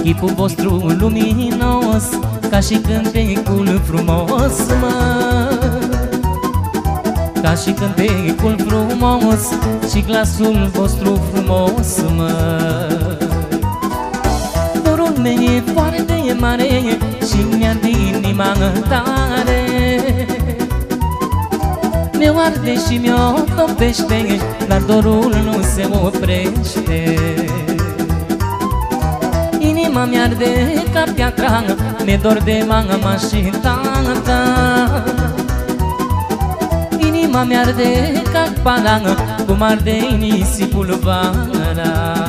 Chipul vostru luminos Ca și cântecul frumos, mă Ca și cântecul frumos Și glasul vostru frumos, mă Dorul meu e foarte mare Și mi-a din inima tare Mi-o arde și mi-o topește Dar dorul nu se oprește. Inima mi-arde ca piatra Mi-e dor de mama și tata. Inima mi-arde ca palană Cum arde nisipul vara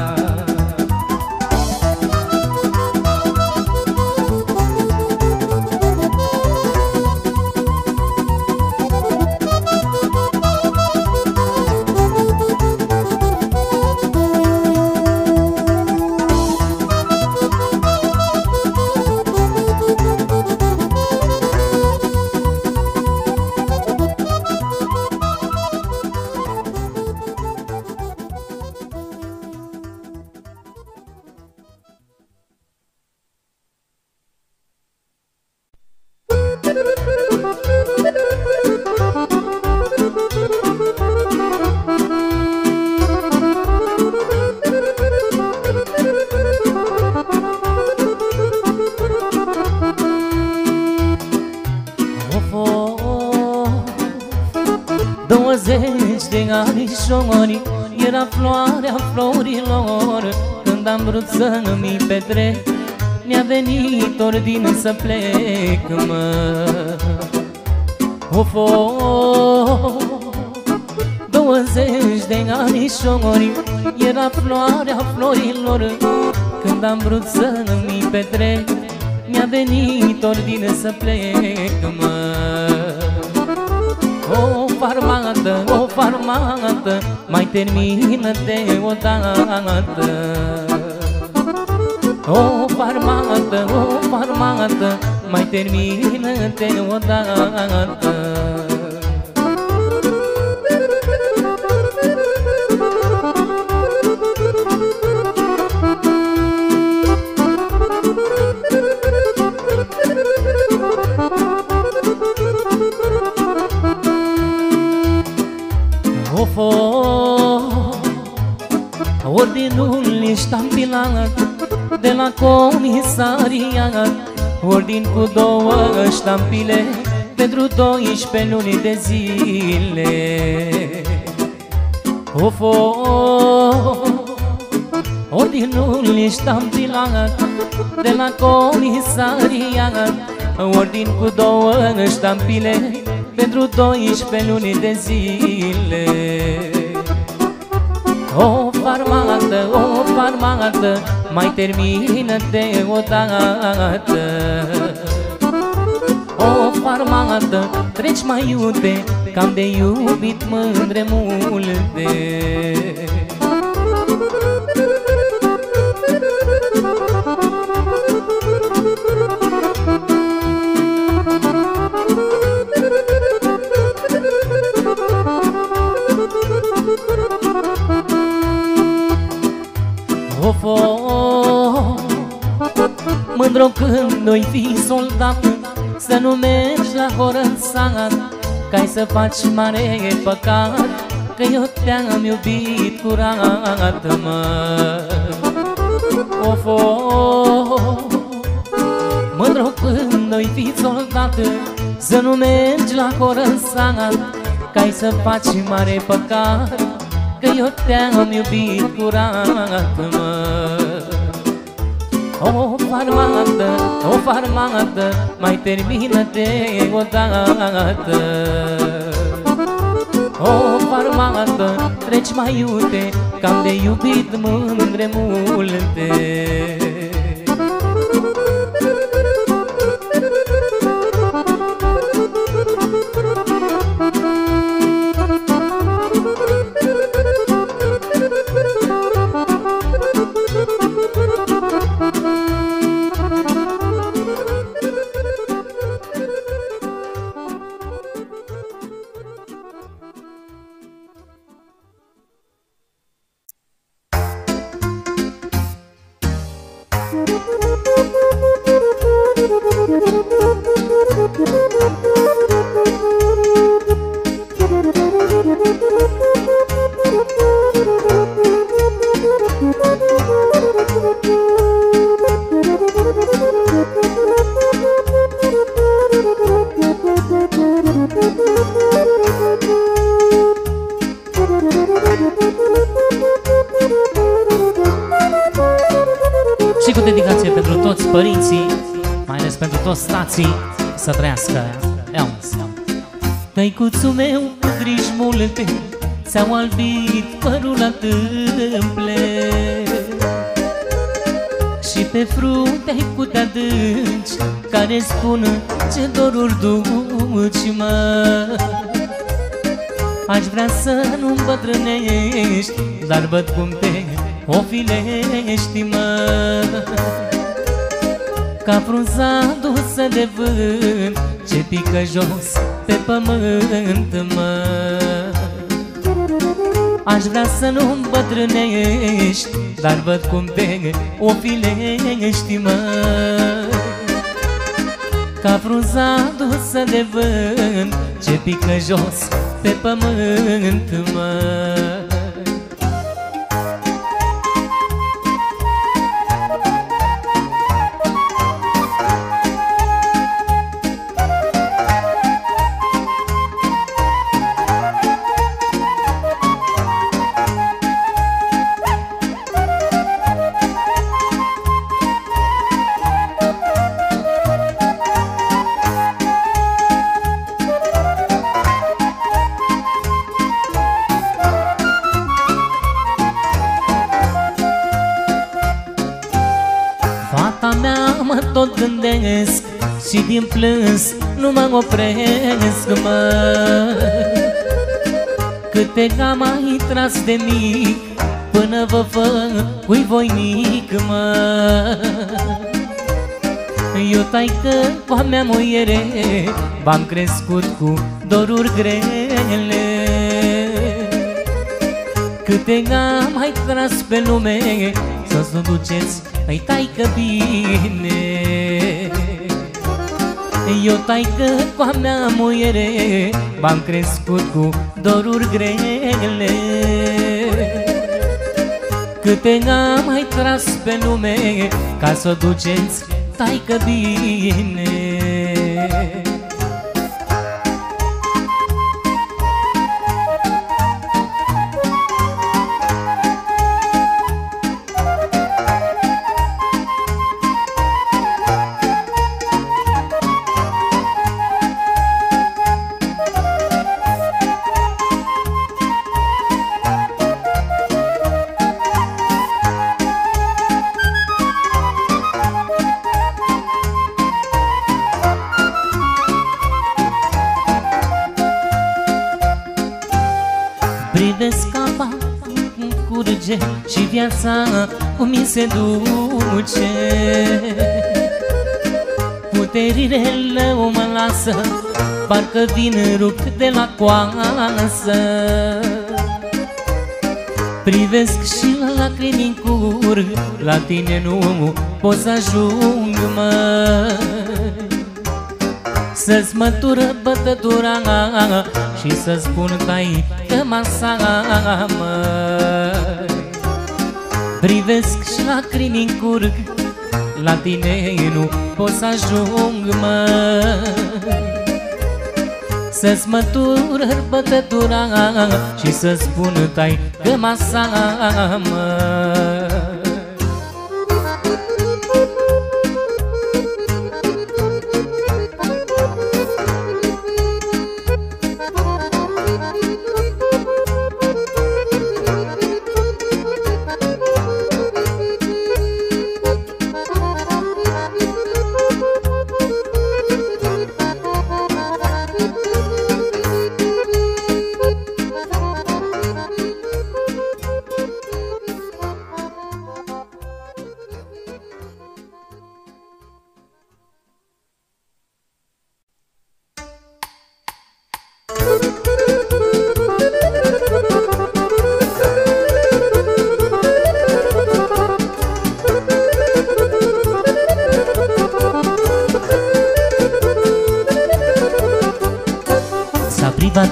de anișori Era floarea florilor. Când am vrut să mi petrec Mi-a venit ordin să plec, mă. Of, of, 20 de anișori Era floarea florilor. Când am vrut să mi petrec Mi-a venit ordine să plec, mă. O farmată, o farmată Mai termină-te odată O farmată, o farmată Mai termină-te odată la comisariat Ordin cu două ștampile pentru 12 luni de zile. Of, of, Ordinul ștampilat de la comisariat Ordin cu două ștampile pentru 12 luni de zile. O farmată, o farmată Mai termină-te odată O farmată, treci mai iute Cam de iubit mândre multe Mândru când o fi soldat Să nu mergi la horă în sat Ca să faci mare păcat Că eu te-am iubit curat, mă. Of, of Mândru când o fi soldat Să nu mergi la horă în sat Ca să faci mare păcat Că eu te-am iubit curat, mă o farmată, o farmată Mai termină-te odată. O farmată, treci mai iute Cam de iubit mândre multe Dar văd cum te ofilești, mă. Ca frunza dusă de vânt Ce pică jos pe pământ, mă. Aș vrea să nu îmbătrânești Dar văd cum te ofilești, mă. Ca frunza dusă de vânt Ce pică jos pe pământ, mă nu mă opresc, mă. Câte am mai tras de mic Până vă fac cui voinic, mă. Eu, taică, cu a mea moiere V-am crescut cu doruri grele. Câte am mai tras pe lume Să-ți nu duceți, îi taică bine Eu, taică, cu a mea moiere V-am crescut cu doruri grele. Câte am mai tras pe lume Ca să o duceți, taică bine se duce. Puterile lău mă lasă Parcă vin rupt de la coasă. Privesc și la lacrimi curg La tine nu pot să ajung, mă. Să-ți mătură bătătura Și să spun tai că masa mă Privesc și lacrimi curg. La tine nu pot să ajung, mă. Să-ți mătură bătătura Și să spun tai că masa mă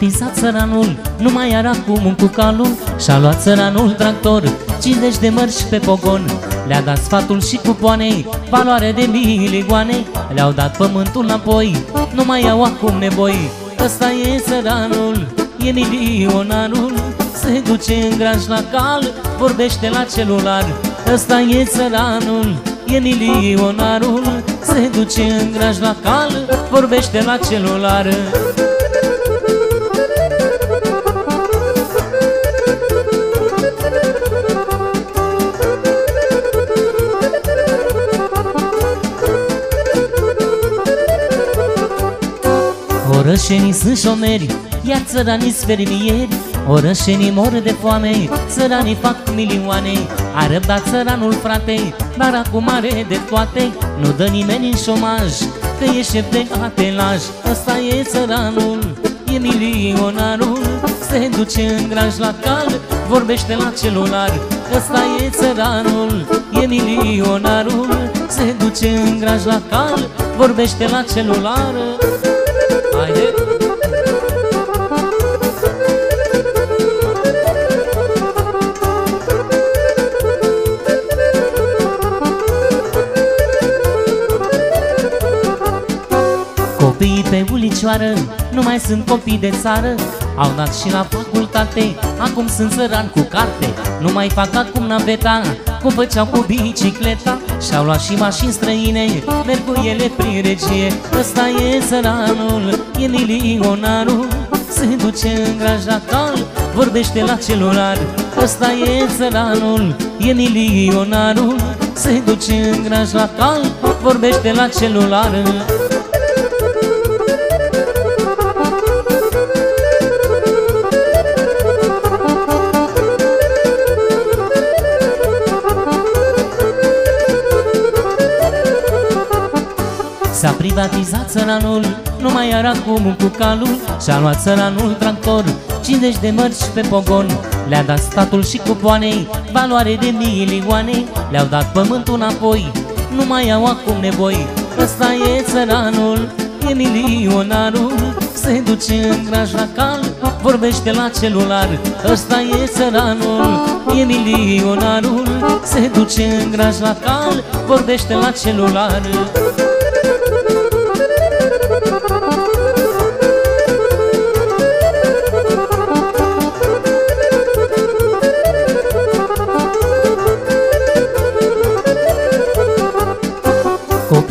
S-a privatizat țăranul, nu mai era acum un cucalul Și-a luat țăranul tractor, 50 de mărci pe pogon. Le-a dat sfatul și cupoanei, valoare de milioane Le-au dat pământul înapoi, nu mai au acum nevoi. Ăsta e țăranul, e milionarul. Se duce în graj la cal, vorbește la celular. Ăsta e țăranul, e milionarul. Se duce în graj la cal, vorbește la celular Orășenii sunt șomeri, iar țăranii fermieri. Orășenii mor de foame, țăranii fac milioane. A răbdat țăranul frate, dar acum are de toate. Nu dă nimeni în șomaj, că e șef de atelaj. Ăsta e țăranul, e milionarul. Se duce în graj la cal, vorbește la celular. Ăsta e țăranul, e milionarul. Se duce în graj la cal, vorbește la celular pe ulicioară nu mai sunt copii de țară. Au dat și la facultate, acum sunt țăran cu carte. Nu mai fac acum naveta, cum făceau cu bicicleta. Și-au luat și mașini străine, merg cu ele prin regie. Ăsta e țăranul, e milionarul. Se duce în graj la cal, vorbește la celular. Ăsta e țăranul, e milionarul. Se duce în graj la cal Vorbește la celular S-a privatizat țăranul, nu mai era acum cu calul Și-a luat țăranul tractor, 50 de mărci pe pogon. Le-a dat statul și cupoanei, valoare de milioane. Le-au dat pământul înapoi, nu mai au acum nevoi. Ăsta e țăranul, e milionarul. Se duce în graj la cal, vorbește la celular. Ăsta e țăranul, e milionarul. Se duce în graj la cal, vorbește la celular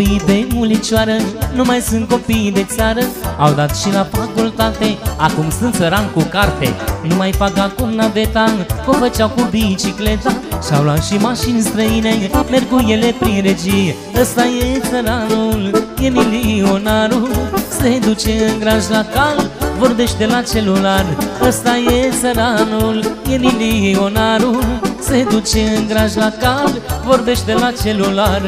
Copiii de mulicioară nu mai sunt copii de țară. Au dat și la facultate, acum sunt țăran cu carte. Nu mai fac acum naveta, cum făceau cu bicicleta. Și-au luat și mașini străine, merg cu ele prin regie. Ăsta e țăranul, e milionarul. Se duce în graj la cal, vorbește la celular. Ăsta e țăranul, e milionarul. Se duce în graj la cal, vorbește la celular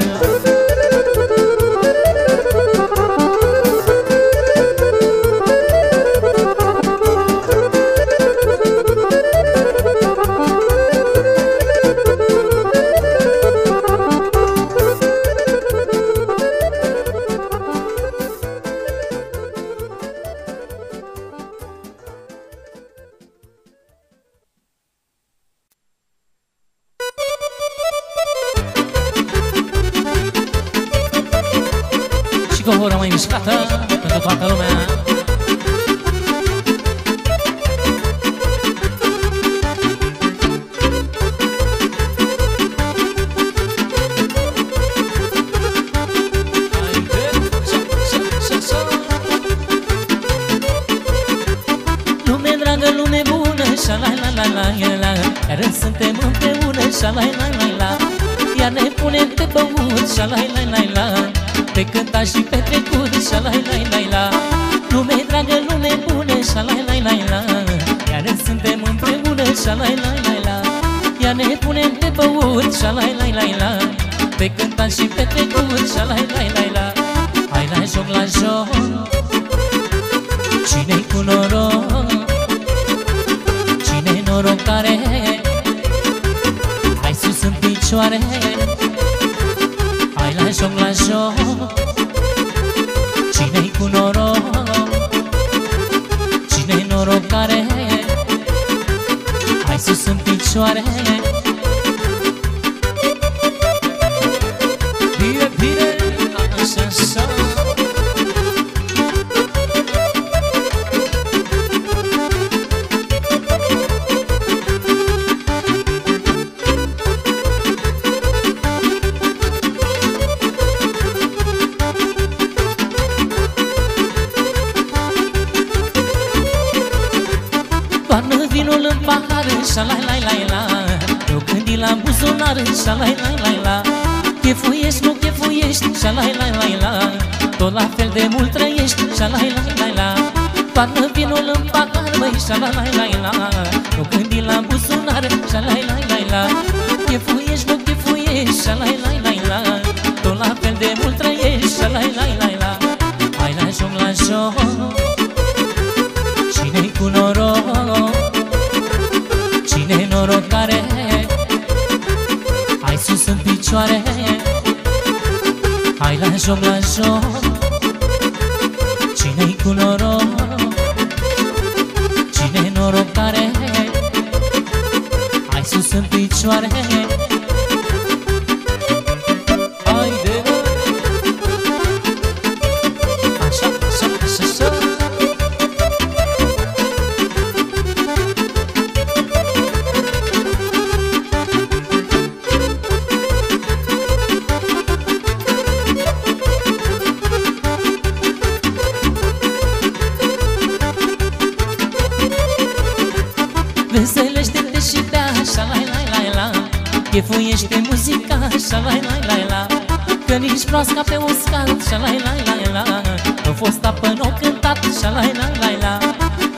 fost apă, n-o cântat, așa la la la la.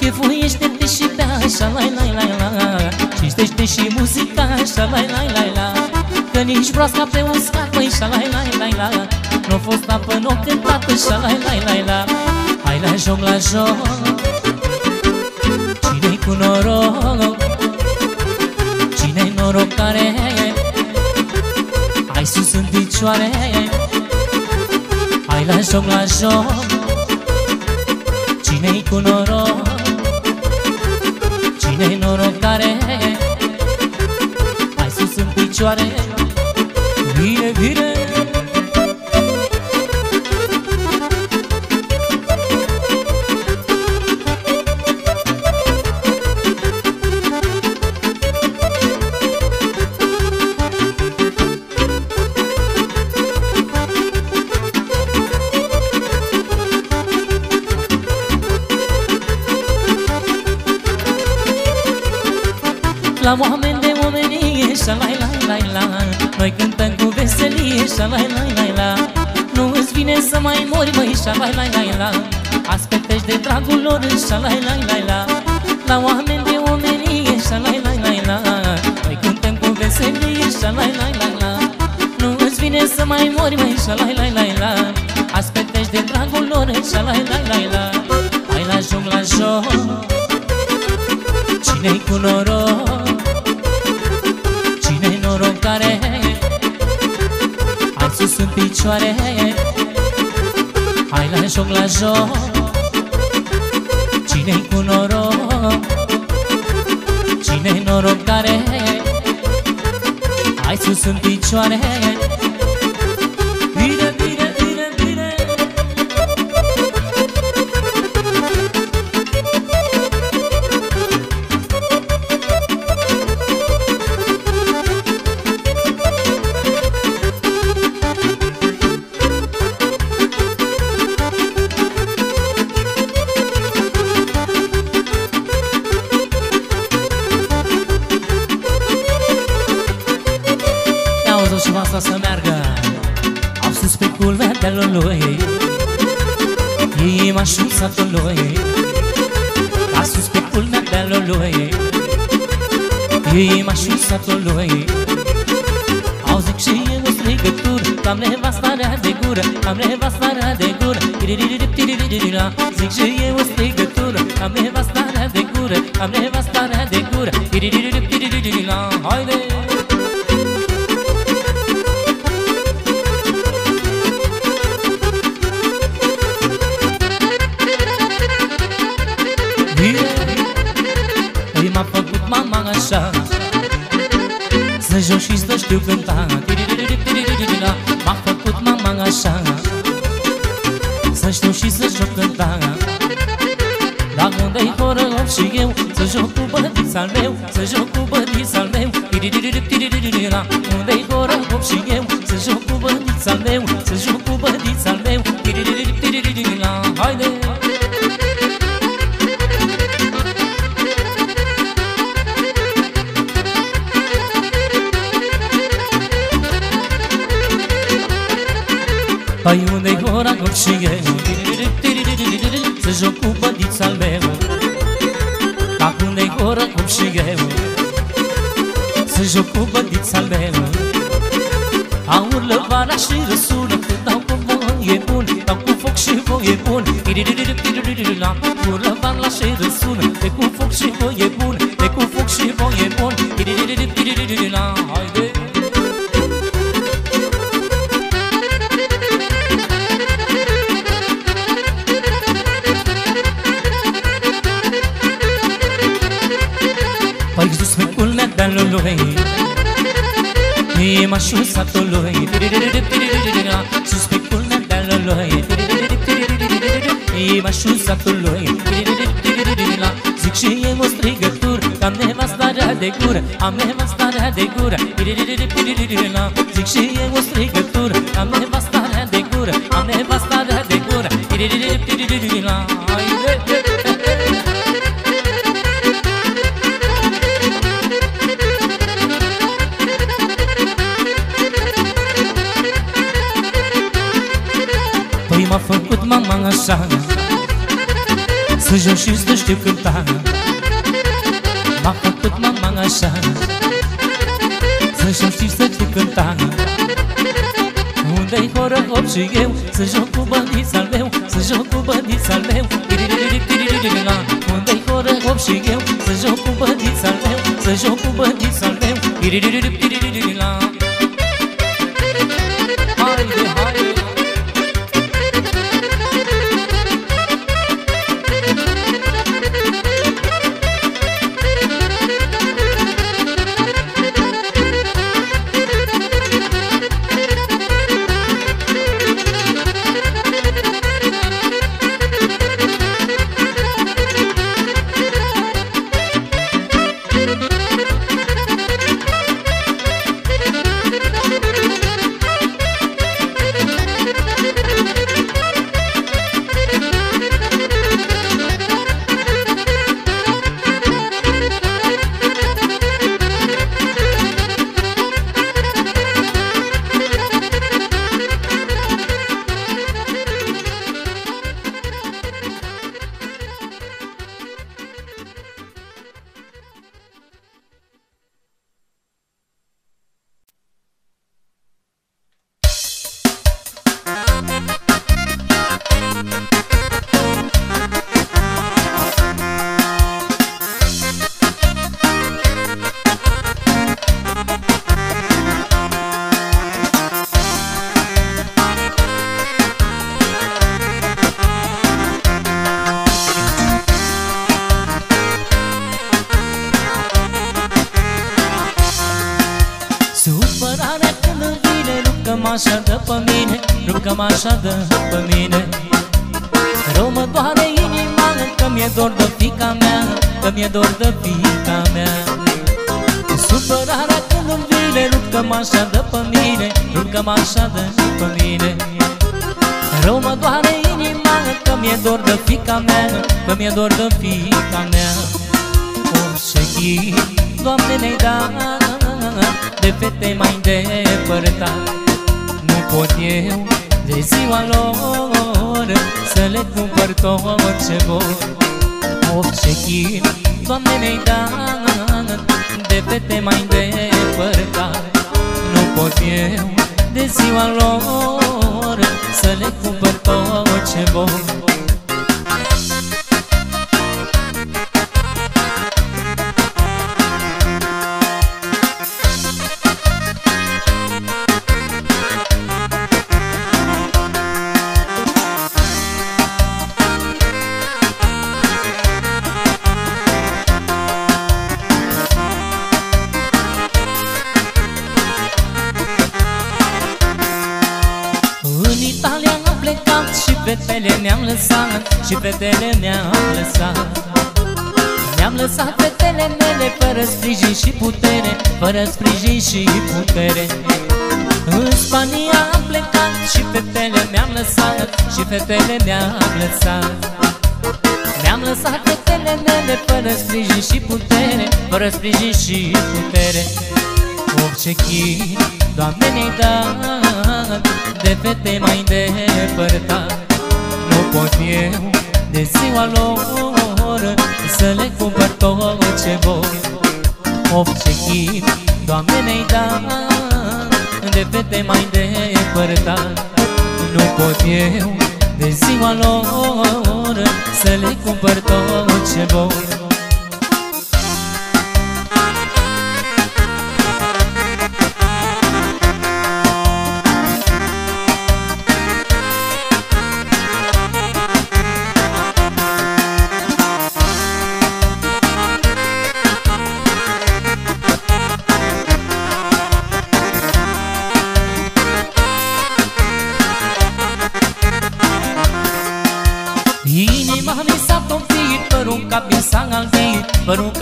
Chefuiește-te și bea, așa la la la la. Cinstește și muzica, așa la la la la. Că nici proasca pe uscat, măi, așa la la la la. Nu fost apă, n-o cântat, așa la la la la. Hai la joc, la joc. Cine-i cu noroc? Cine-i noroc care? Hai sus în picioare. Hai la joc, la joc Cine-i cu noroc. Cine-i noroc care Hai sus în picioare? Vine, vine La oameni de omenie și la la la la Noi cântăm cu veselie și la la la la Nu îți vine să mai mori măi și la la la la Aspectești de dragul lor și la la la la La oameni de omenie și la la la la Noi cântăm cu veselie și la la la la Nu îți vine să mai mori măi și la la la la Aspectești de dragul lor și la la la la la Hai la joc, la joc Cine-i cu noroc Cine-i noroc care Hai sus în picioare. Hai la joc, la joc. Cine-i cu noroc? Cine-i noroc care Hai sus în picioare culmea dealului Ei m-aș satului A sus pe culmea dealului Ei m-aș satului Au zic și eu o strigătură Am nevastarea de gură Am nevastarea de gură Tiririririririra. Zic și eu o strigătură Am nevastarea de gură Am nevastarea de gură Tiririririririra. Haide! Să joc și să știu cânta Tiririririririra. M-a făcut mama așa Să știu și să joc cânta Dar unde-i fără om și eu Să joc cu bădița al meu Să joc cu bădița al meu Tiririririririra. Unde-i fără om și eu Să joc cu bădița al meu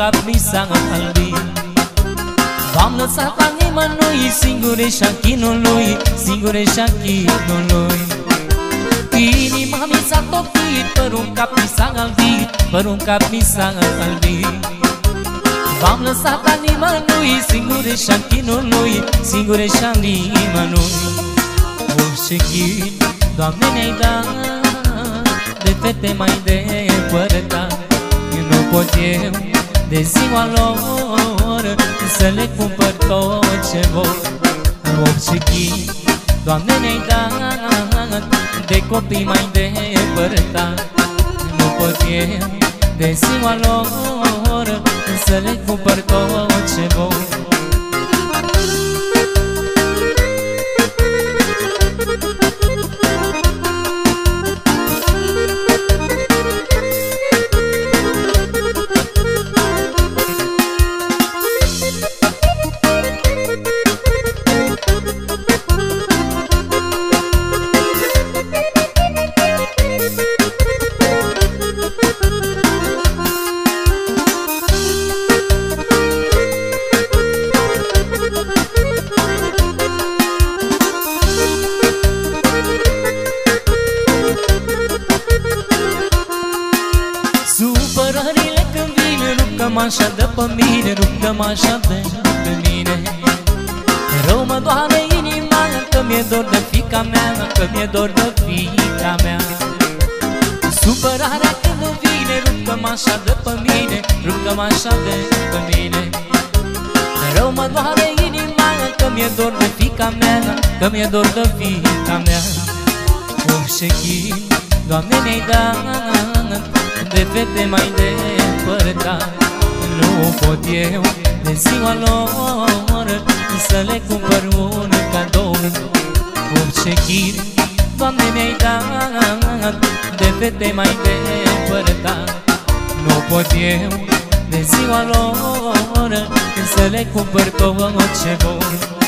ca pisang albi V-am lăsat la nimănui Singure și-a chinului Singure și-a chinului Inima mi s-a topit Părul ca pisang albi Părul ca pisang albi V-am lăsat la nimănui Singure și-a chinului Singure și-a nimănui. Doamne ne-ai dat De fete mai depărtat. Nu pot eu de ziua lor Să le cumpăr tot ce vor. Orice chip Doamne ne-ai dat De copii mai depărtat. Nu pot eu de ziua lor Să le cumpăr tot ce vor dor de fica mea. Supărarea când nu vine Rugăm așa de pe mine Rugăm așa de pe mine. Rău mă doare inima Că mi-e dor de fica mea Că mi-e dor de fica mea. Orice chin Doamne ne-ai dat De fete mai depărtate nu pot eu de ziua lor Să le cumpăr un cadou. Orice chip, Doamne mi-ai dat De fete mai depărtat. Nu pot eu de ziua lor Să le cumpăr tot ce vor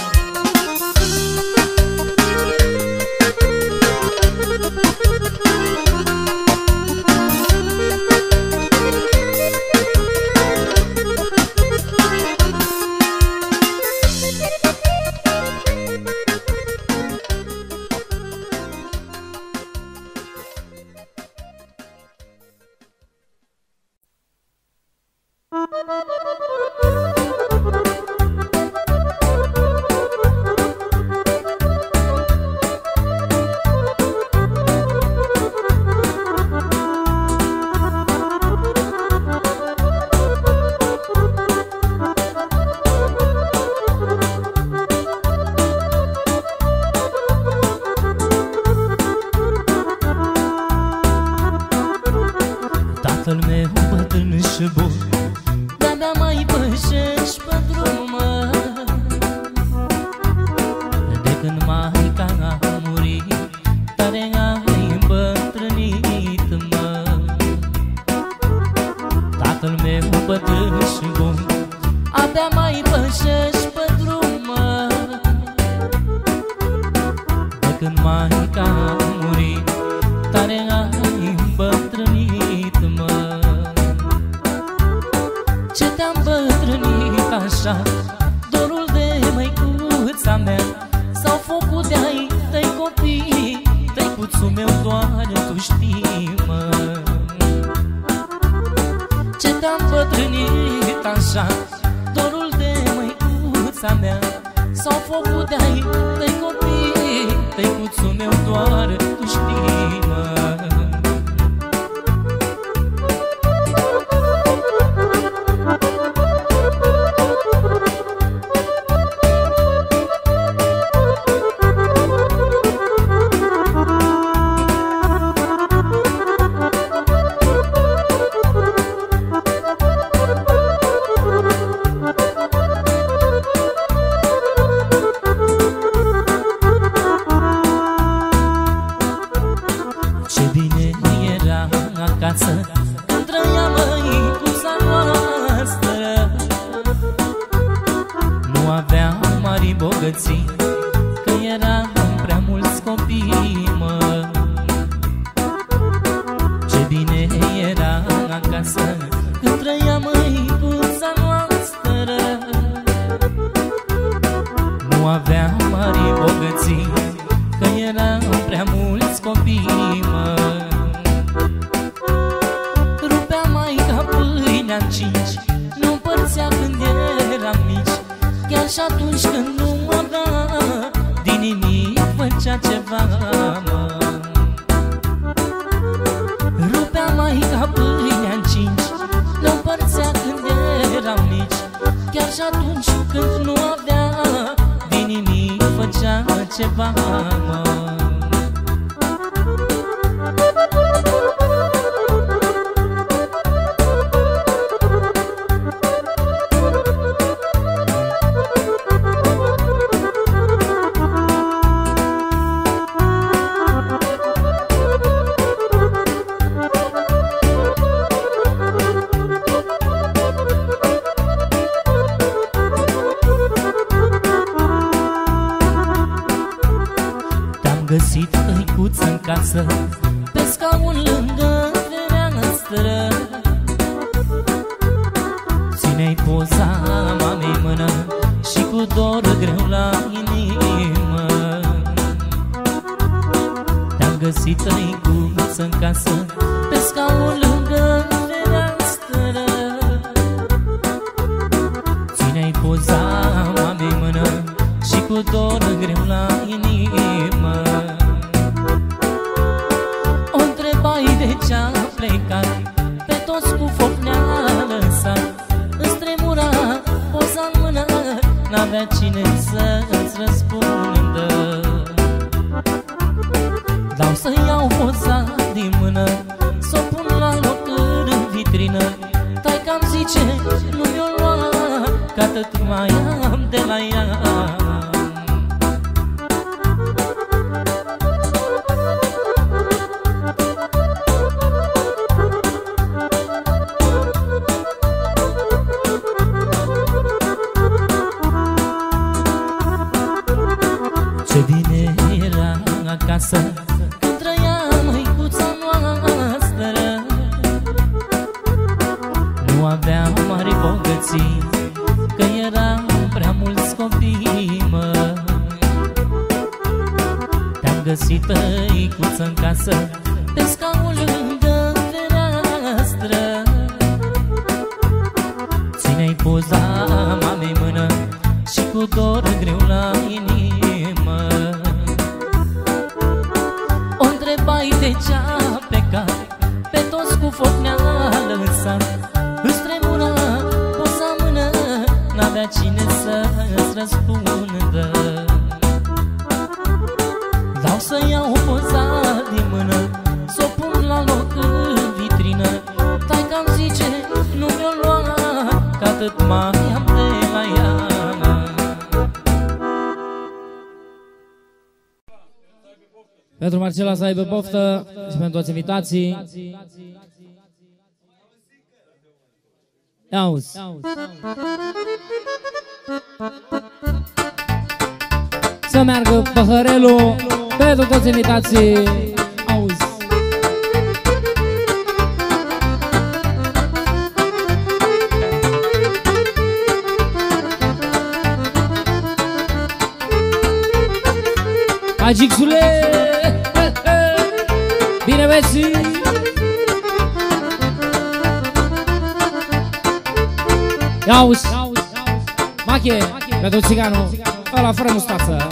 Pentru Marcela să aibă poftă și pentru toți invitații. Auzi. Să meargă păhărelul pentru toți invitații. Ia auzi! Mache, pentru țiganul ăla fără mustață.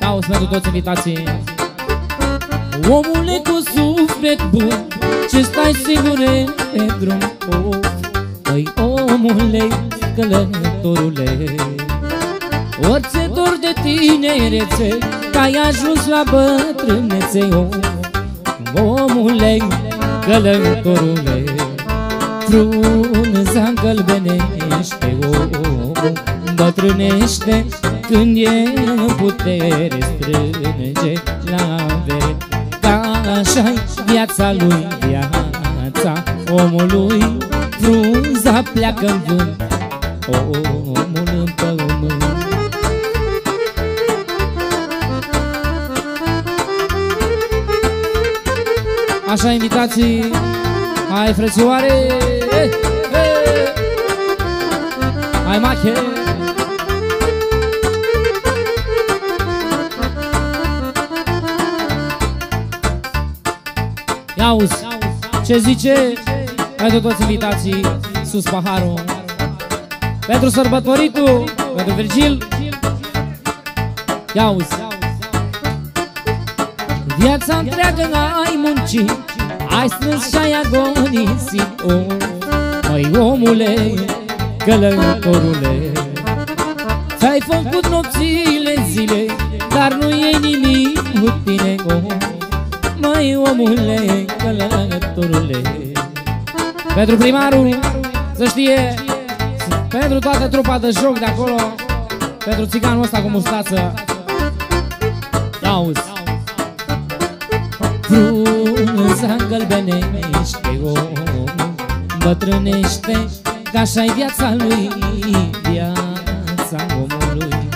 Ia auzi pentru toți invitații. Omule cu suflet bun, ce stai sigure pe drum, oh, Păi omule, călătorule, Orice dor de tinerețe Că ai ajuns la bătrânețe Omule, călătorule Frunza îngălbenește omul Bătrânește când e putere strânge la avere Ca așa-i viața lui, viața omului Frunza pleacă în vânt, omul în pământ. Așa invitații Hai frățioare! Hai mache! Ia uzi Ce zice? Hai toți invitații Sus paharul. Pentru sărbătoritul Pentru Virgil. Ia uzi Viața întreagă ai muncit Ai strâns și ai agonisit oh, Măi omule, călătorule Ți-ai făcut nopțile zile Dar nu e nimic cu tine om Măi omule, călătorule Pentru primarul, să știe Pentru toată trupa de joc de acolo Pentru țiganul ăsta cu mustață. Auzi Frunza îngălbenește om Bătrânește Că așa-i viața lui Viața omului.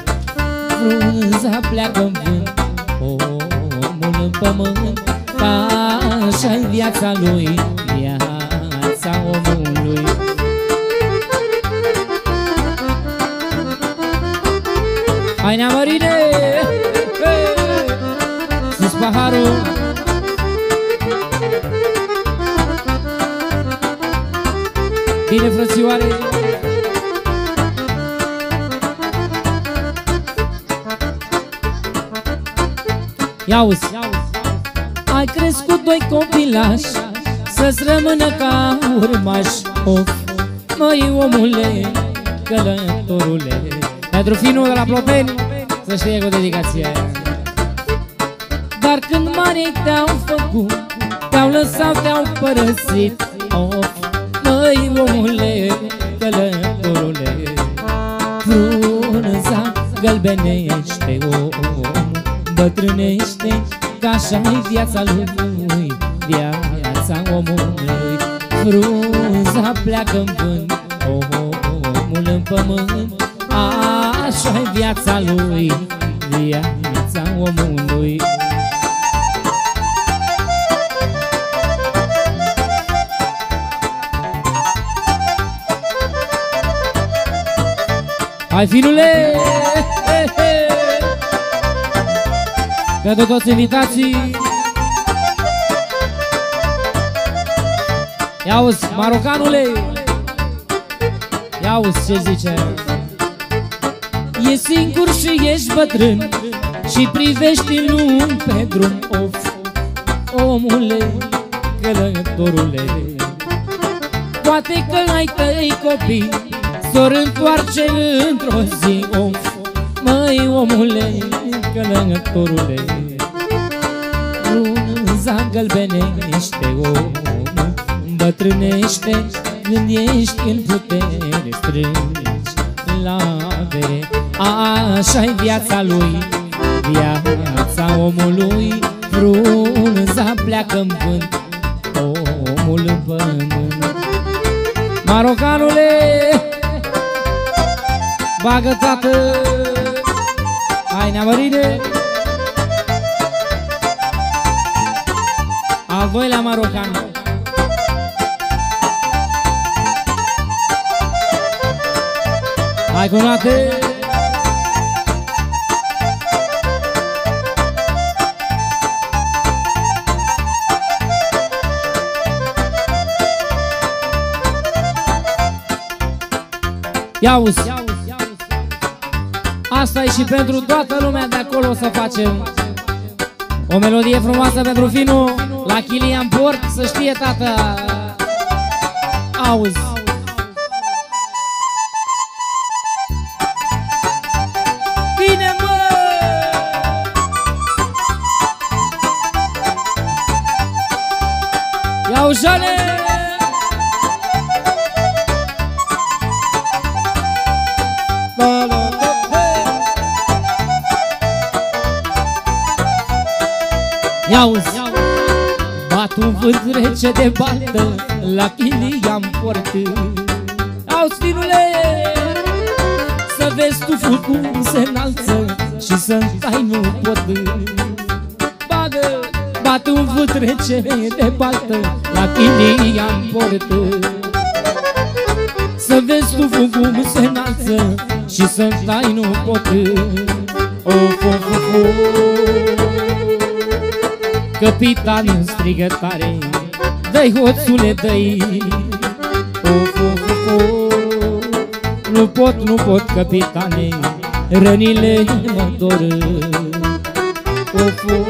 Frunza pleacă în vânt Omul în pământ Că așa-i viața lui Viața omului. Hai neamărine Sus paharul Bine frățioare. Ia uzi Ai crescut doi copilași Să-ți rămână ca urmaș Of, măi omule, călătorule Pentru finul de la Plopeni Să știe cu dedicație. Dar când mari te-au făcut Te-au lăsat, te-au părăsit Frunza gălbenește om Bătrânește, că așa-i viața lui Viața omului Frunza pleacă în vânt Omul în pământ Așa-i viața lui Viața omului Hai finule! Pentru toți invitații. Ia uzi, marocanule. Ia uzi ce zice. E singur și ești bătrân Și privești în lung pe drum Of, omule, călătorule. Poate că ai tăi copii S-or întoarce într-o zi Of, măi omule, călătorule Frunza gălbenește om. Bătrânește când ești în putere Strângi la avere. Așa-i viața lui Viața omului. Frunza pleacă în vânt Omul în pământ. Marocanule Bagă tată Hai neamărine Al doilea marocan. Hai cu noate Ia uzi. Asta e și pentru toată lumea de acolo să facem. O melodie frumoasă pentru Finu La Chilian Port, să știe tata Auzi Bine mă! Ia ușane! La, la, la, hey! Ia uzi Bat un vânt rece de baltă La Chilian Port. Auzi, finule Să vezi tu cum se înalță Și să tai nu pot. Bagă Bat un vânt rece de baltă La Chilian Port. Să vezi tu cum se înalță Și să tai nu pot. Of, of, of, of Capitanul strigă tare Dă-i hoțule, dă-i. Of, of, of, of Nu pot, nu pot, capitane Rănile mă dor. Of, of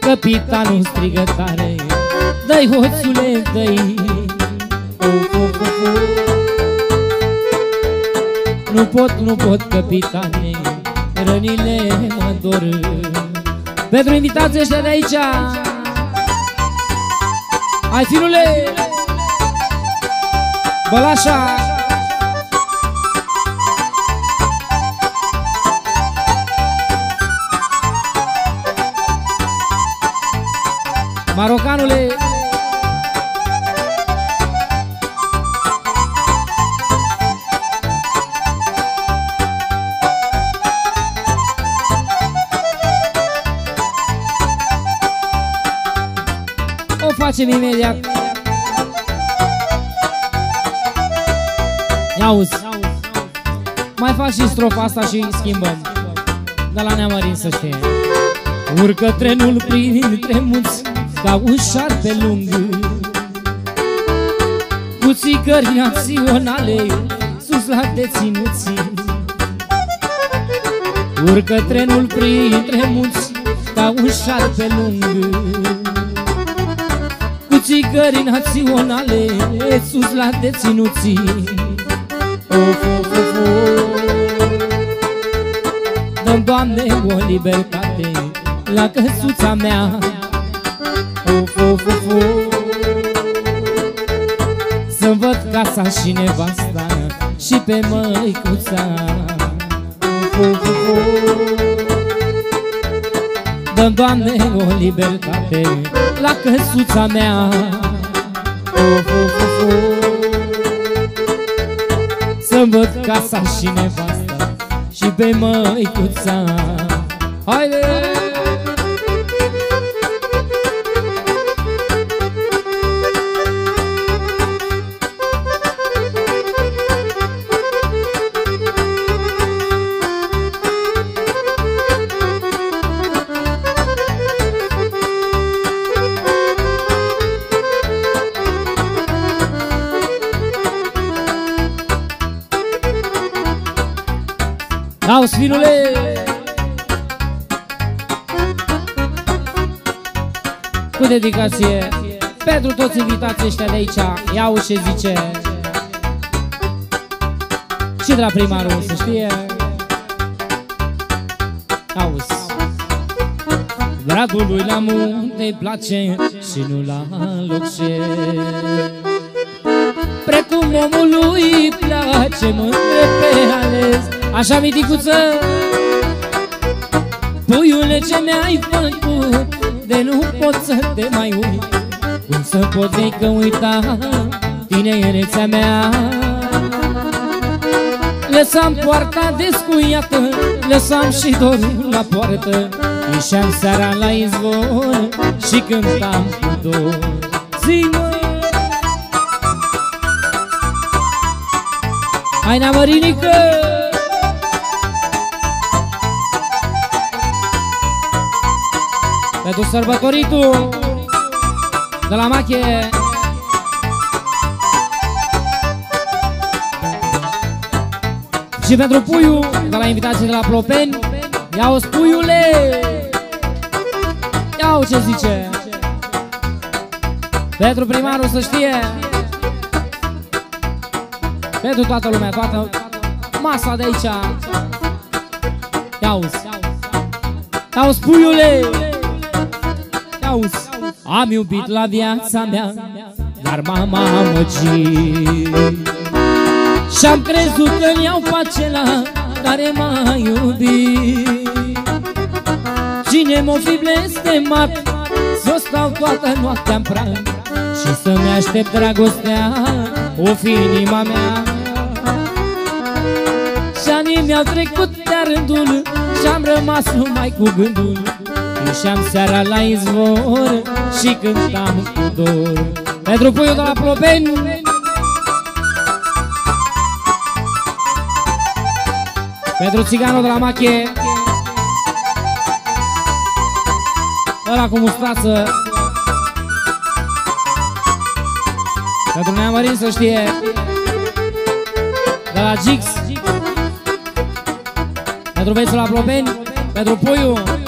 Capitanul strigă tare Dă-i hoțule, dă-i. Nu pot, nu pot, capitane Rănile mă dor Pentru invitații ăștia de aici Hai, firule! Bălașa! Marocanule! Facem imediat. Ia auzi Mai fac și strofa asta și schimbăm. De la Neamărin să știe. Urcă trenul printre munți Ca un șarpe lung. Cu țigări naționale Sus la deținuții Urcă trenul printre munți Ca un șarpe lung. Cu țigări naționale Sus la deținuții Of, of, of, of. Dăm, Doamne, o libertate La căsuța mea Of, of, of, of. Să-mi văd casa și nevasta Și pe măicuța Of, of, of, of. Dăm, Doamne, o libertate La căsuța mea Of, of, of, of. Să-mi văd casa și nevasta Și pe măicuța Haide! Auzi, firule! Cu dedicație pentru toți invitații ăștia de aici Iau ce zice. Și de la primarul să știe. Auzi. Bradul lui la munte îi place Și nu la loc Precum omului îi place mândre pe ales Așa, miticuță? Puiule ce mi-ai făcut? De nu pot să te mai uit. Cum să pot că uita Tinerețea mea? Lăsam poarta descuiată Lăsam și dorul la poartă. Ieșeam seara la izvor Și cântam cu dor. Zi-mă Hai, neamărinică! Pentru sărbătoritul de la Mache. Și pentru puiul de la invitații de la Plopeni Ia-o puiule Ia-o ce zice. Pentru primarul să știe. Pentru toată lumea, toată masa de aici. Ia-uzi Ia-uzi puiule Auzi, am iubit la viața mea Dar mama amăgit Și-am crezut că iau pe acela Care m-a iubit. Cine m-o fi blestemat Să stau toată noaptea în prag Și să-mi aștept dragostea O fi inima mea. Și anii mi-au trecut de rândul Și-am rămas numai cu gândul Ieșeam seara la izvor și cântam cu dor. Pentru puiul de la Plopeni Pentru țiganul de la Mache. Ăla cu mustrață. Pentru Neamărin să știe. De la Gix. Pentru băiețul la Plopeni Pentru puiul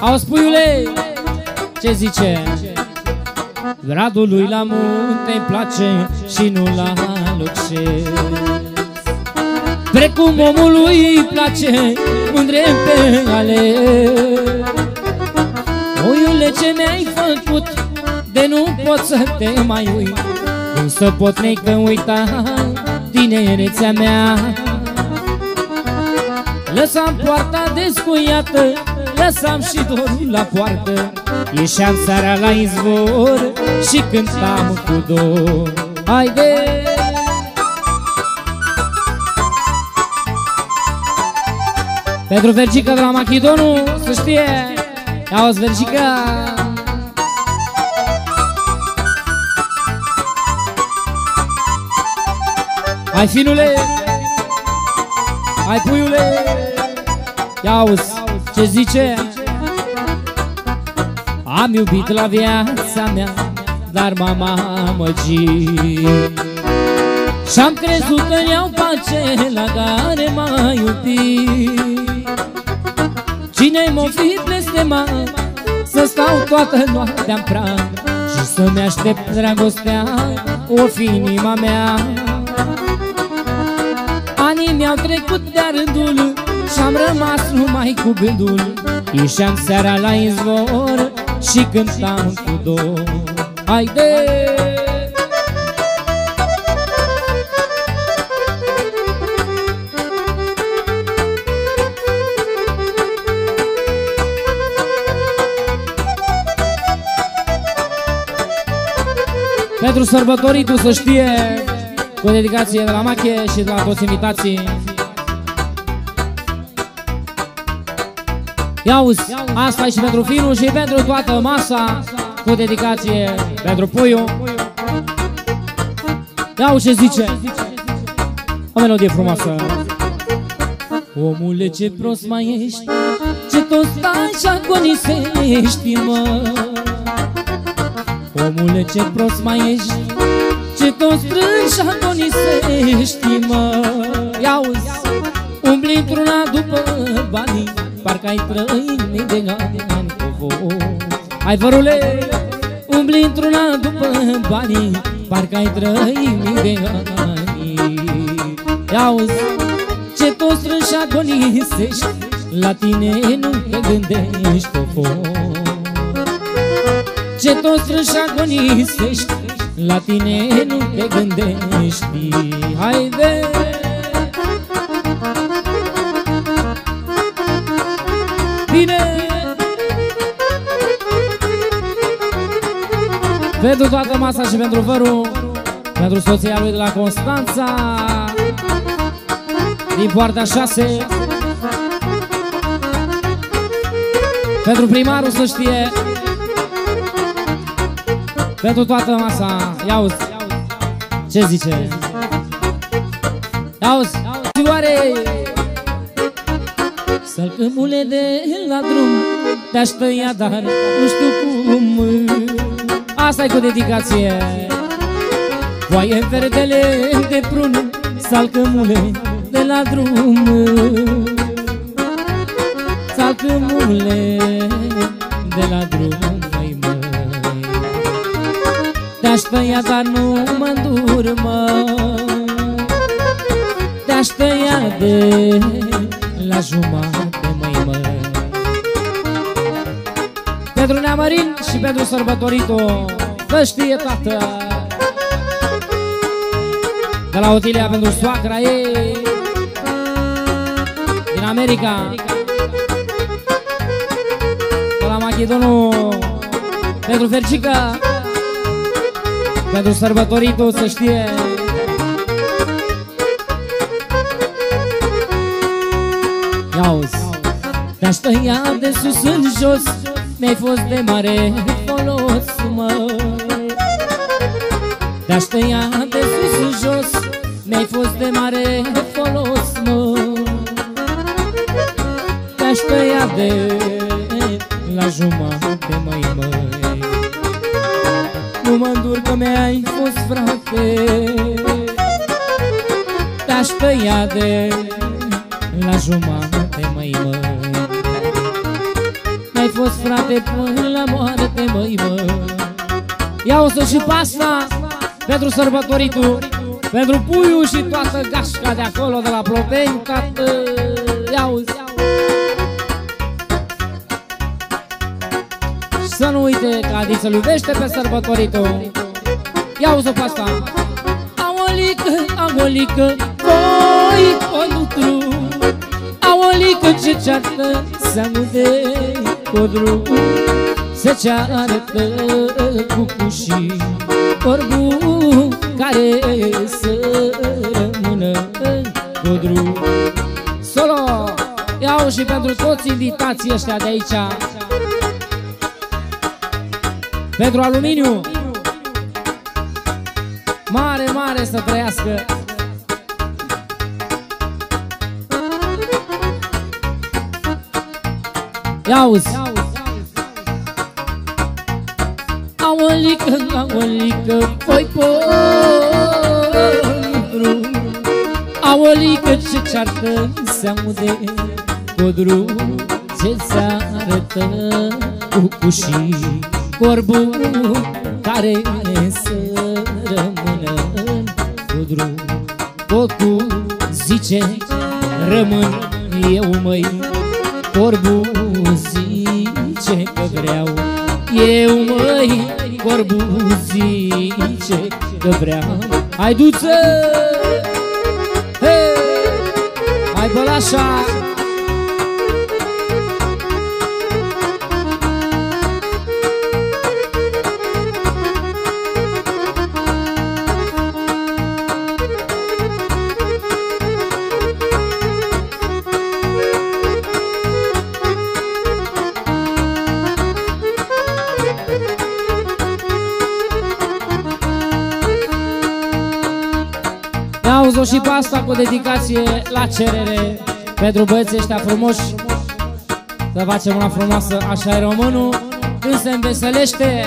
Auzi, puiule, ce zice? Gradului la munte îmi place și nu la luxe Precum omului îi place mândre pe ale Oiule ce mi-ai făcut de nu pot să te mai uit? Cum să pot că uita tinerețea mea? Lăsam poarta descuiată Lăsam și dorul la poartă Ieșeam seara la izvor Și cântam cu dor Haide! Pentru Vergica de la Machidonu, să știe Auzi, Vergica! Hai, finule! Hai, puiule! Ia auzi, ce zice? Am iubit la viața mea Dar mama mă Și-am crezut că iau pace La care m-a iubit. Cine m-o fi blestemat Să stau toată noaptea în prag Și să-mi aștept dragostea O fi inima mea. Anii mi-au trecut de-a rândul Și-am rămas numai cu gândul Ieșeam seara la izvor Și cântam cu dor Haide! Pentru sărbătoritul să știe cu dedicație de la Mache și de la toți invitații Ia uzi, asta e și pentru finul și pentru toată masa Cu dedicație pentru puiul. Ia uzi ce zice. O melodie frumoasă. Omule ce prost mai ești Ce tot stai și agonisești mă. Omule ce prost mai ești Ce tot strângi și agonisești mă. Ia uzi Umbli într-una după banii Parcă ai trăit mii de ani cu voi. Hai vărule, umbli într-una după banii Parcă ai trăit mii de ani. Ia-uzi, ce tot strânși agonisești La tine nu te gândești o Ce tot strânși agonisești La tine nu te gândești. Haide! Pentru toată masa și pentru vărul Pentru soția lui de la Constanța Din poarta 6 Pentru primarul să știe Pentru toată masa. Ia uzi Ce zice? Ia uzi Zioare Sălcămule de la drum Te-aș tăia, dar nu știu cum asta e cu dedicație. Foaie verdele de prun Salcămule de la drum. Salcămule de la drum, măi, măi. Te-aș tăia, dar nu mă îndur, mă Te-aș tăia de la jumate, măi, măi. Pentru Neamărin și pentru sărbătoritul Să știe, tată De la Otilia pentru soacra ei. Din America. De la Machedonul Pentru Fercica Pentru sărbătoritul, să știe. Iauzi Te-aș tăia de sus în jos Mi-ai fost de mare folos, mă Te-aș tăia de sus în jos Mi-ai fost de mare folos, mă. Te-aș tăia de la jumate, măi, măi. Nu mă îndur că mi-ai fost frate. Te-aș tăia de la jumate, măi, măi. Mi-ai fost frate până la moarte, măi, măi. Ia-o-să și pasta pentru sărbătoritul, pentru puiul și toată gașca de acolo, de la Plopeni, tată, ia-o Să nu uite că Adi să-l iubește pe sărbătoritul. Ia-o-să pasta. Aolică, aolică, voi, polutru, aolică ce ceartă, să nu de codru se ceartă cu cușii Orbu care să rămână codru Solo, iau și pentru toți invitații ăștia de aici. Pentru aluminiu. Mare, mare să trăiască. Ia-uzi Aolică, aolică, foi podru Aolică ce ceartă se aude Codru. Ce se arătă cu cușii Corbul care să rămână în codru. Cocul zice rămân eu măi Corbul măi Corbu zice că vrea. Hai duță! Hey! Hai bălașa! Auzi-o asta cu dedicație la cerere. Pentru băieții ăștia frumoși Să facem una frumoasă, așa e românul. Când se înveselește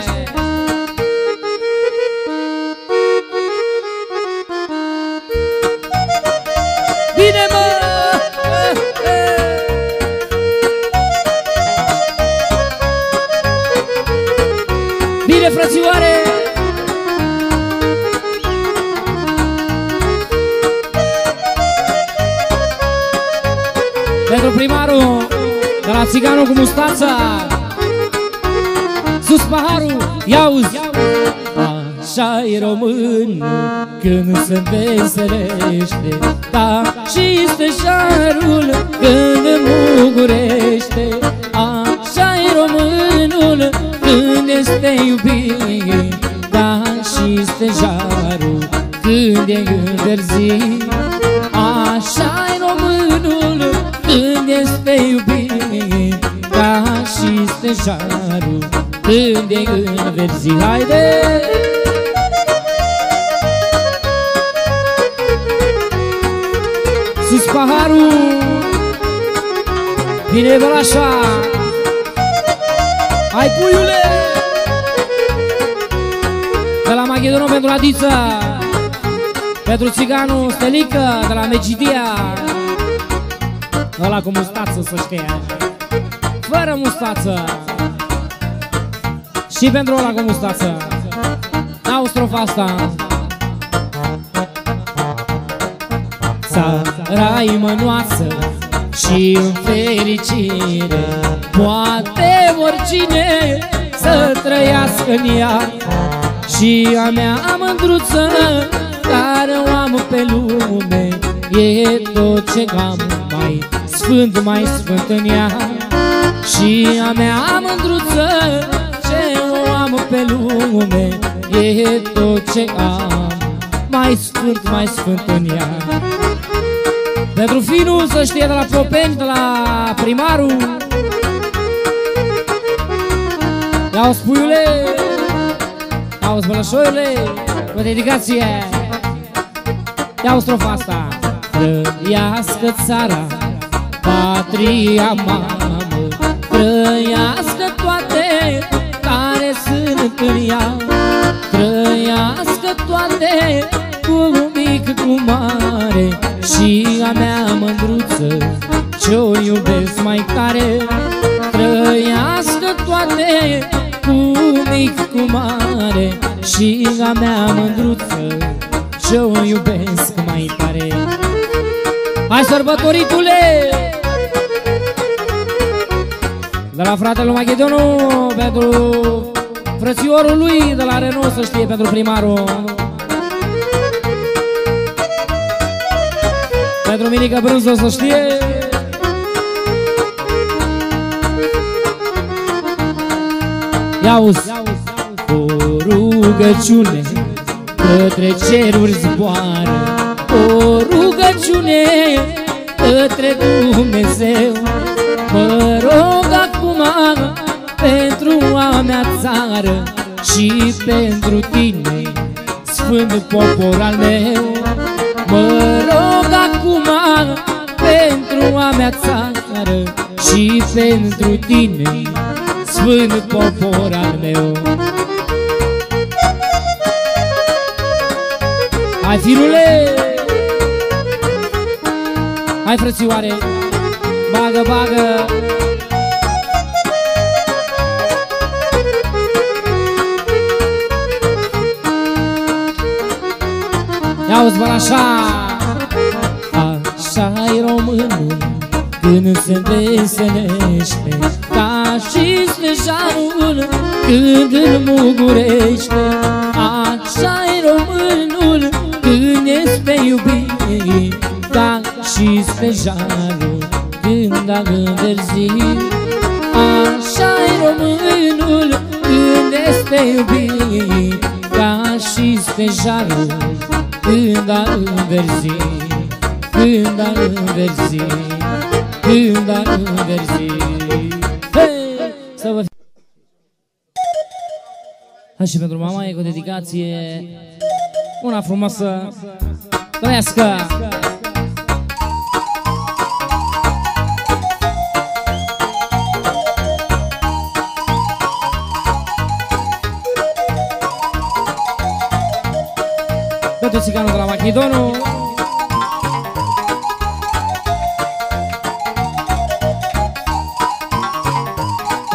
țiganul cu mustața Sus paharul, iauzi Așa-i românul când se veselește Da, și stejarul când mugurește. Așa-i românul când este iubit Da, și stejarul când e înverzit Așa-i românul când este iubit. Ca și stejarul când e înverzit Haide! Sus paharul Bine așa! Hai puiule! De la Maghedonul pentru Adița Pentru țiganul Stelică De la Megidia. Ăla cu mustață să știe Fără mustață. Și pentru ăla cu mustață. Dau strofa asta. Țara-i mănoasă și în fericire Poate oricine să trăiască în ea. Și a mea mândruță care o am pe lume E tot ce am mai sfânt, mai sfânt în ea Și a mea mândruță ce o am pe lume E tot ce am. Mai sfânt, mai sfânt în ea. Pentru finul să știe de la Propeni, de la primarul. Ia-o spuiule! Ia-o zbălășoiule Cu dedicație! Ia-o strofa asta. Trăiască țara Patria mamă Trăiască toate Care sunt în ea. Trăiască toate Cu mic, cu mare. Și a mea mândruță Ce-o iubesc mai tare. Trăiască toate Cu mic, cu mare. Și a mea mândruță Ce-o iubesc mai tare. Hai sărbătoritule! De la fratele Maghedonu Pentru frățiorul lui De la Renault să știe pentru primarul. Pentru Minica Brânză să știe. Ia uzi O rugăciune Către ceruri zboară. O rugăciune Către Dumnezeu. Mă rog acum Pentru a mea țară Și pentru tine Sfânt popor al meu. Mă rog acum Pentru a mea țară Și pentru tine Sfânt popor al meu. Hai firule! Hai frățioare! Bagă, bagă Ia uzi așa. Așa-i românul Când se desenește Ca și stejarul Când îl mugurește. Așa-i românul Când este iubit Ca și stejarul Când a înverzit Așa-i românul Când este iubit Ca și stejarul când a înverzit, când a înverzit, când a înverzit Hei! Să vă Hai și pentru mama e cu dedicație Una frumoasă Trăiască! Pentru țiganul de la Machidonu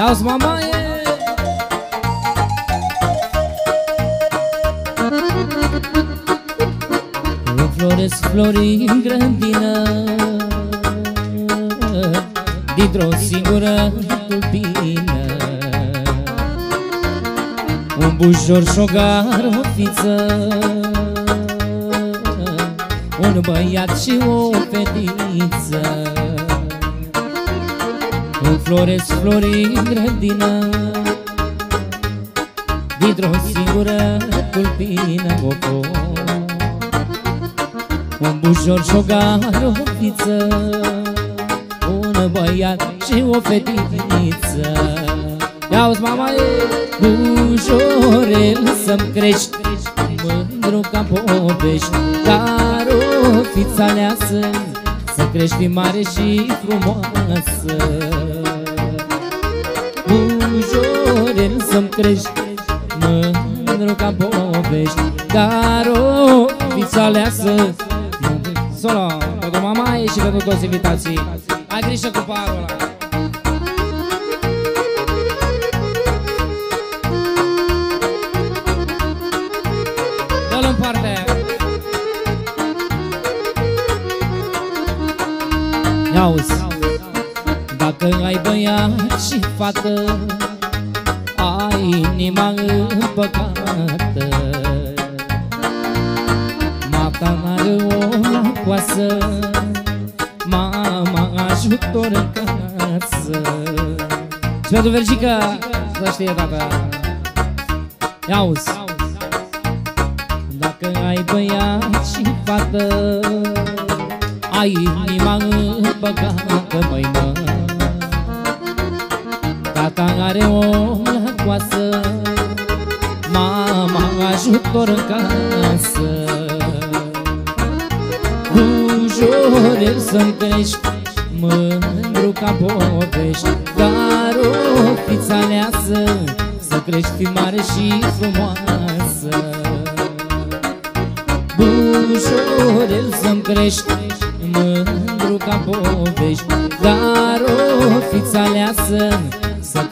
Auzi, mama e! Înfloresc flori în grădină Dintr-o singură tulpină Un bușor și o garfiță Un băiat și o fetiță. Înfloresc flori în grădină Dintr-o singură tulpină Coco Un bușor și o garofiță Un băiat și o fetiță. Ia-uzi mama e Bușorel să-mi crești Mândru ca povești Garofița leasă Să crești mare și frumoasă. Bujorel să-mi crești Mândru ca povești Dar o fița aleasă. Solo, pentru mama e și pentru toți invitații. Ai grijă cu parul ăla Ia-uzi Dacă ai băiat și fată Ai inima împăcată. Mata n-are o lacoasă Mama ajutor în casă. Și pentru Vergica Să știe tata. Ia-uzi Dacă ai băiat și fată Ai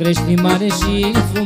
crești mare și frumos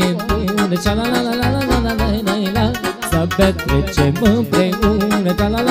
e bine, cea la la la la la la la la la Să petrecem împreună, la la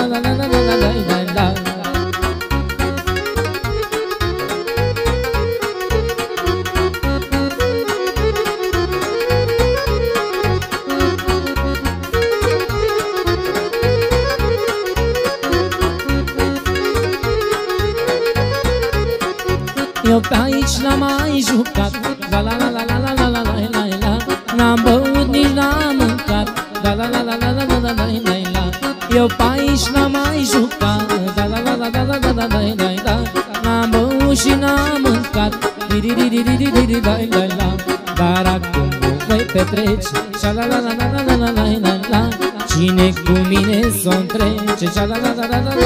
trece Șa la la la la la la la la la Cine cu mine s-o întrece Șa la la la la la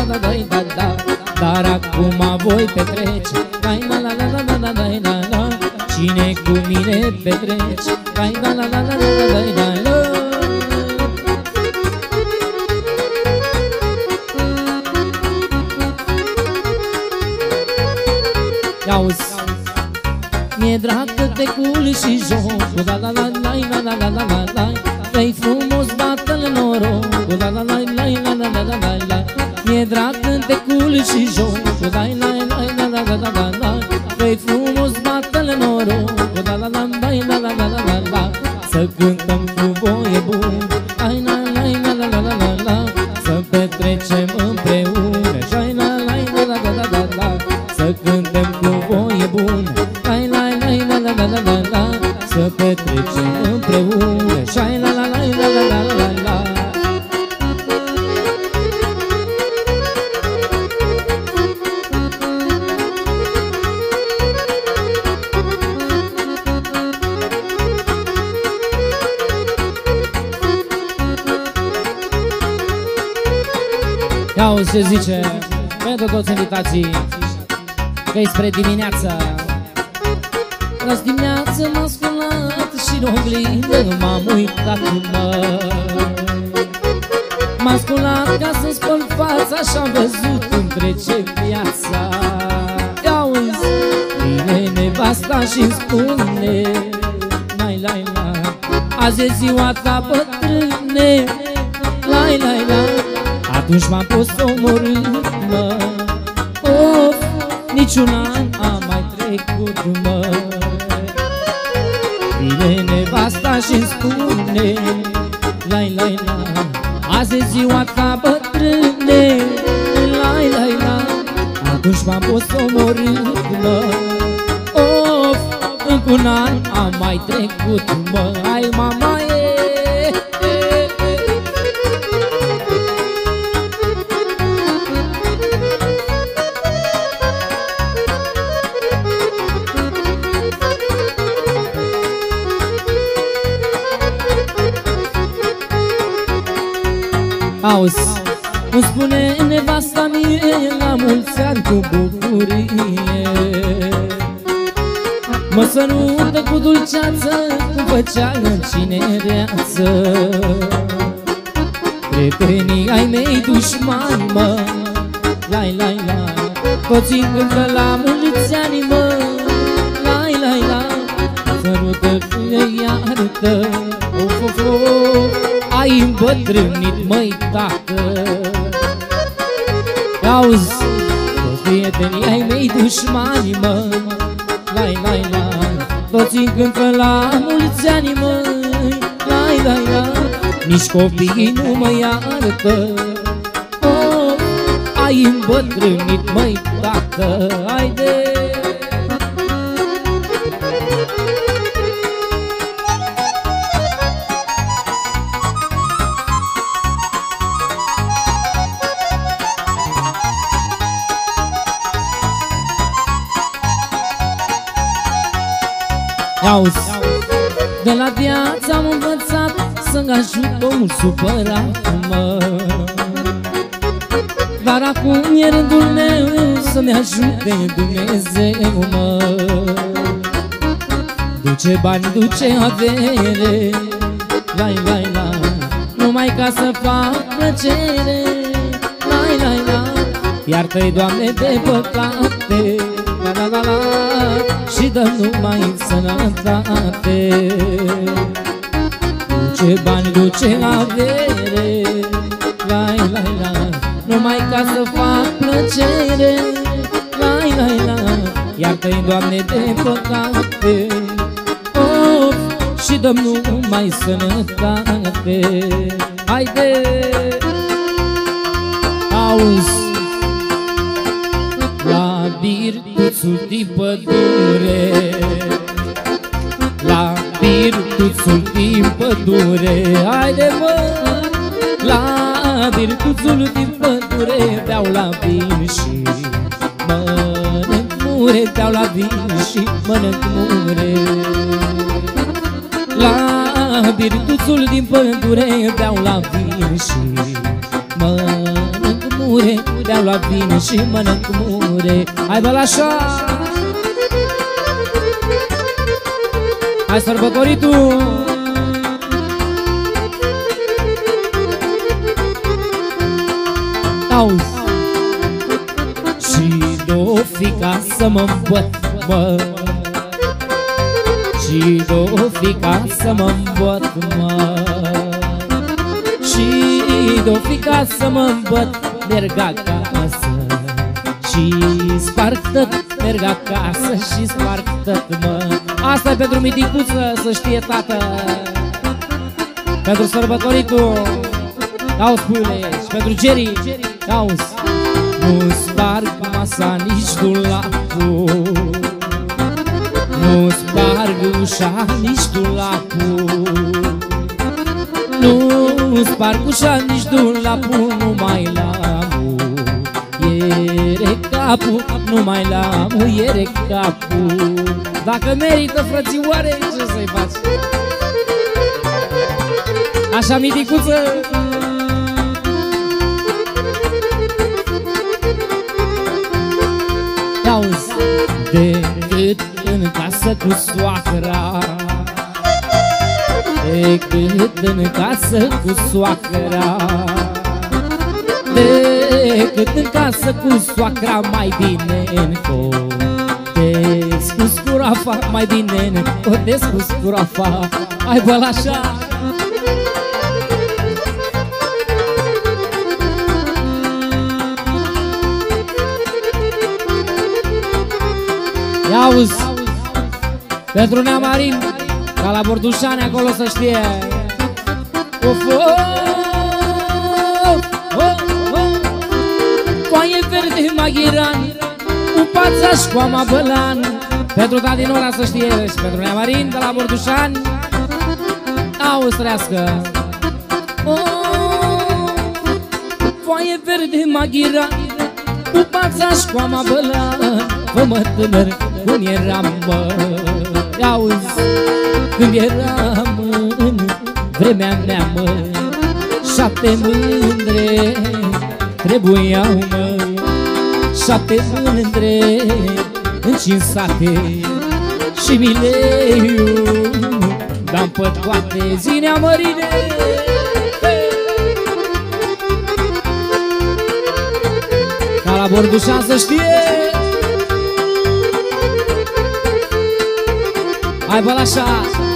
Iartă-i, Doamne, de păcate La, la, la, la Și dă numai sănătate. Duce bani, duce avere Lai, lai, lai Numai ca să fac plăcere. Lai, lai, lai Iartă-i, Doamne, de păcate Of, și dăm numai sănătate pentru miticuță, să știe tată. Pentru sărbătoritul Auzi, puiule, și pentru Jerry Auzi Nu sparg masa, nici dulapul. Nu sparg ușa, nici dulapul. Nu sparg ușa, nici dulapul Numai la muiere capul Numai la muiere capul Dacă merită frățioare, ce să-i faci? Așa, miticuță Auzi, decât în casă cu soacra Decât în casă cu soacra Decât în casă cu soacra Mai bine în cotez cu scurafa Mai bine în cotez cu scurafa Hai bă așa. Ia auzi Pentru Neamarin Ca la Bordușani acolo să știe. Of, of, of, of. Coaie verde maghiran Cu pațaș școama bălan Pentru Dadinola să știe Și pentru Neamarin de la Bordușani Auzi trească oh, Foaie verde maghiran Cu pațaș școama bălan Fă mă tânăr cum eram, mă Auzi, când eram în vremea mea, mă Șapte mândre trebuiau mă. Șapte mândre încinsate Și mileiu Dar-mi pe toate zinea mărine. Ca la bordușan să știe. Hai bă așa Puiule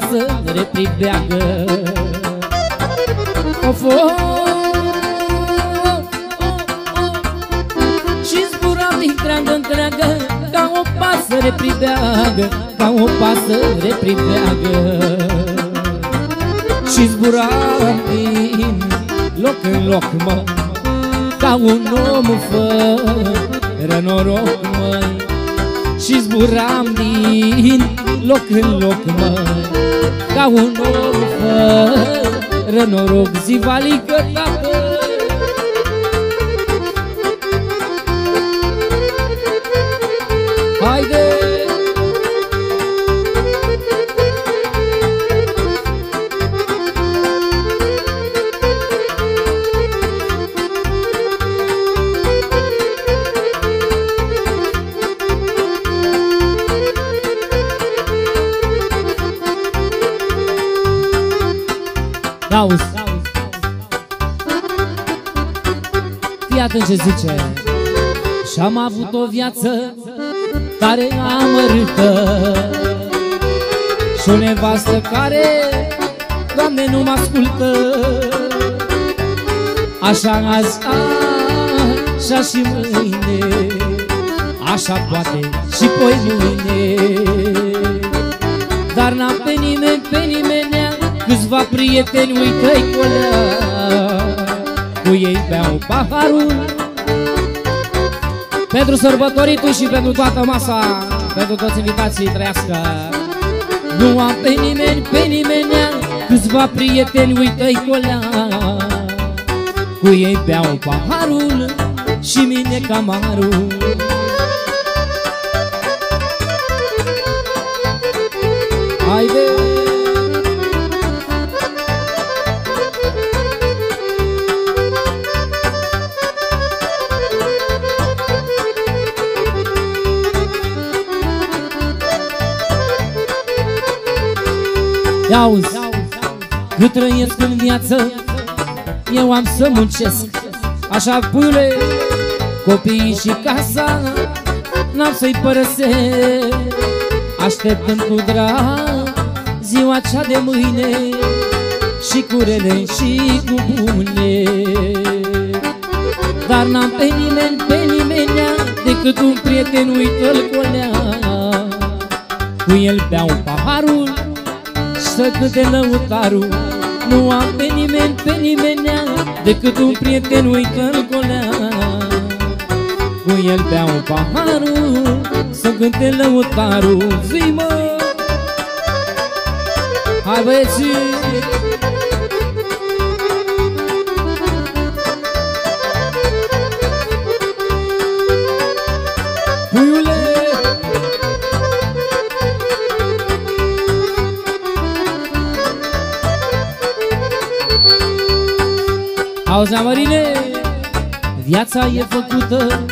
Ca o pasăre pribeagă Of, of Și zburam din creangă în creangă Ca o pasăre pribeagă Ca o pasăre pribeagă Și zburam din loc în loc, mă Ca un om fără noroc Zivalică, tată ce zice? Și-am avut o viață tare amărâtă Și o nevastă care, Doamne, nu mă ascultă. Așa azi, așa și mâine Așa poate și poi mâine. Dar n-am pe nimeni, pe nimeni Câțiva prieteni, uite-i colea. Cu ei beau paharul Pentru sărbătoritul și pentru toată masa Pentru toți invitații trăiască. Nu am pe nimeni, pe nimeni Câțiva prieteni, uite-i colea. Cu ei beau paharul Și mine camarul Ia auzi, cât trăiesc în viață Eu am să muncesc. Așa, puiule, copiii și casa N-am să-i părăsesc. Așteptând cu drag Ziua cea de mâine Și cu rele și cu bune. Dar n-am pe nimeni, pe nimeni Decât un prieten, uită-l colea Cu el beau paharul să cânte lăutarul. Nu am pe nimeni, pe nimeni Decât un prieten, uită-l colea Cu el beau paharul Să cânte lăutarul. Zi mă! Hai băieții Auzi, Mărine, viața e făcută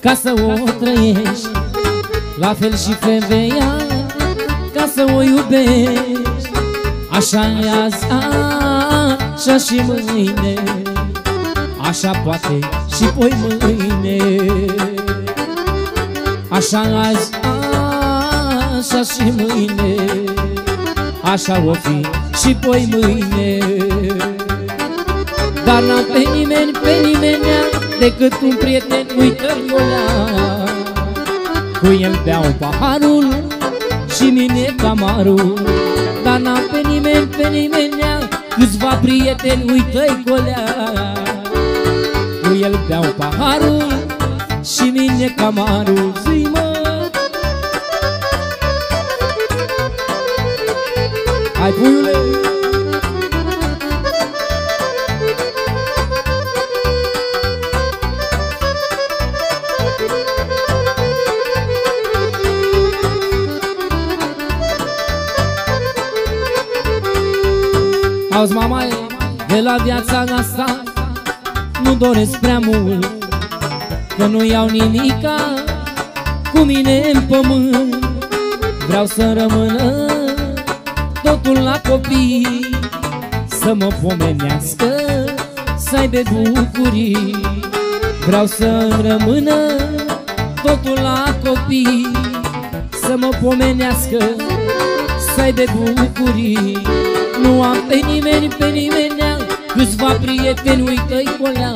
ca să o trăiești. La fel și femeia ca să o iubești. Așa e azi, așa și mâine. Așa poate și poi mâine. Așa azi, așa și mâine. Așa o fi și poi mâine dar n-am pe nimeni, pe nimeni Decât un prieten, uită-l Cu el beau paharul și mine camarul. Dar n-am pe nimeni, pe nimeni Câțiva prieteni, uită-i colea. Cu el beau paharul și mine camarul. Zi mă! Hai puiule Auzi, mama, de la viața asta Nu doresc prea mult Că nu iau nimica cu mine în pământ. Vreau să rămână totul la copii Să mă pomenească, să aibă bucurii. Vreau să rămână totul la copii Să mă pomenească, să aibă bucurii Nu am pe nimeni, pe nimeni Câțiva prieteni, uite-i colea.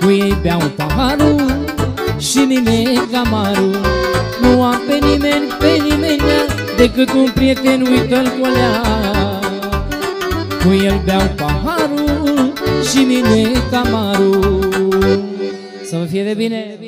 Cu ei beau paharul și mine camarul Nu am pe nimeni, pe nimeni Decât un prieten, uite-l colea. Cu el beau paharul și mine camarul Să vă fie de bine,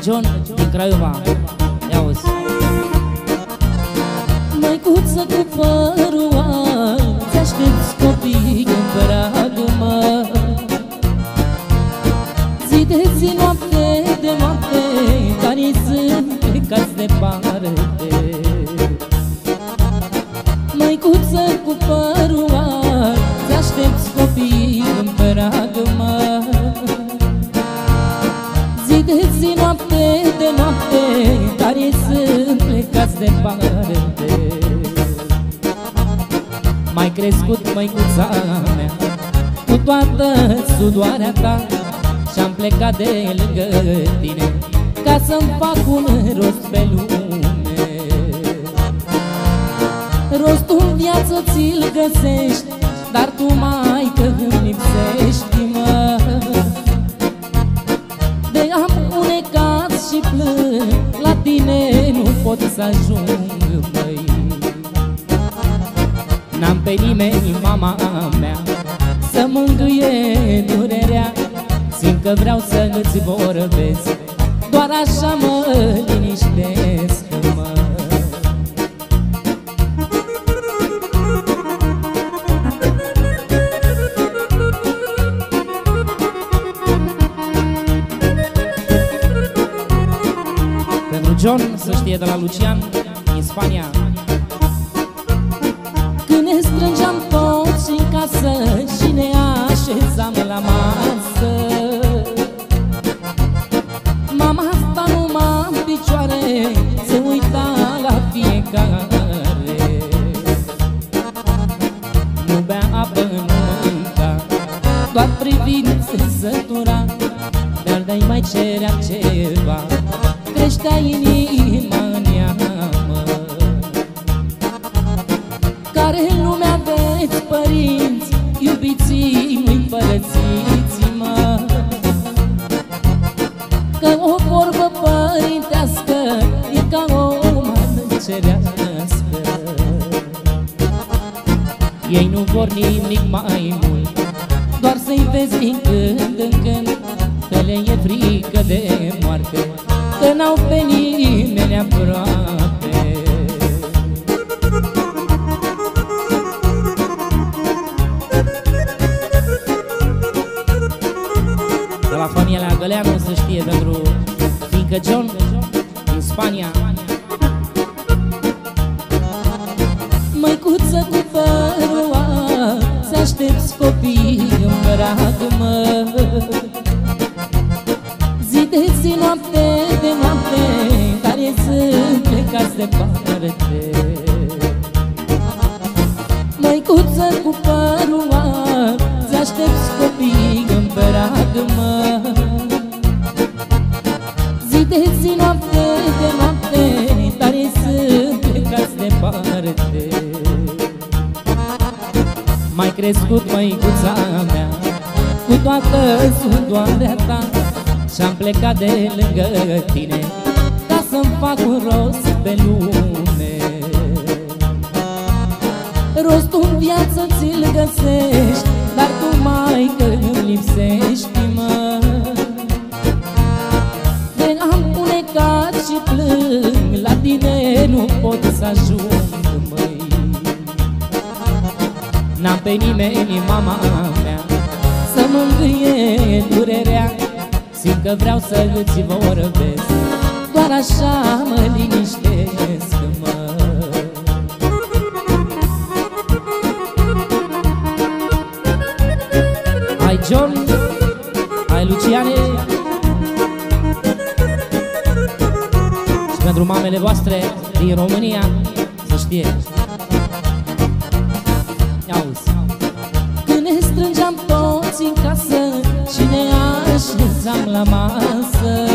John din Craiova. Plecat de lângă crescut, măicuța mea. Cu toată sudoarea ta Și-am plecat de lângă tine să-mi fac un rost pe lume. Rostul în viață ți-l găsești Dar tu mai că îmi lipsești, mă. De am unecat și plâng La tine nu pot să ajung, N-am pe nimeni, mama mea. Să mă îngâie durerea Simt că vreau să îți vorbesc. Doar așa mă liniștesc, mă. Hai John, hai Luciane. Și pentru mamele voastre din România Să știe la masă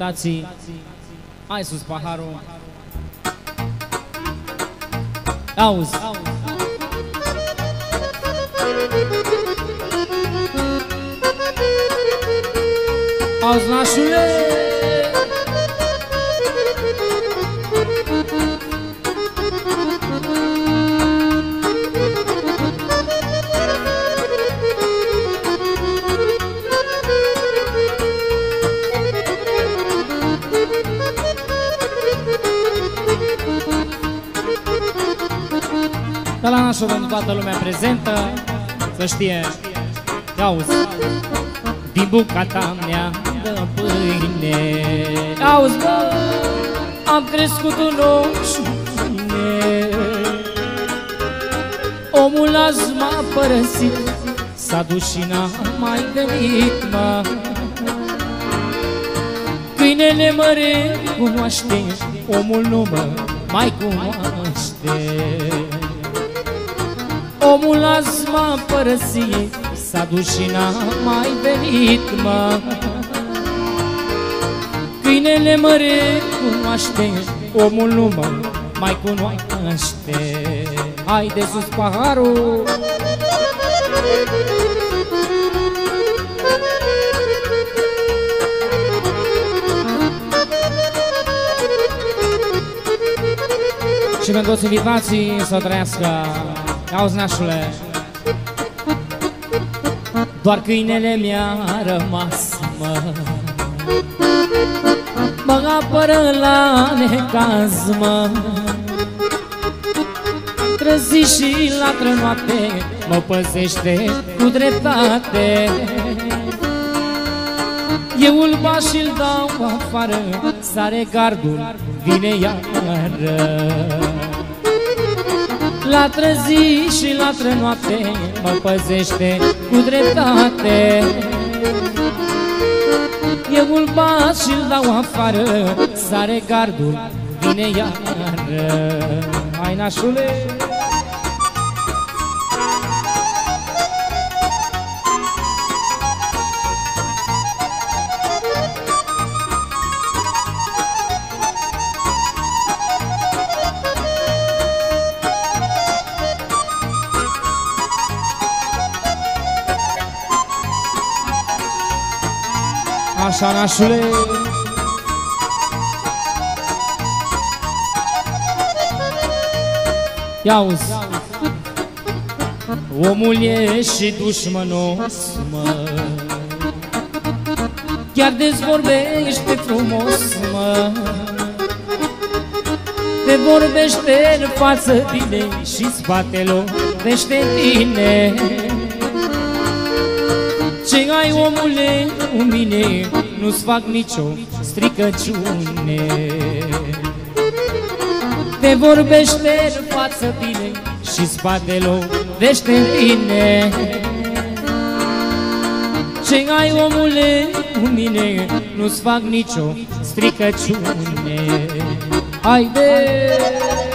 invitații Hai sus paharul. Auzi Auzi De la nașul pentru toată lumea prezentă Să știe. Te auzi. Din bucata mea de pâine. Auzi, bă. Am crescut în oșune Omul azi m-a părăsit S-a dus și n-a mai venit, mă. Câinele mă recunoaște Omul nu mă mai cunoaște Omul azi m-a părăsit S-a dus și n-a mai venit, mă. Câinele mă recunoaște Omul nu mă mai cunoaște. Hai de sus paharul! Și pentru toți invitații să trăiască Auzi, nașule. Doar câinele mi-a rămas, mă. Mă apără la necaz, mă. Trăzi și la noapte Mă păzește cu dreptate. Eu îl bat și-l dau afară Sare gardul, vine iară La trăzi și la noapte Mă păzește cu dreptate. Eu îl bat și-l dau afară Sare gardul, vine iară Hai nașule Așa, nașule. Ia uzi Omul e și dușmănos, mă. Chiar dezvorbește frumos, mă. Te vorbește în față bine și spatele vește tine Ce ai omule cu mine nu-ți fac nicio stricăciune. Te vorbește în față bine și spatele vește tine. Ce ai omule cu mine nu-ți fac nicio stricăciune. Haide! Sus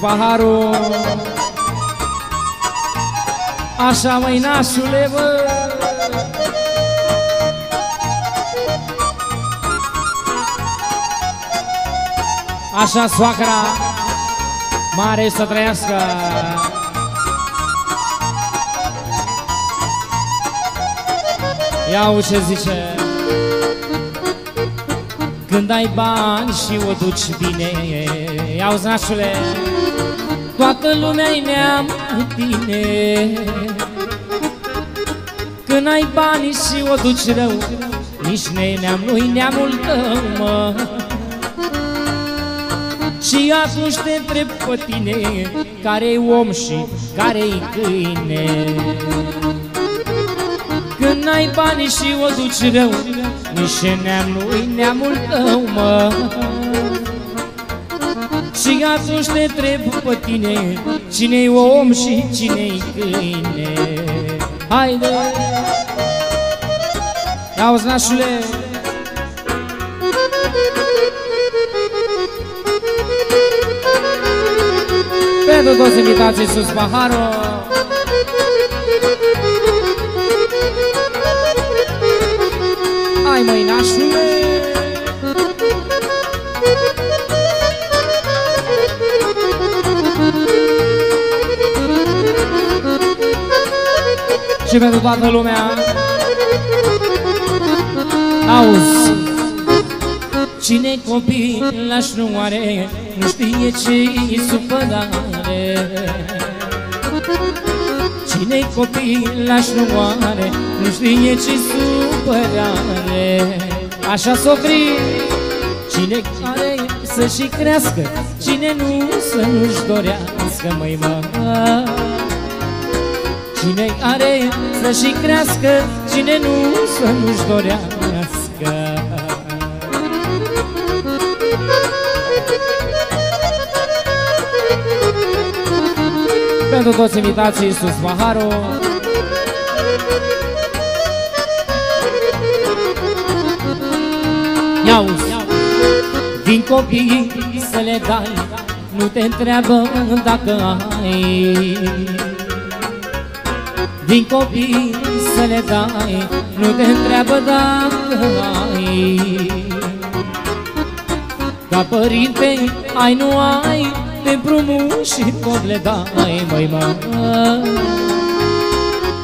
paharul. Așa măi nașule, bă. Așa soacra Mare să trăiască. Iau ce zice. Când ai bani și o duci bine Iau znașule Toată lumea-i neam cu tine. Când ai bani și o duci rău Nici ne neam, nu-i neamul tău, mă. Și atunci te întreb pe tine Care-i om și care-i câine? Când ai bani și o duci rău Nici neam nu-i neamul tău, mă Și atunci te întreb pe tine Cine-i om și cine-i câine Haide! Auzi, nașule! Pentru toți invitații sus paharul Și pentru toată lumea. Auzi Cine copii la șnuare Nu știe ce-i supărare Cine copii la șnuare Nu știe ce-i supărare Așa socri Cine care să și crească Cine nu să nu-și dorească Măi mă Cine are să și crească Cine nu să nu-și dorească. Pentru toți invitații sus paharul Iauzi, din copii să le dai Nu te întreabă dacă ai Din copii să le dai Nu te întreabă dacă ai. Ca părinte ai, nu ai Te împrumut și tot le dai, măi, mă.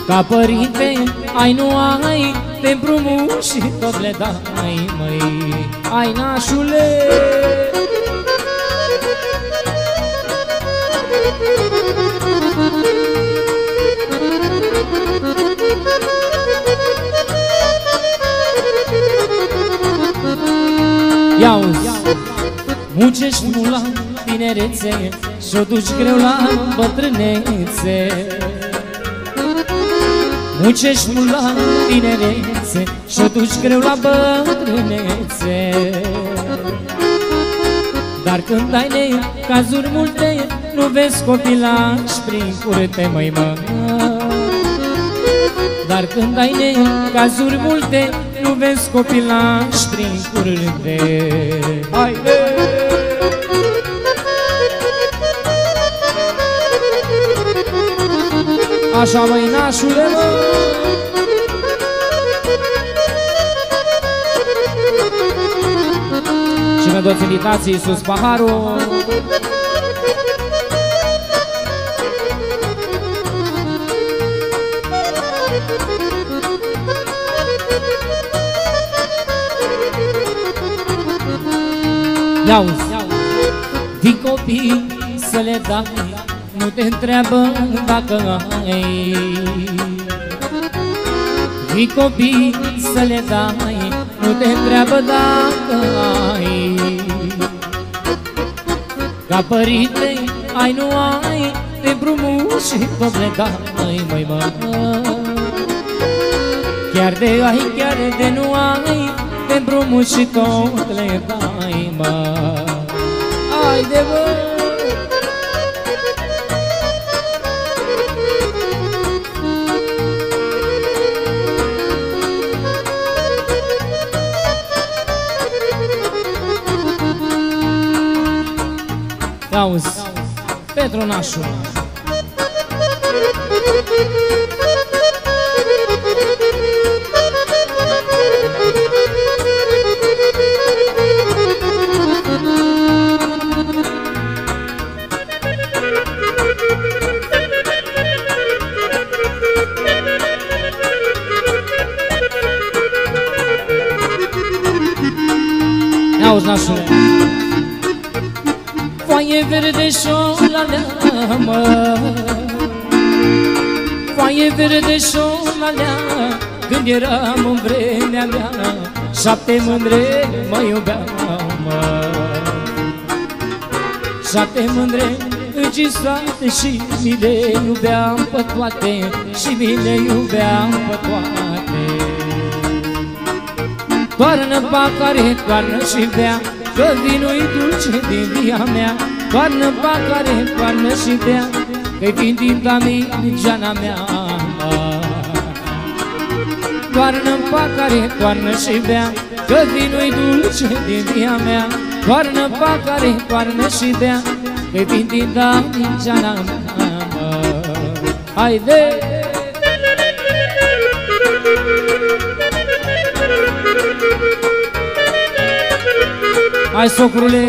Ca părinte ai, nu ai Te împrumut și tot le dai, măi. Ai, nașule tinerețe Și-o duci greu la bătrânețe. Muncești mult la tinerețe Și-o duci greu la bătrânețe. Dar când ai necazuri multe Nu vezi copilași prin curte, măi mă. Dar când ai necazuri multe Nu vezi copilași prin curte. Haide! Așa măi nașule mă. Și pentru toți invitații sus paharul Iauzi, din copii să le dai Nu Nu te întreabă dacă ai. Vii copii să le dai Nu te întreabă dacă ai. Ca părinte ai, nu ai De împrumut și tot le dai, măi, mă Chiar de ai, chiar de nu ai De împrumut și tot le dai, mă Ai de mă Auzi, Petronașul șolalea, mă Foaie verde șolalea Când eram în vremea mea Șapte mândre mă iubeam, mă. Șapte mândre încisate și mi le iubeam pe toate Și mi le iubeam pe toate. Toarnă pacare, toarnă și bea Că vinul-i dulce din via mea Toarnă pacare, toarnă și bea Că-i vin din damigeana mea Toarnă pacare, toarnă și bea Că vinul-i dulce din via mea Toarnă pacare, toarnă și bea Că-i vin din damigeana mea Haide! Hai, socrule!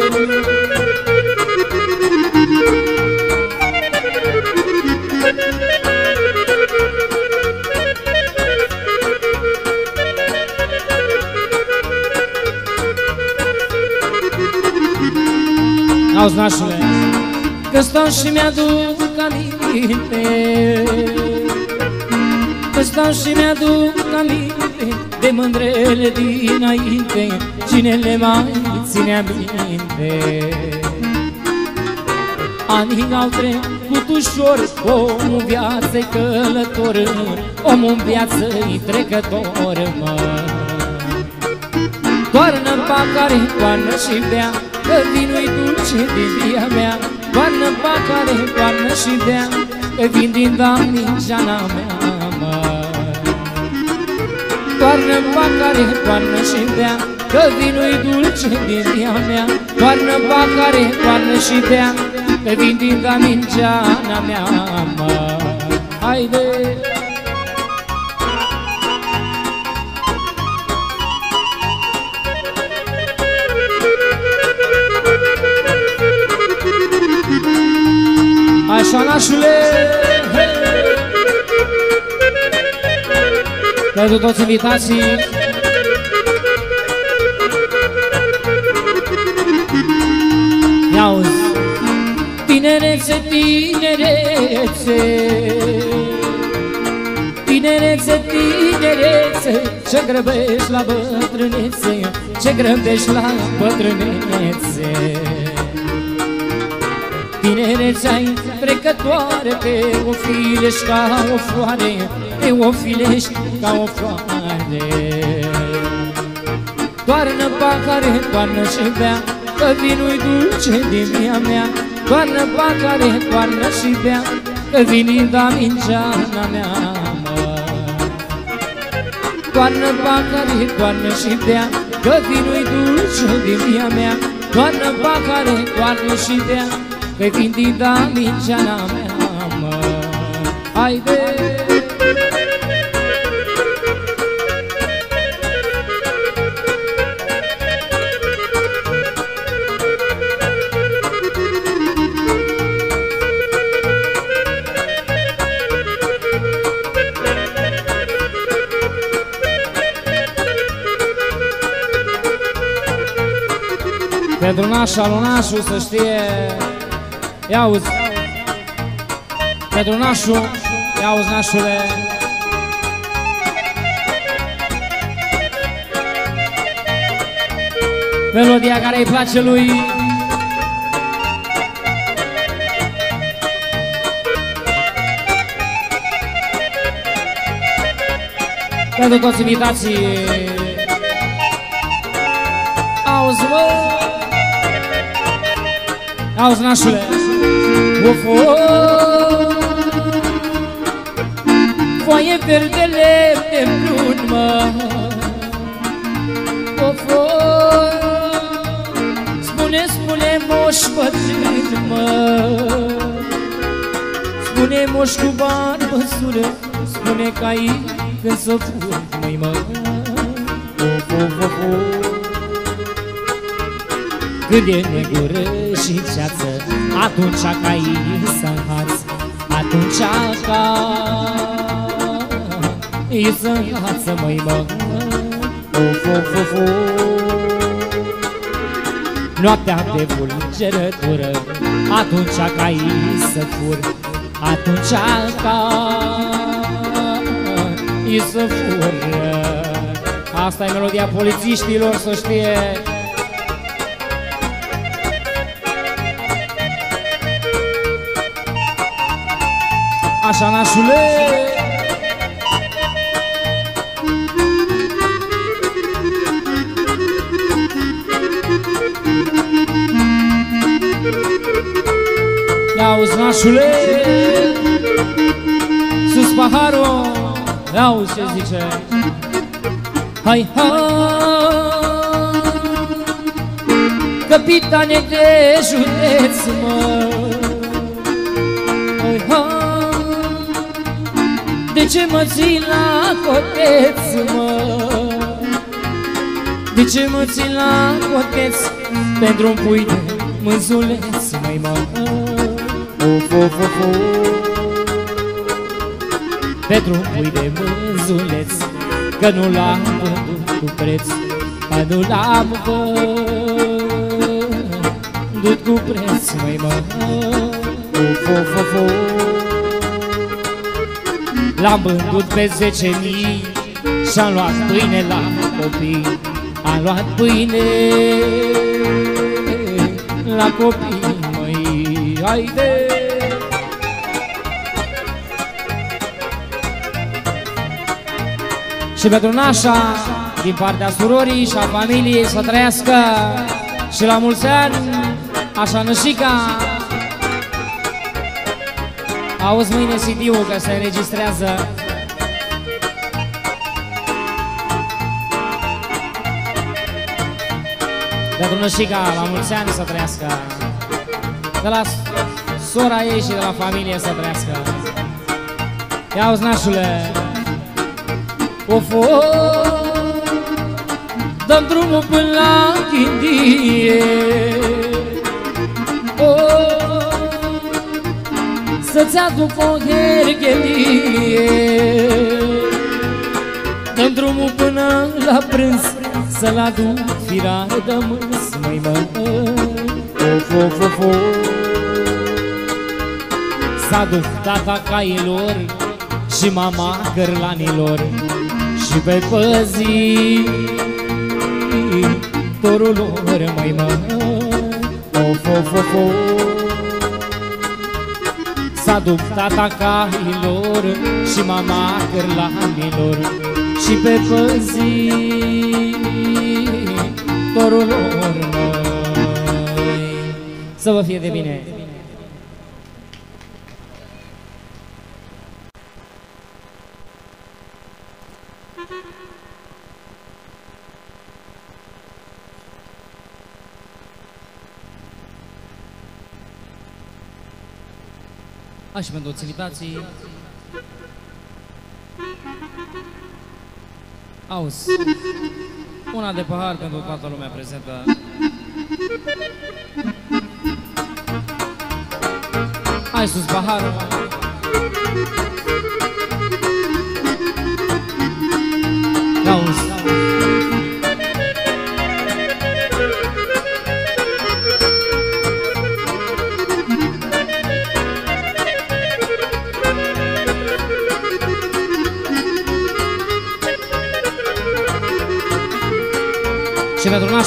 Auzi, nașule, că stau și mi-aduc aminte. Că stau și mi-aduc aminte De mândrele dinainte. Cine le mai ține minte Anii au trecut ușor Omul viață-i călător Omul în viață-i trecător, mă. Toarnă pacare, toarnă și bea Că vinul-i dulce din via mea Toarnă pacare, toarnă și bea Că vin din damigeana mea, mă Toarnă pacare, toarnă și bea Că vinul-i dulce din via mea Toarnă pacare, toarnă și bea Că vin din damigeana mea, mă Haide! Pentru toți invitații. Ia-uzi Tinerețe, tinerețe. Tinerețe, tinerețe. Ce grăbești la bătrânețe? Ce grăbești la bătrânețe? Tinerețea-i trecătoare Te o filești ca o floare Te o filești ca o floare Toarnă pacare, toarnă și bea Că vinul-i dulce din via mea. Toarnă pacare, toarnă și bea Că vin da mingeana mea Toarnă pacare, toarnă și bea Că vinul-i dulce din via mea. Toarnă pacare, toarnă și bea Că vin din damigeana mea, mă. Haide! Pentru nașa, lunașul să știe. Ia uzi Pentru nașul, ia auzi nașule. Melodia care îi place lui. Pentru toți invitații. Auzi, mă Auzi, nașule. Uf, Foaie verdele de brun, mă. Of, Spune, spune, moș bătrân, mă. Spune, moș cu bani, măsură. Spune că ai când să fur, măi, mă. Of, of, of, of. Când e negură și ceață Atunci ca ei să înhați Atunci ca ei să înhață, măi, mă. Of, of, of, of Noaptea de vulgerătură Atunci ca ei să fur Atunci ca ei să fur Asta e melodia polițiștilor, să știe Așa, nașule. Ia-uzi, nașule. Sus paharul. Ia-uzi ce zice. Hai, hai. Capitane de județ, mă de ce mă ții la coteț, mă? De ce mă ții la coteț Pentru un pui de mânzuleț, măi, mă? Of, of, of, of Pentru un pui de mânzuleț Că nu l-am vândut cu preț Că nu l-am vândut cu preț, măi, mă? Of, of, of, of L-am vândut pe zece mii Și-am luat pâine la copii. Am luat pâine la copii, măi, haide! Și pentru nașa, din partea surorii și a familiei să trăiască Și la mulți ani, așa nășica Auzi mâine CD-ul că se înregistrează. Pentru nășica, la mulți ani să trăiască. De la sora ei și de la familie să trăiască. Ia auzi nașule. Of, of, Dăm drumul până la chindie Să-ți aduc o herghelie Dăm drumul până la prânz Să-l aduc firar de mâns Măi mă, of, of, of, of Să aduc tata cailor Și mama gărlanilor Și pe păzi Torul lor, măi mă, of, of, of, of să aduc tata cailor și mama cârlanilor Și pe păzi dorul lor noi Să vă fie de bine! Hai și pentru toți invitații. Auzi, una de pahar pentru toată lumea prezentă. Hai sus paharul.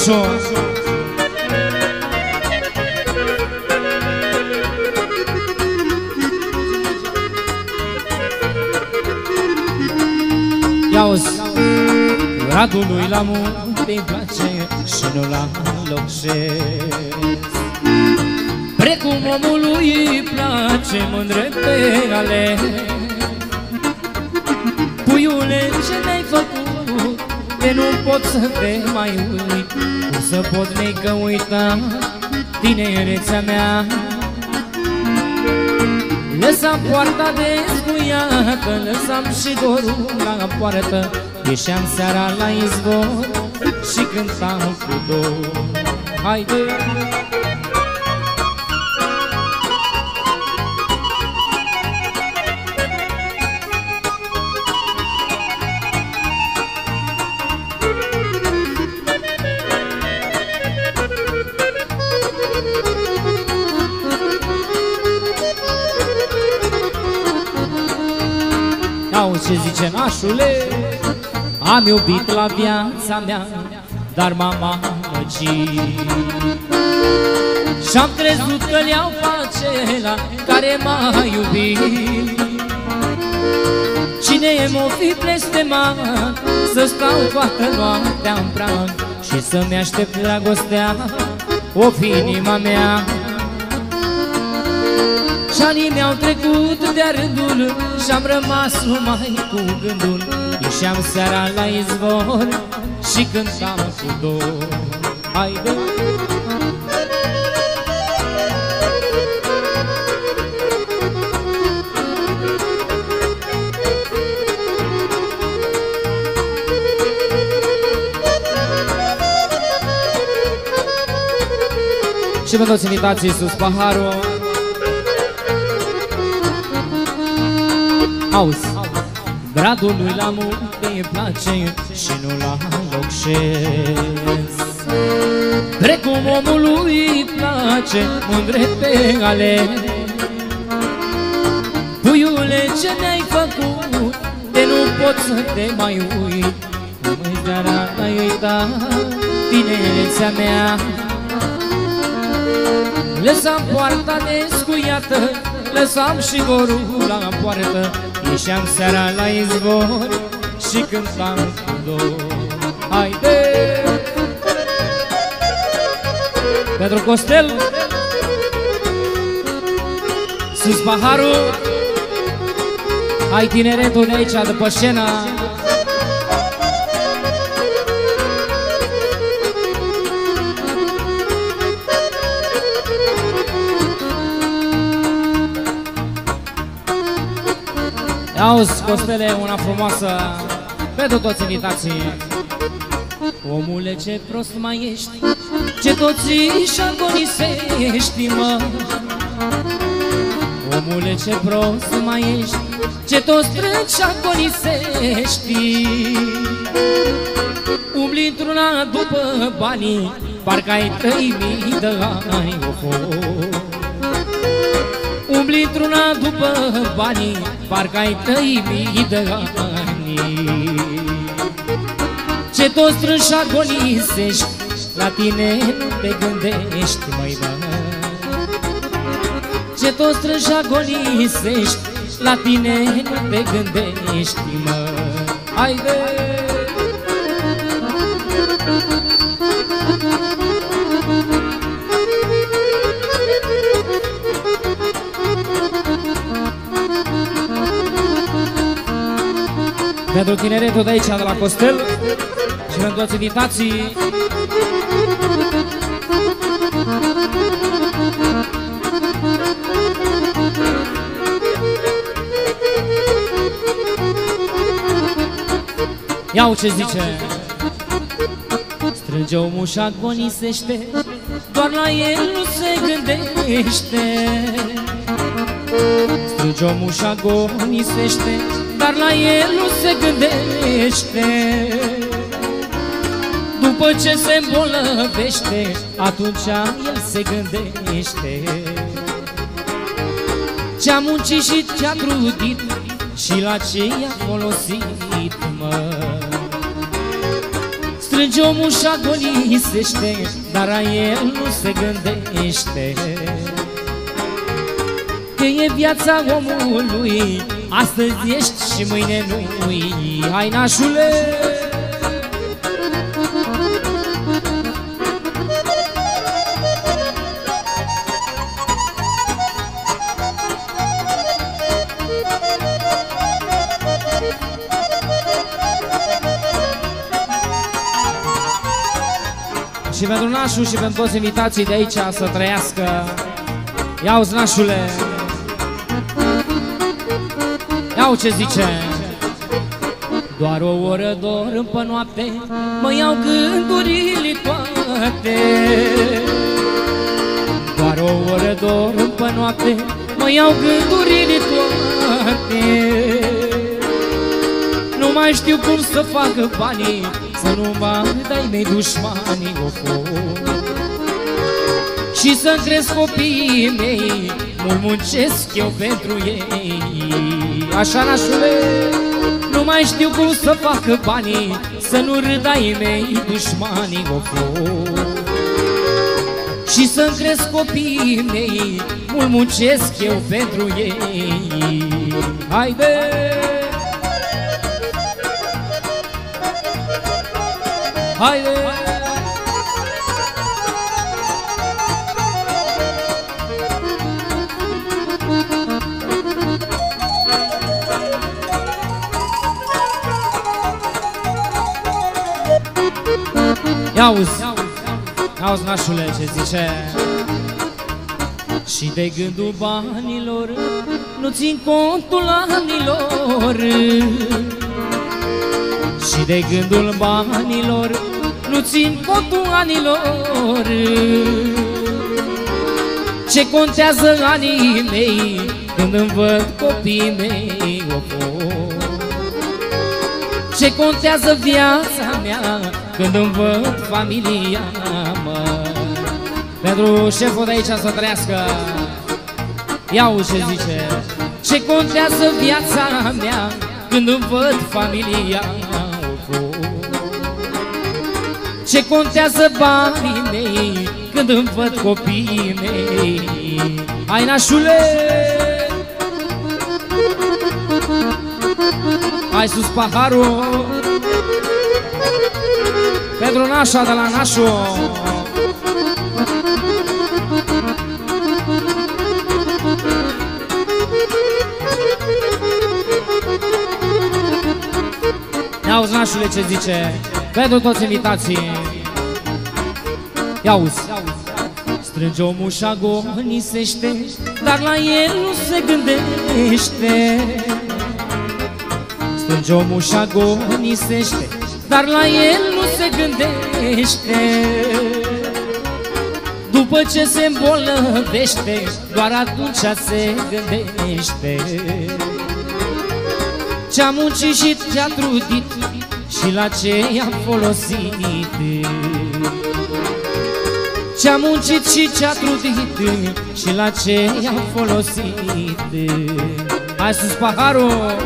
Și pentru nașul Ia-uzi Radului la munte îi place și nu la locșesc Precum omului îi place mândre pe ale. Puiule, ce ne-ai făcut? De nu pot să te mai uit. Cum să pot neică uita tinerețea mea. Lăsam poarta descuiată, lăsam și dorul la poartă. Ieșeam seara la izvor și cântam cu dor. Haide! Ce zice nașule. Am iubit la viața mea Dar m-am amăgit Și-am crezut că le-au face la Care m-a iubit. Cine m-o fi blestemat Să stau toată noaptea în prag Și să-mi aștept dragostea O fi inima mea. Și anii mi-au trecut de-a rândul Și-am rămas numai cu gândul Ieșeam seara la izvor Și cântam cu dor Haide! Și pentru toți invitații sus paharul Auzi, Bradul lui la munte îi place și nu la locșesc Precum omului îi place mândre pe ale. Puiule, ce mi-ai făcut? De nu pot să te mai uit Cum seara ai uitat tinerețea mea? Lăsam poarta descuiată Lăsam și gorul la poartă Ieșeam seara la izvor Și cântam cu dor Haide! Pentru Costel Sus paharul. Hai tineretul de aici, după scenă Auzi, Costele, una frumoasă pentru toți invitații. Omule, ce prost mai ești Ce toți și agonisești, mă. Omule, ce prost mai ești Ce toți strângi și agonisești. Umbli într-una după banii Parcă ai trei mii de ani, of, Umbli într-una după banii Parcă ai trei mii de ani. Ce tot strânși agonisești La tine nu te gândești, măi, da Ce tot strânși agonisești La tine nu te gândești, mă. Haide! Pentru tineretul de aici, de la Costel Și pentru toți invitații. Iau ce zice. Strânge omul și agonisește Doar la el nu se gândește. Strânge omul și agonisește Dar la el nu se gândește. După ce se îmbolnăvește Atunci el se gândește. Ce-a muncit și ce-a trudit Și la ce i-a folosit, mă? Strânge omul și agonisește Dar a el nu se gândește. Că e viața omului Astăzi ești și mâine nu-i Hai nașule Și pentru nașul și pentru toți invitații de aici să trăiască Ia-uzi nașule Iau ce zice. Doar o oră dorm pe noapte Mă iau gândurile toate. Doar o oră dorm pe noapte Mă iau gândurile toate. Nu mai știu cum să fac banii Să nu mă dai mei dușmanii o Și să cresc copiii mei Mult muncesc eu pentru ei Așa, nașule Nu mai știu cum să fac banii Să nu râdai mei dușmanii o Și să-mi cresc copiii mei Mult muncesc eu pentru ei Haide! Haide! Ia-uzi, auzi nașule ce zice? Și de gândul banilor nu țin contul anilor. Și de gândul banilor nu țin contul anilor. Ce contează anii mei când îmi văd copiii mei o Ce contează viața mea când îmi văd familia, mă. Pentru șeful de aici să trăiască Iau ce zice. Ce contează viața mea Când îmi văd familia Ce contează banii mei Când îmi văd copiii mei? Hai nașule! Hai sus paharul pentru nașa de la nașu Ia-uzi nașule ce zice. Pentru toți invitații. Ia-uzi Strânge omul și agonisește Dar la el nu se gândește. Strânge omul și agonisește Dar la el nu se gândește. După ce se îmbolnăvește Doar atunci se gândește. Ce-a muncit și ce-a trudit Și la ce i-a folosit. Ce-a muncit și ce-a trudit Și la ce i-a folosit. Hai sus paharul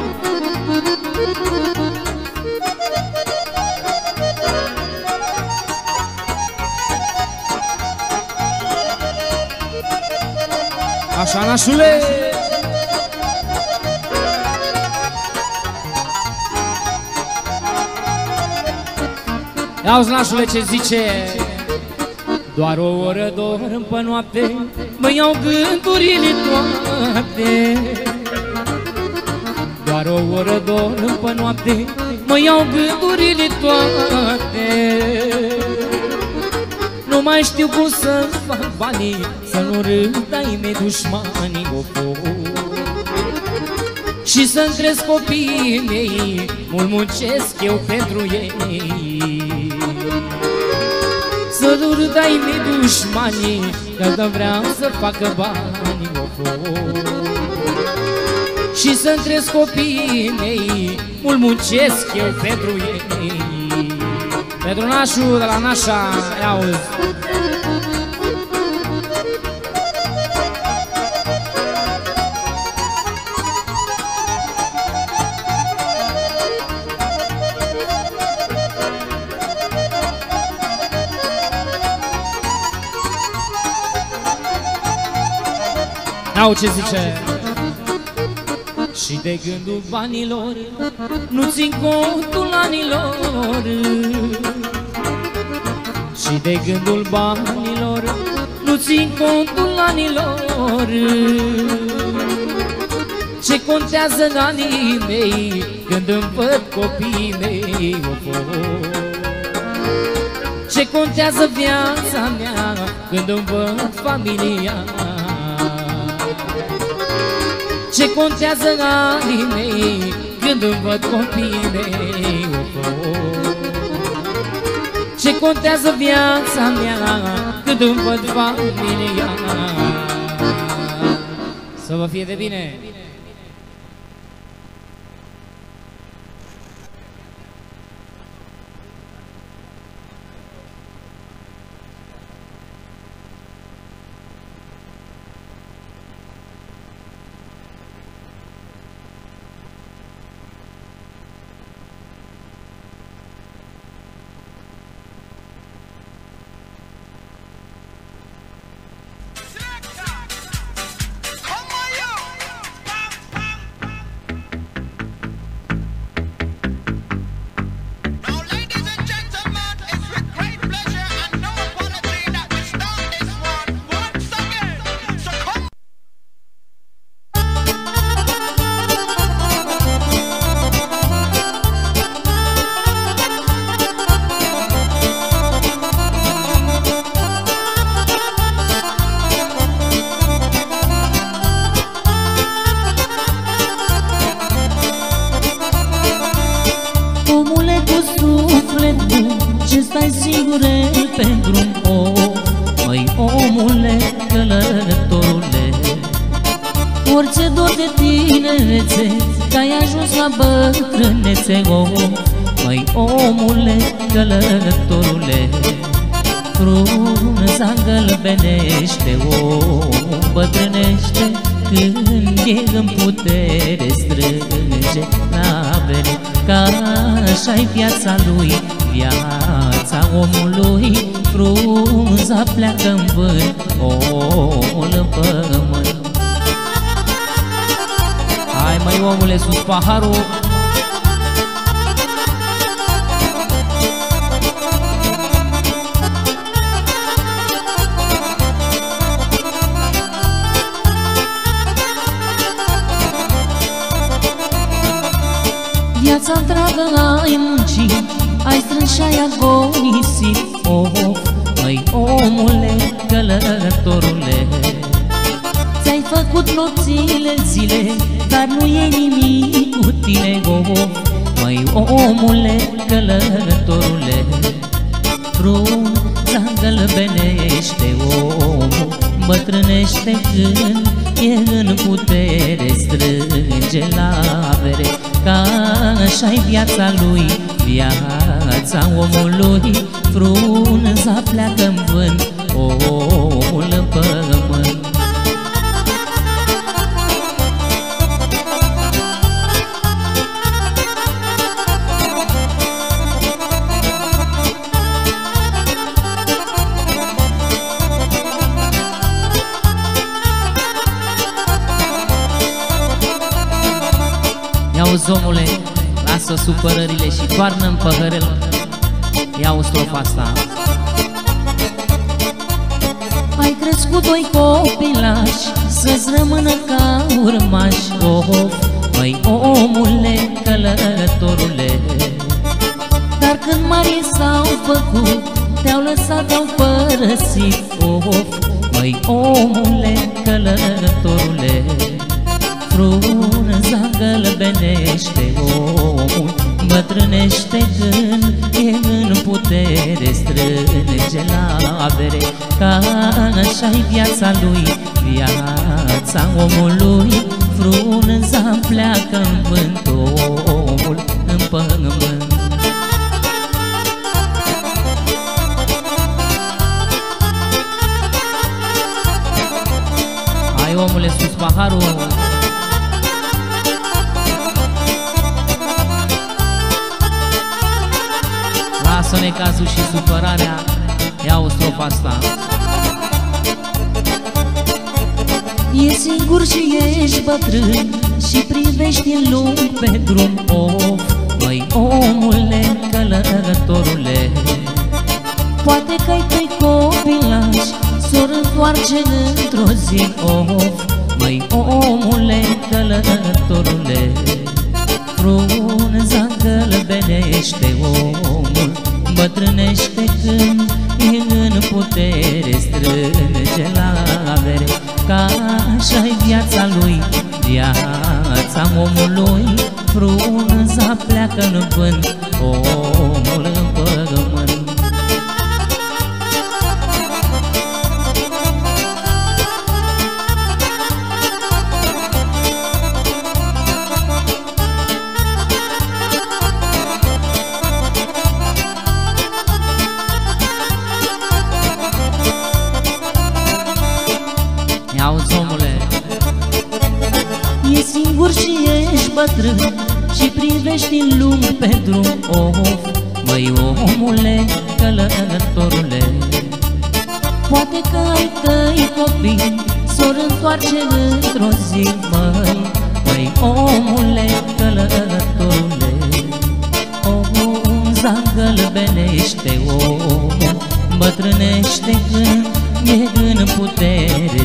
Așa, nașule! Ia-uzi, nașule, ce zice? Doar o oră dorm pe noapte Mă iau gândurile toate. Doar o oră dorm pe noapte Mă iau gândurile toate Nu mai știu cum să fac banii Să nu râd ai mei dușmanii o Și să-mi cresc copiii mei Mult muncesc eu pentru ei. Să nu râd ai mei dușmanii Că vreau să facă banii o Și să-mi cresc copiii mei Mult muncesc eu pentru ei Petronașul de la Nașa, ia auzi. Ia ce zice. Și de gândul banilor Nu țin contul anilor. Și de gândul banilor Nu țin contul anilor. Ce contează anii mei Când îmi văd copiii mei of, of. Ce contează viața mea Când îmi văd familia Ce contează anii mei Când îmi văd copiii mei Ce contează viața mea Când îmi văd familia Să vă fie de bine!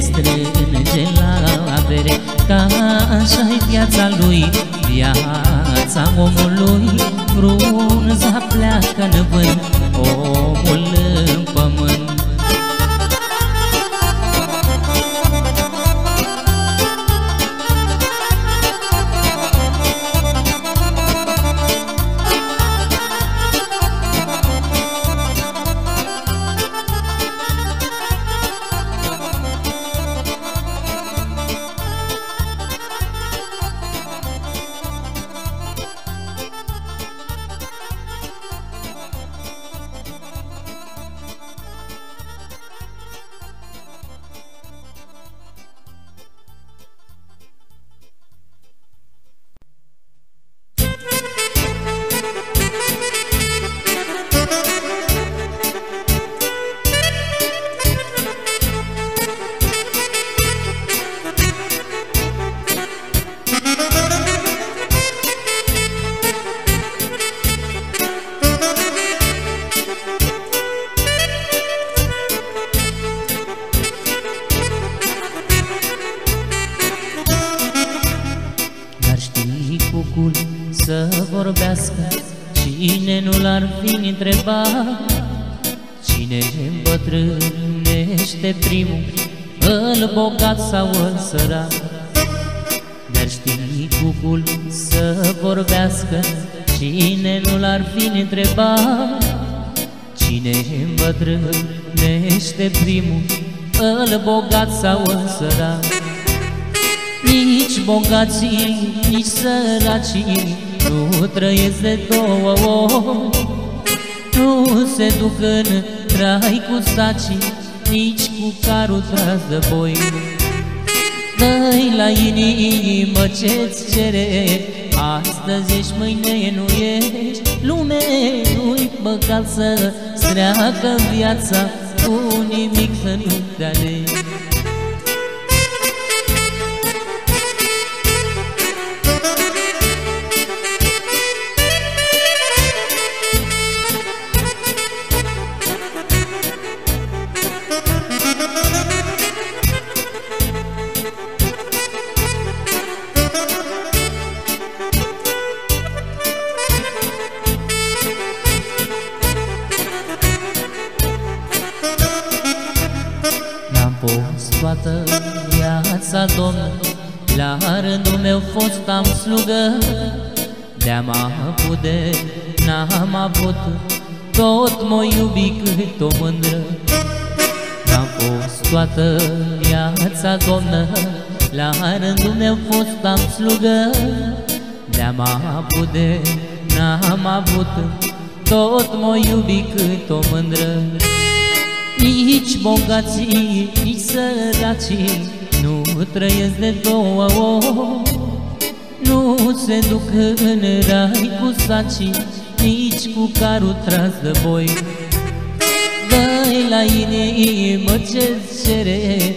Strânge la avere. Ca așa-i viața lui Viața omului. Frunza pleacă în vânt Omul sau în sărac. Nici bogații, nici săracii Nu trăiesc de două ori. Nu se duc în trai cu sacii nici cu carul tras de boi. Dă-i la inimă ce-ți cere Astăzi ești, mâine nu ești. Lume nu-i păcat să streacă viața Cu nimic să nu te alegi viața domnă La rândul meu fost am slugă. De-am avut de n-am avut Tot mă iubi cât o mândră. Nici bogații, nici săracii Nu trăiesc de două ori. Nu se duc în rai cu sacii Nici cu carul tras de boi. Dă-i la inimă ce cere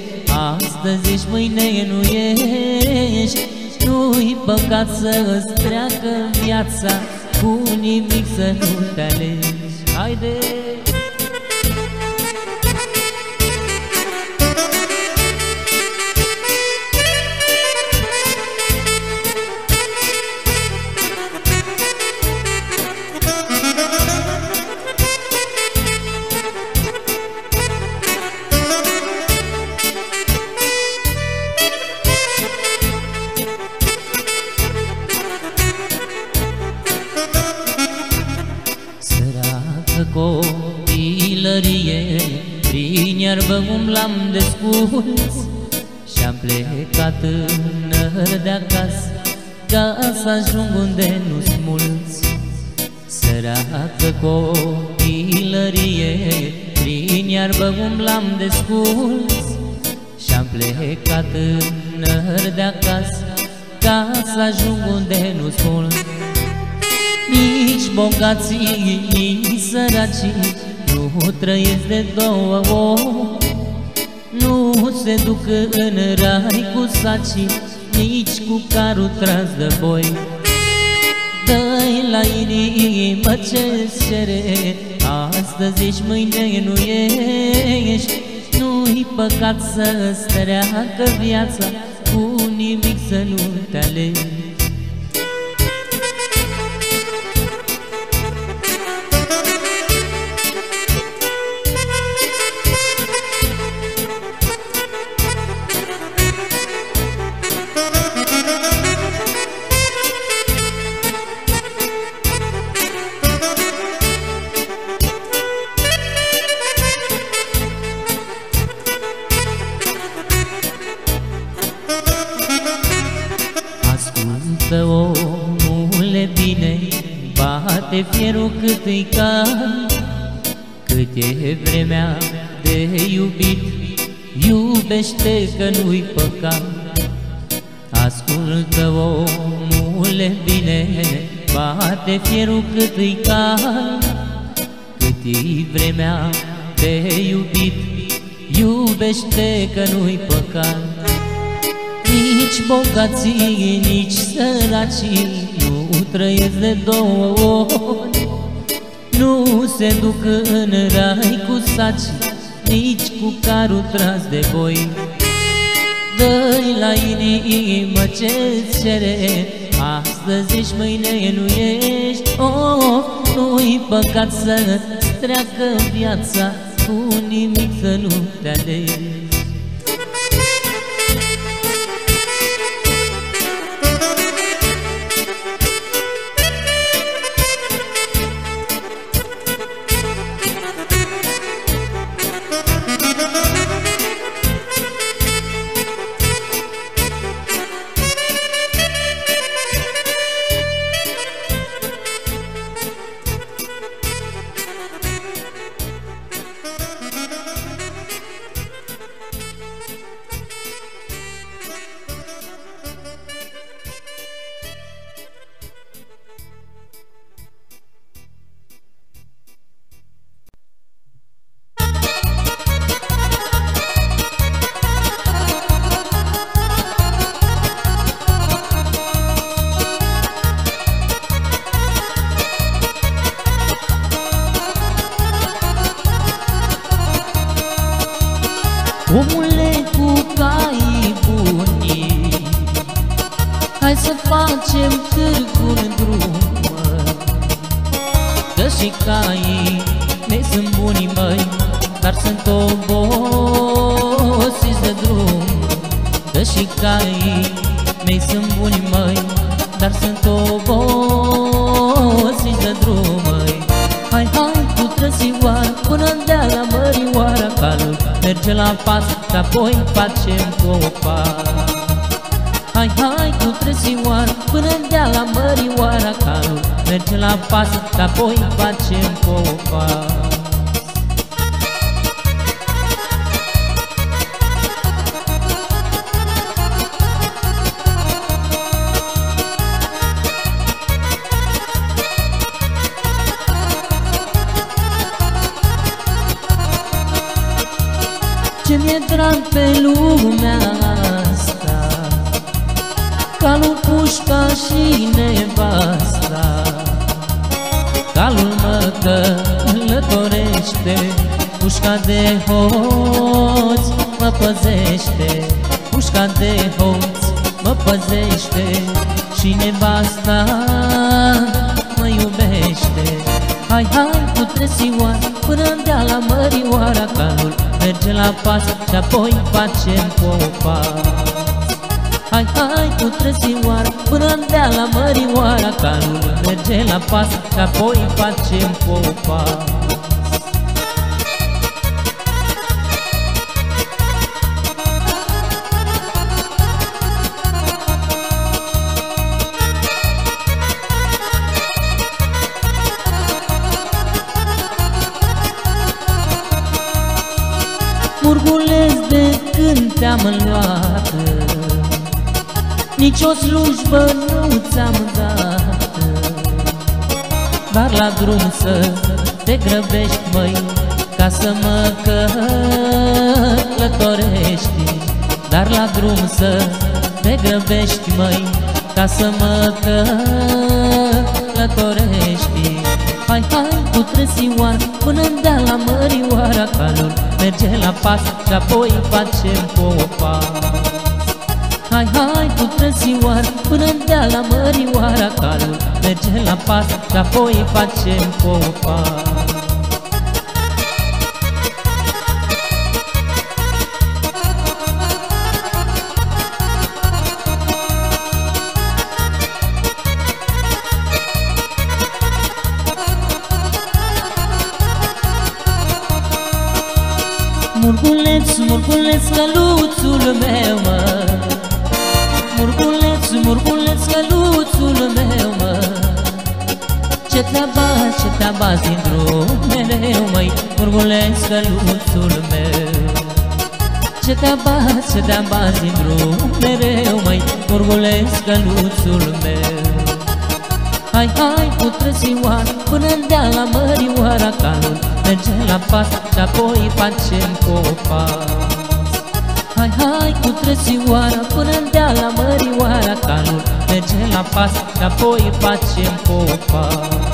Astăzi ești, mâine nu ești Nu-i păcat să-ți treacă viața Cu nimic să nu te alegi Haide! Bogații, nici săracii nu trăiesc de două ori Nu se duc în rai cu saci Nici cu carul tras de boi. Dă-i la inimă ce cere Astăzi ești, mâine nu ești. Nu-i păcat să-ți treacă viața Cu nimic să nu te alegi că nu-i păcat. Ascultă omule bine Bate fierul cât îi cald Cât e vremea de iubit Iubește că nu-i păcat. Nici bogații, nici săracii trăiesc de două ori. Nu se duc în rai cu saci Nici cu carul tras de boi. Dă-i la inimă ce-ți cere Astăzi ești, mâine nu ești. Oh, nu-i păcat să treacă viața Cu nimic să nu te alegi Nicio slujbă nu ți-am dat Dar la drum să te grăbești, măi Ca să mă călătorești. Dar la drum să te grăbești, măi Ca să mă călătorești. Hai, hai cu trăsioar Până-n dea la mărioara calul Merge la pas și apoi facem popa. Hai, hai, cu tăzioar Până dea la mărioara calul Merge la pas și apoi facem copar căluțul meu. Ce te-a bați, ce te-a în drum Mereu mai orgolesc căluțul meu. Hai, hai, putrăzioară Până-n deala mărioara Calul merge la pas Și-apoi facem copas. Hai, hai, putrăzioară Până-n deala mărioara Calul merge la pas Și-apoi facem copas.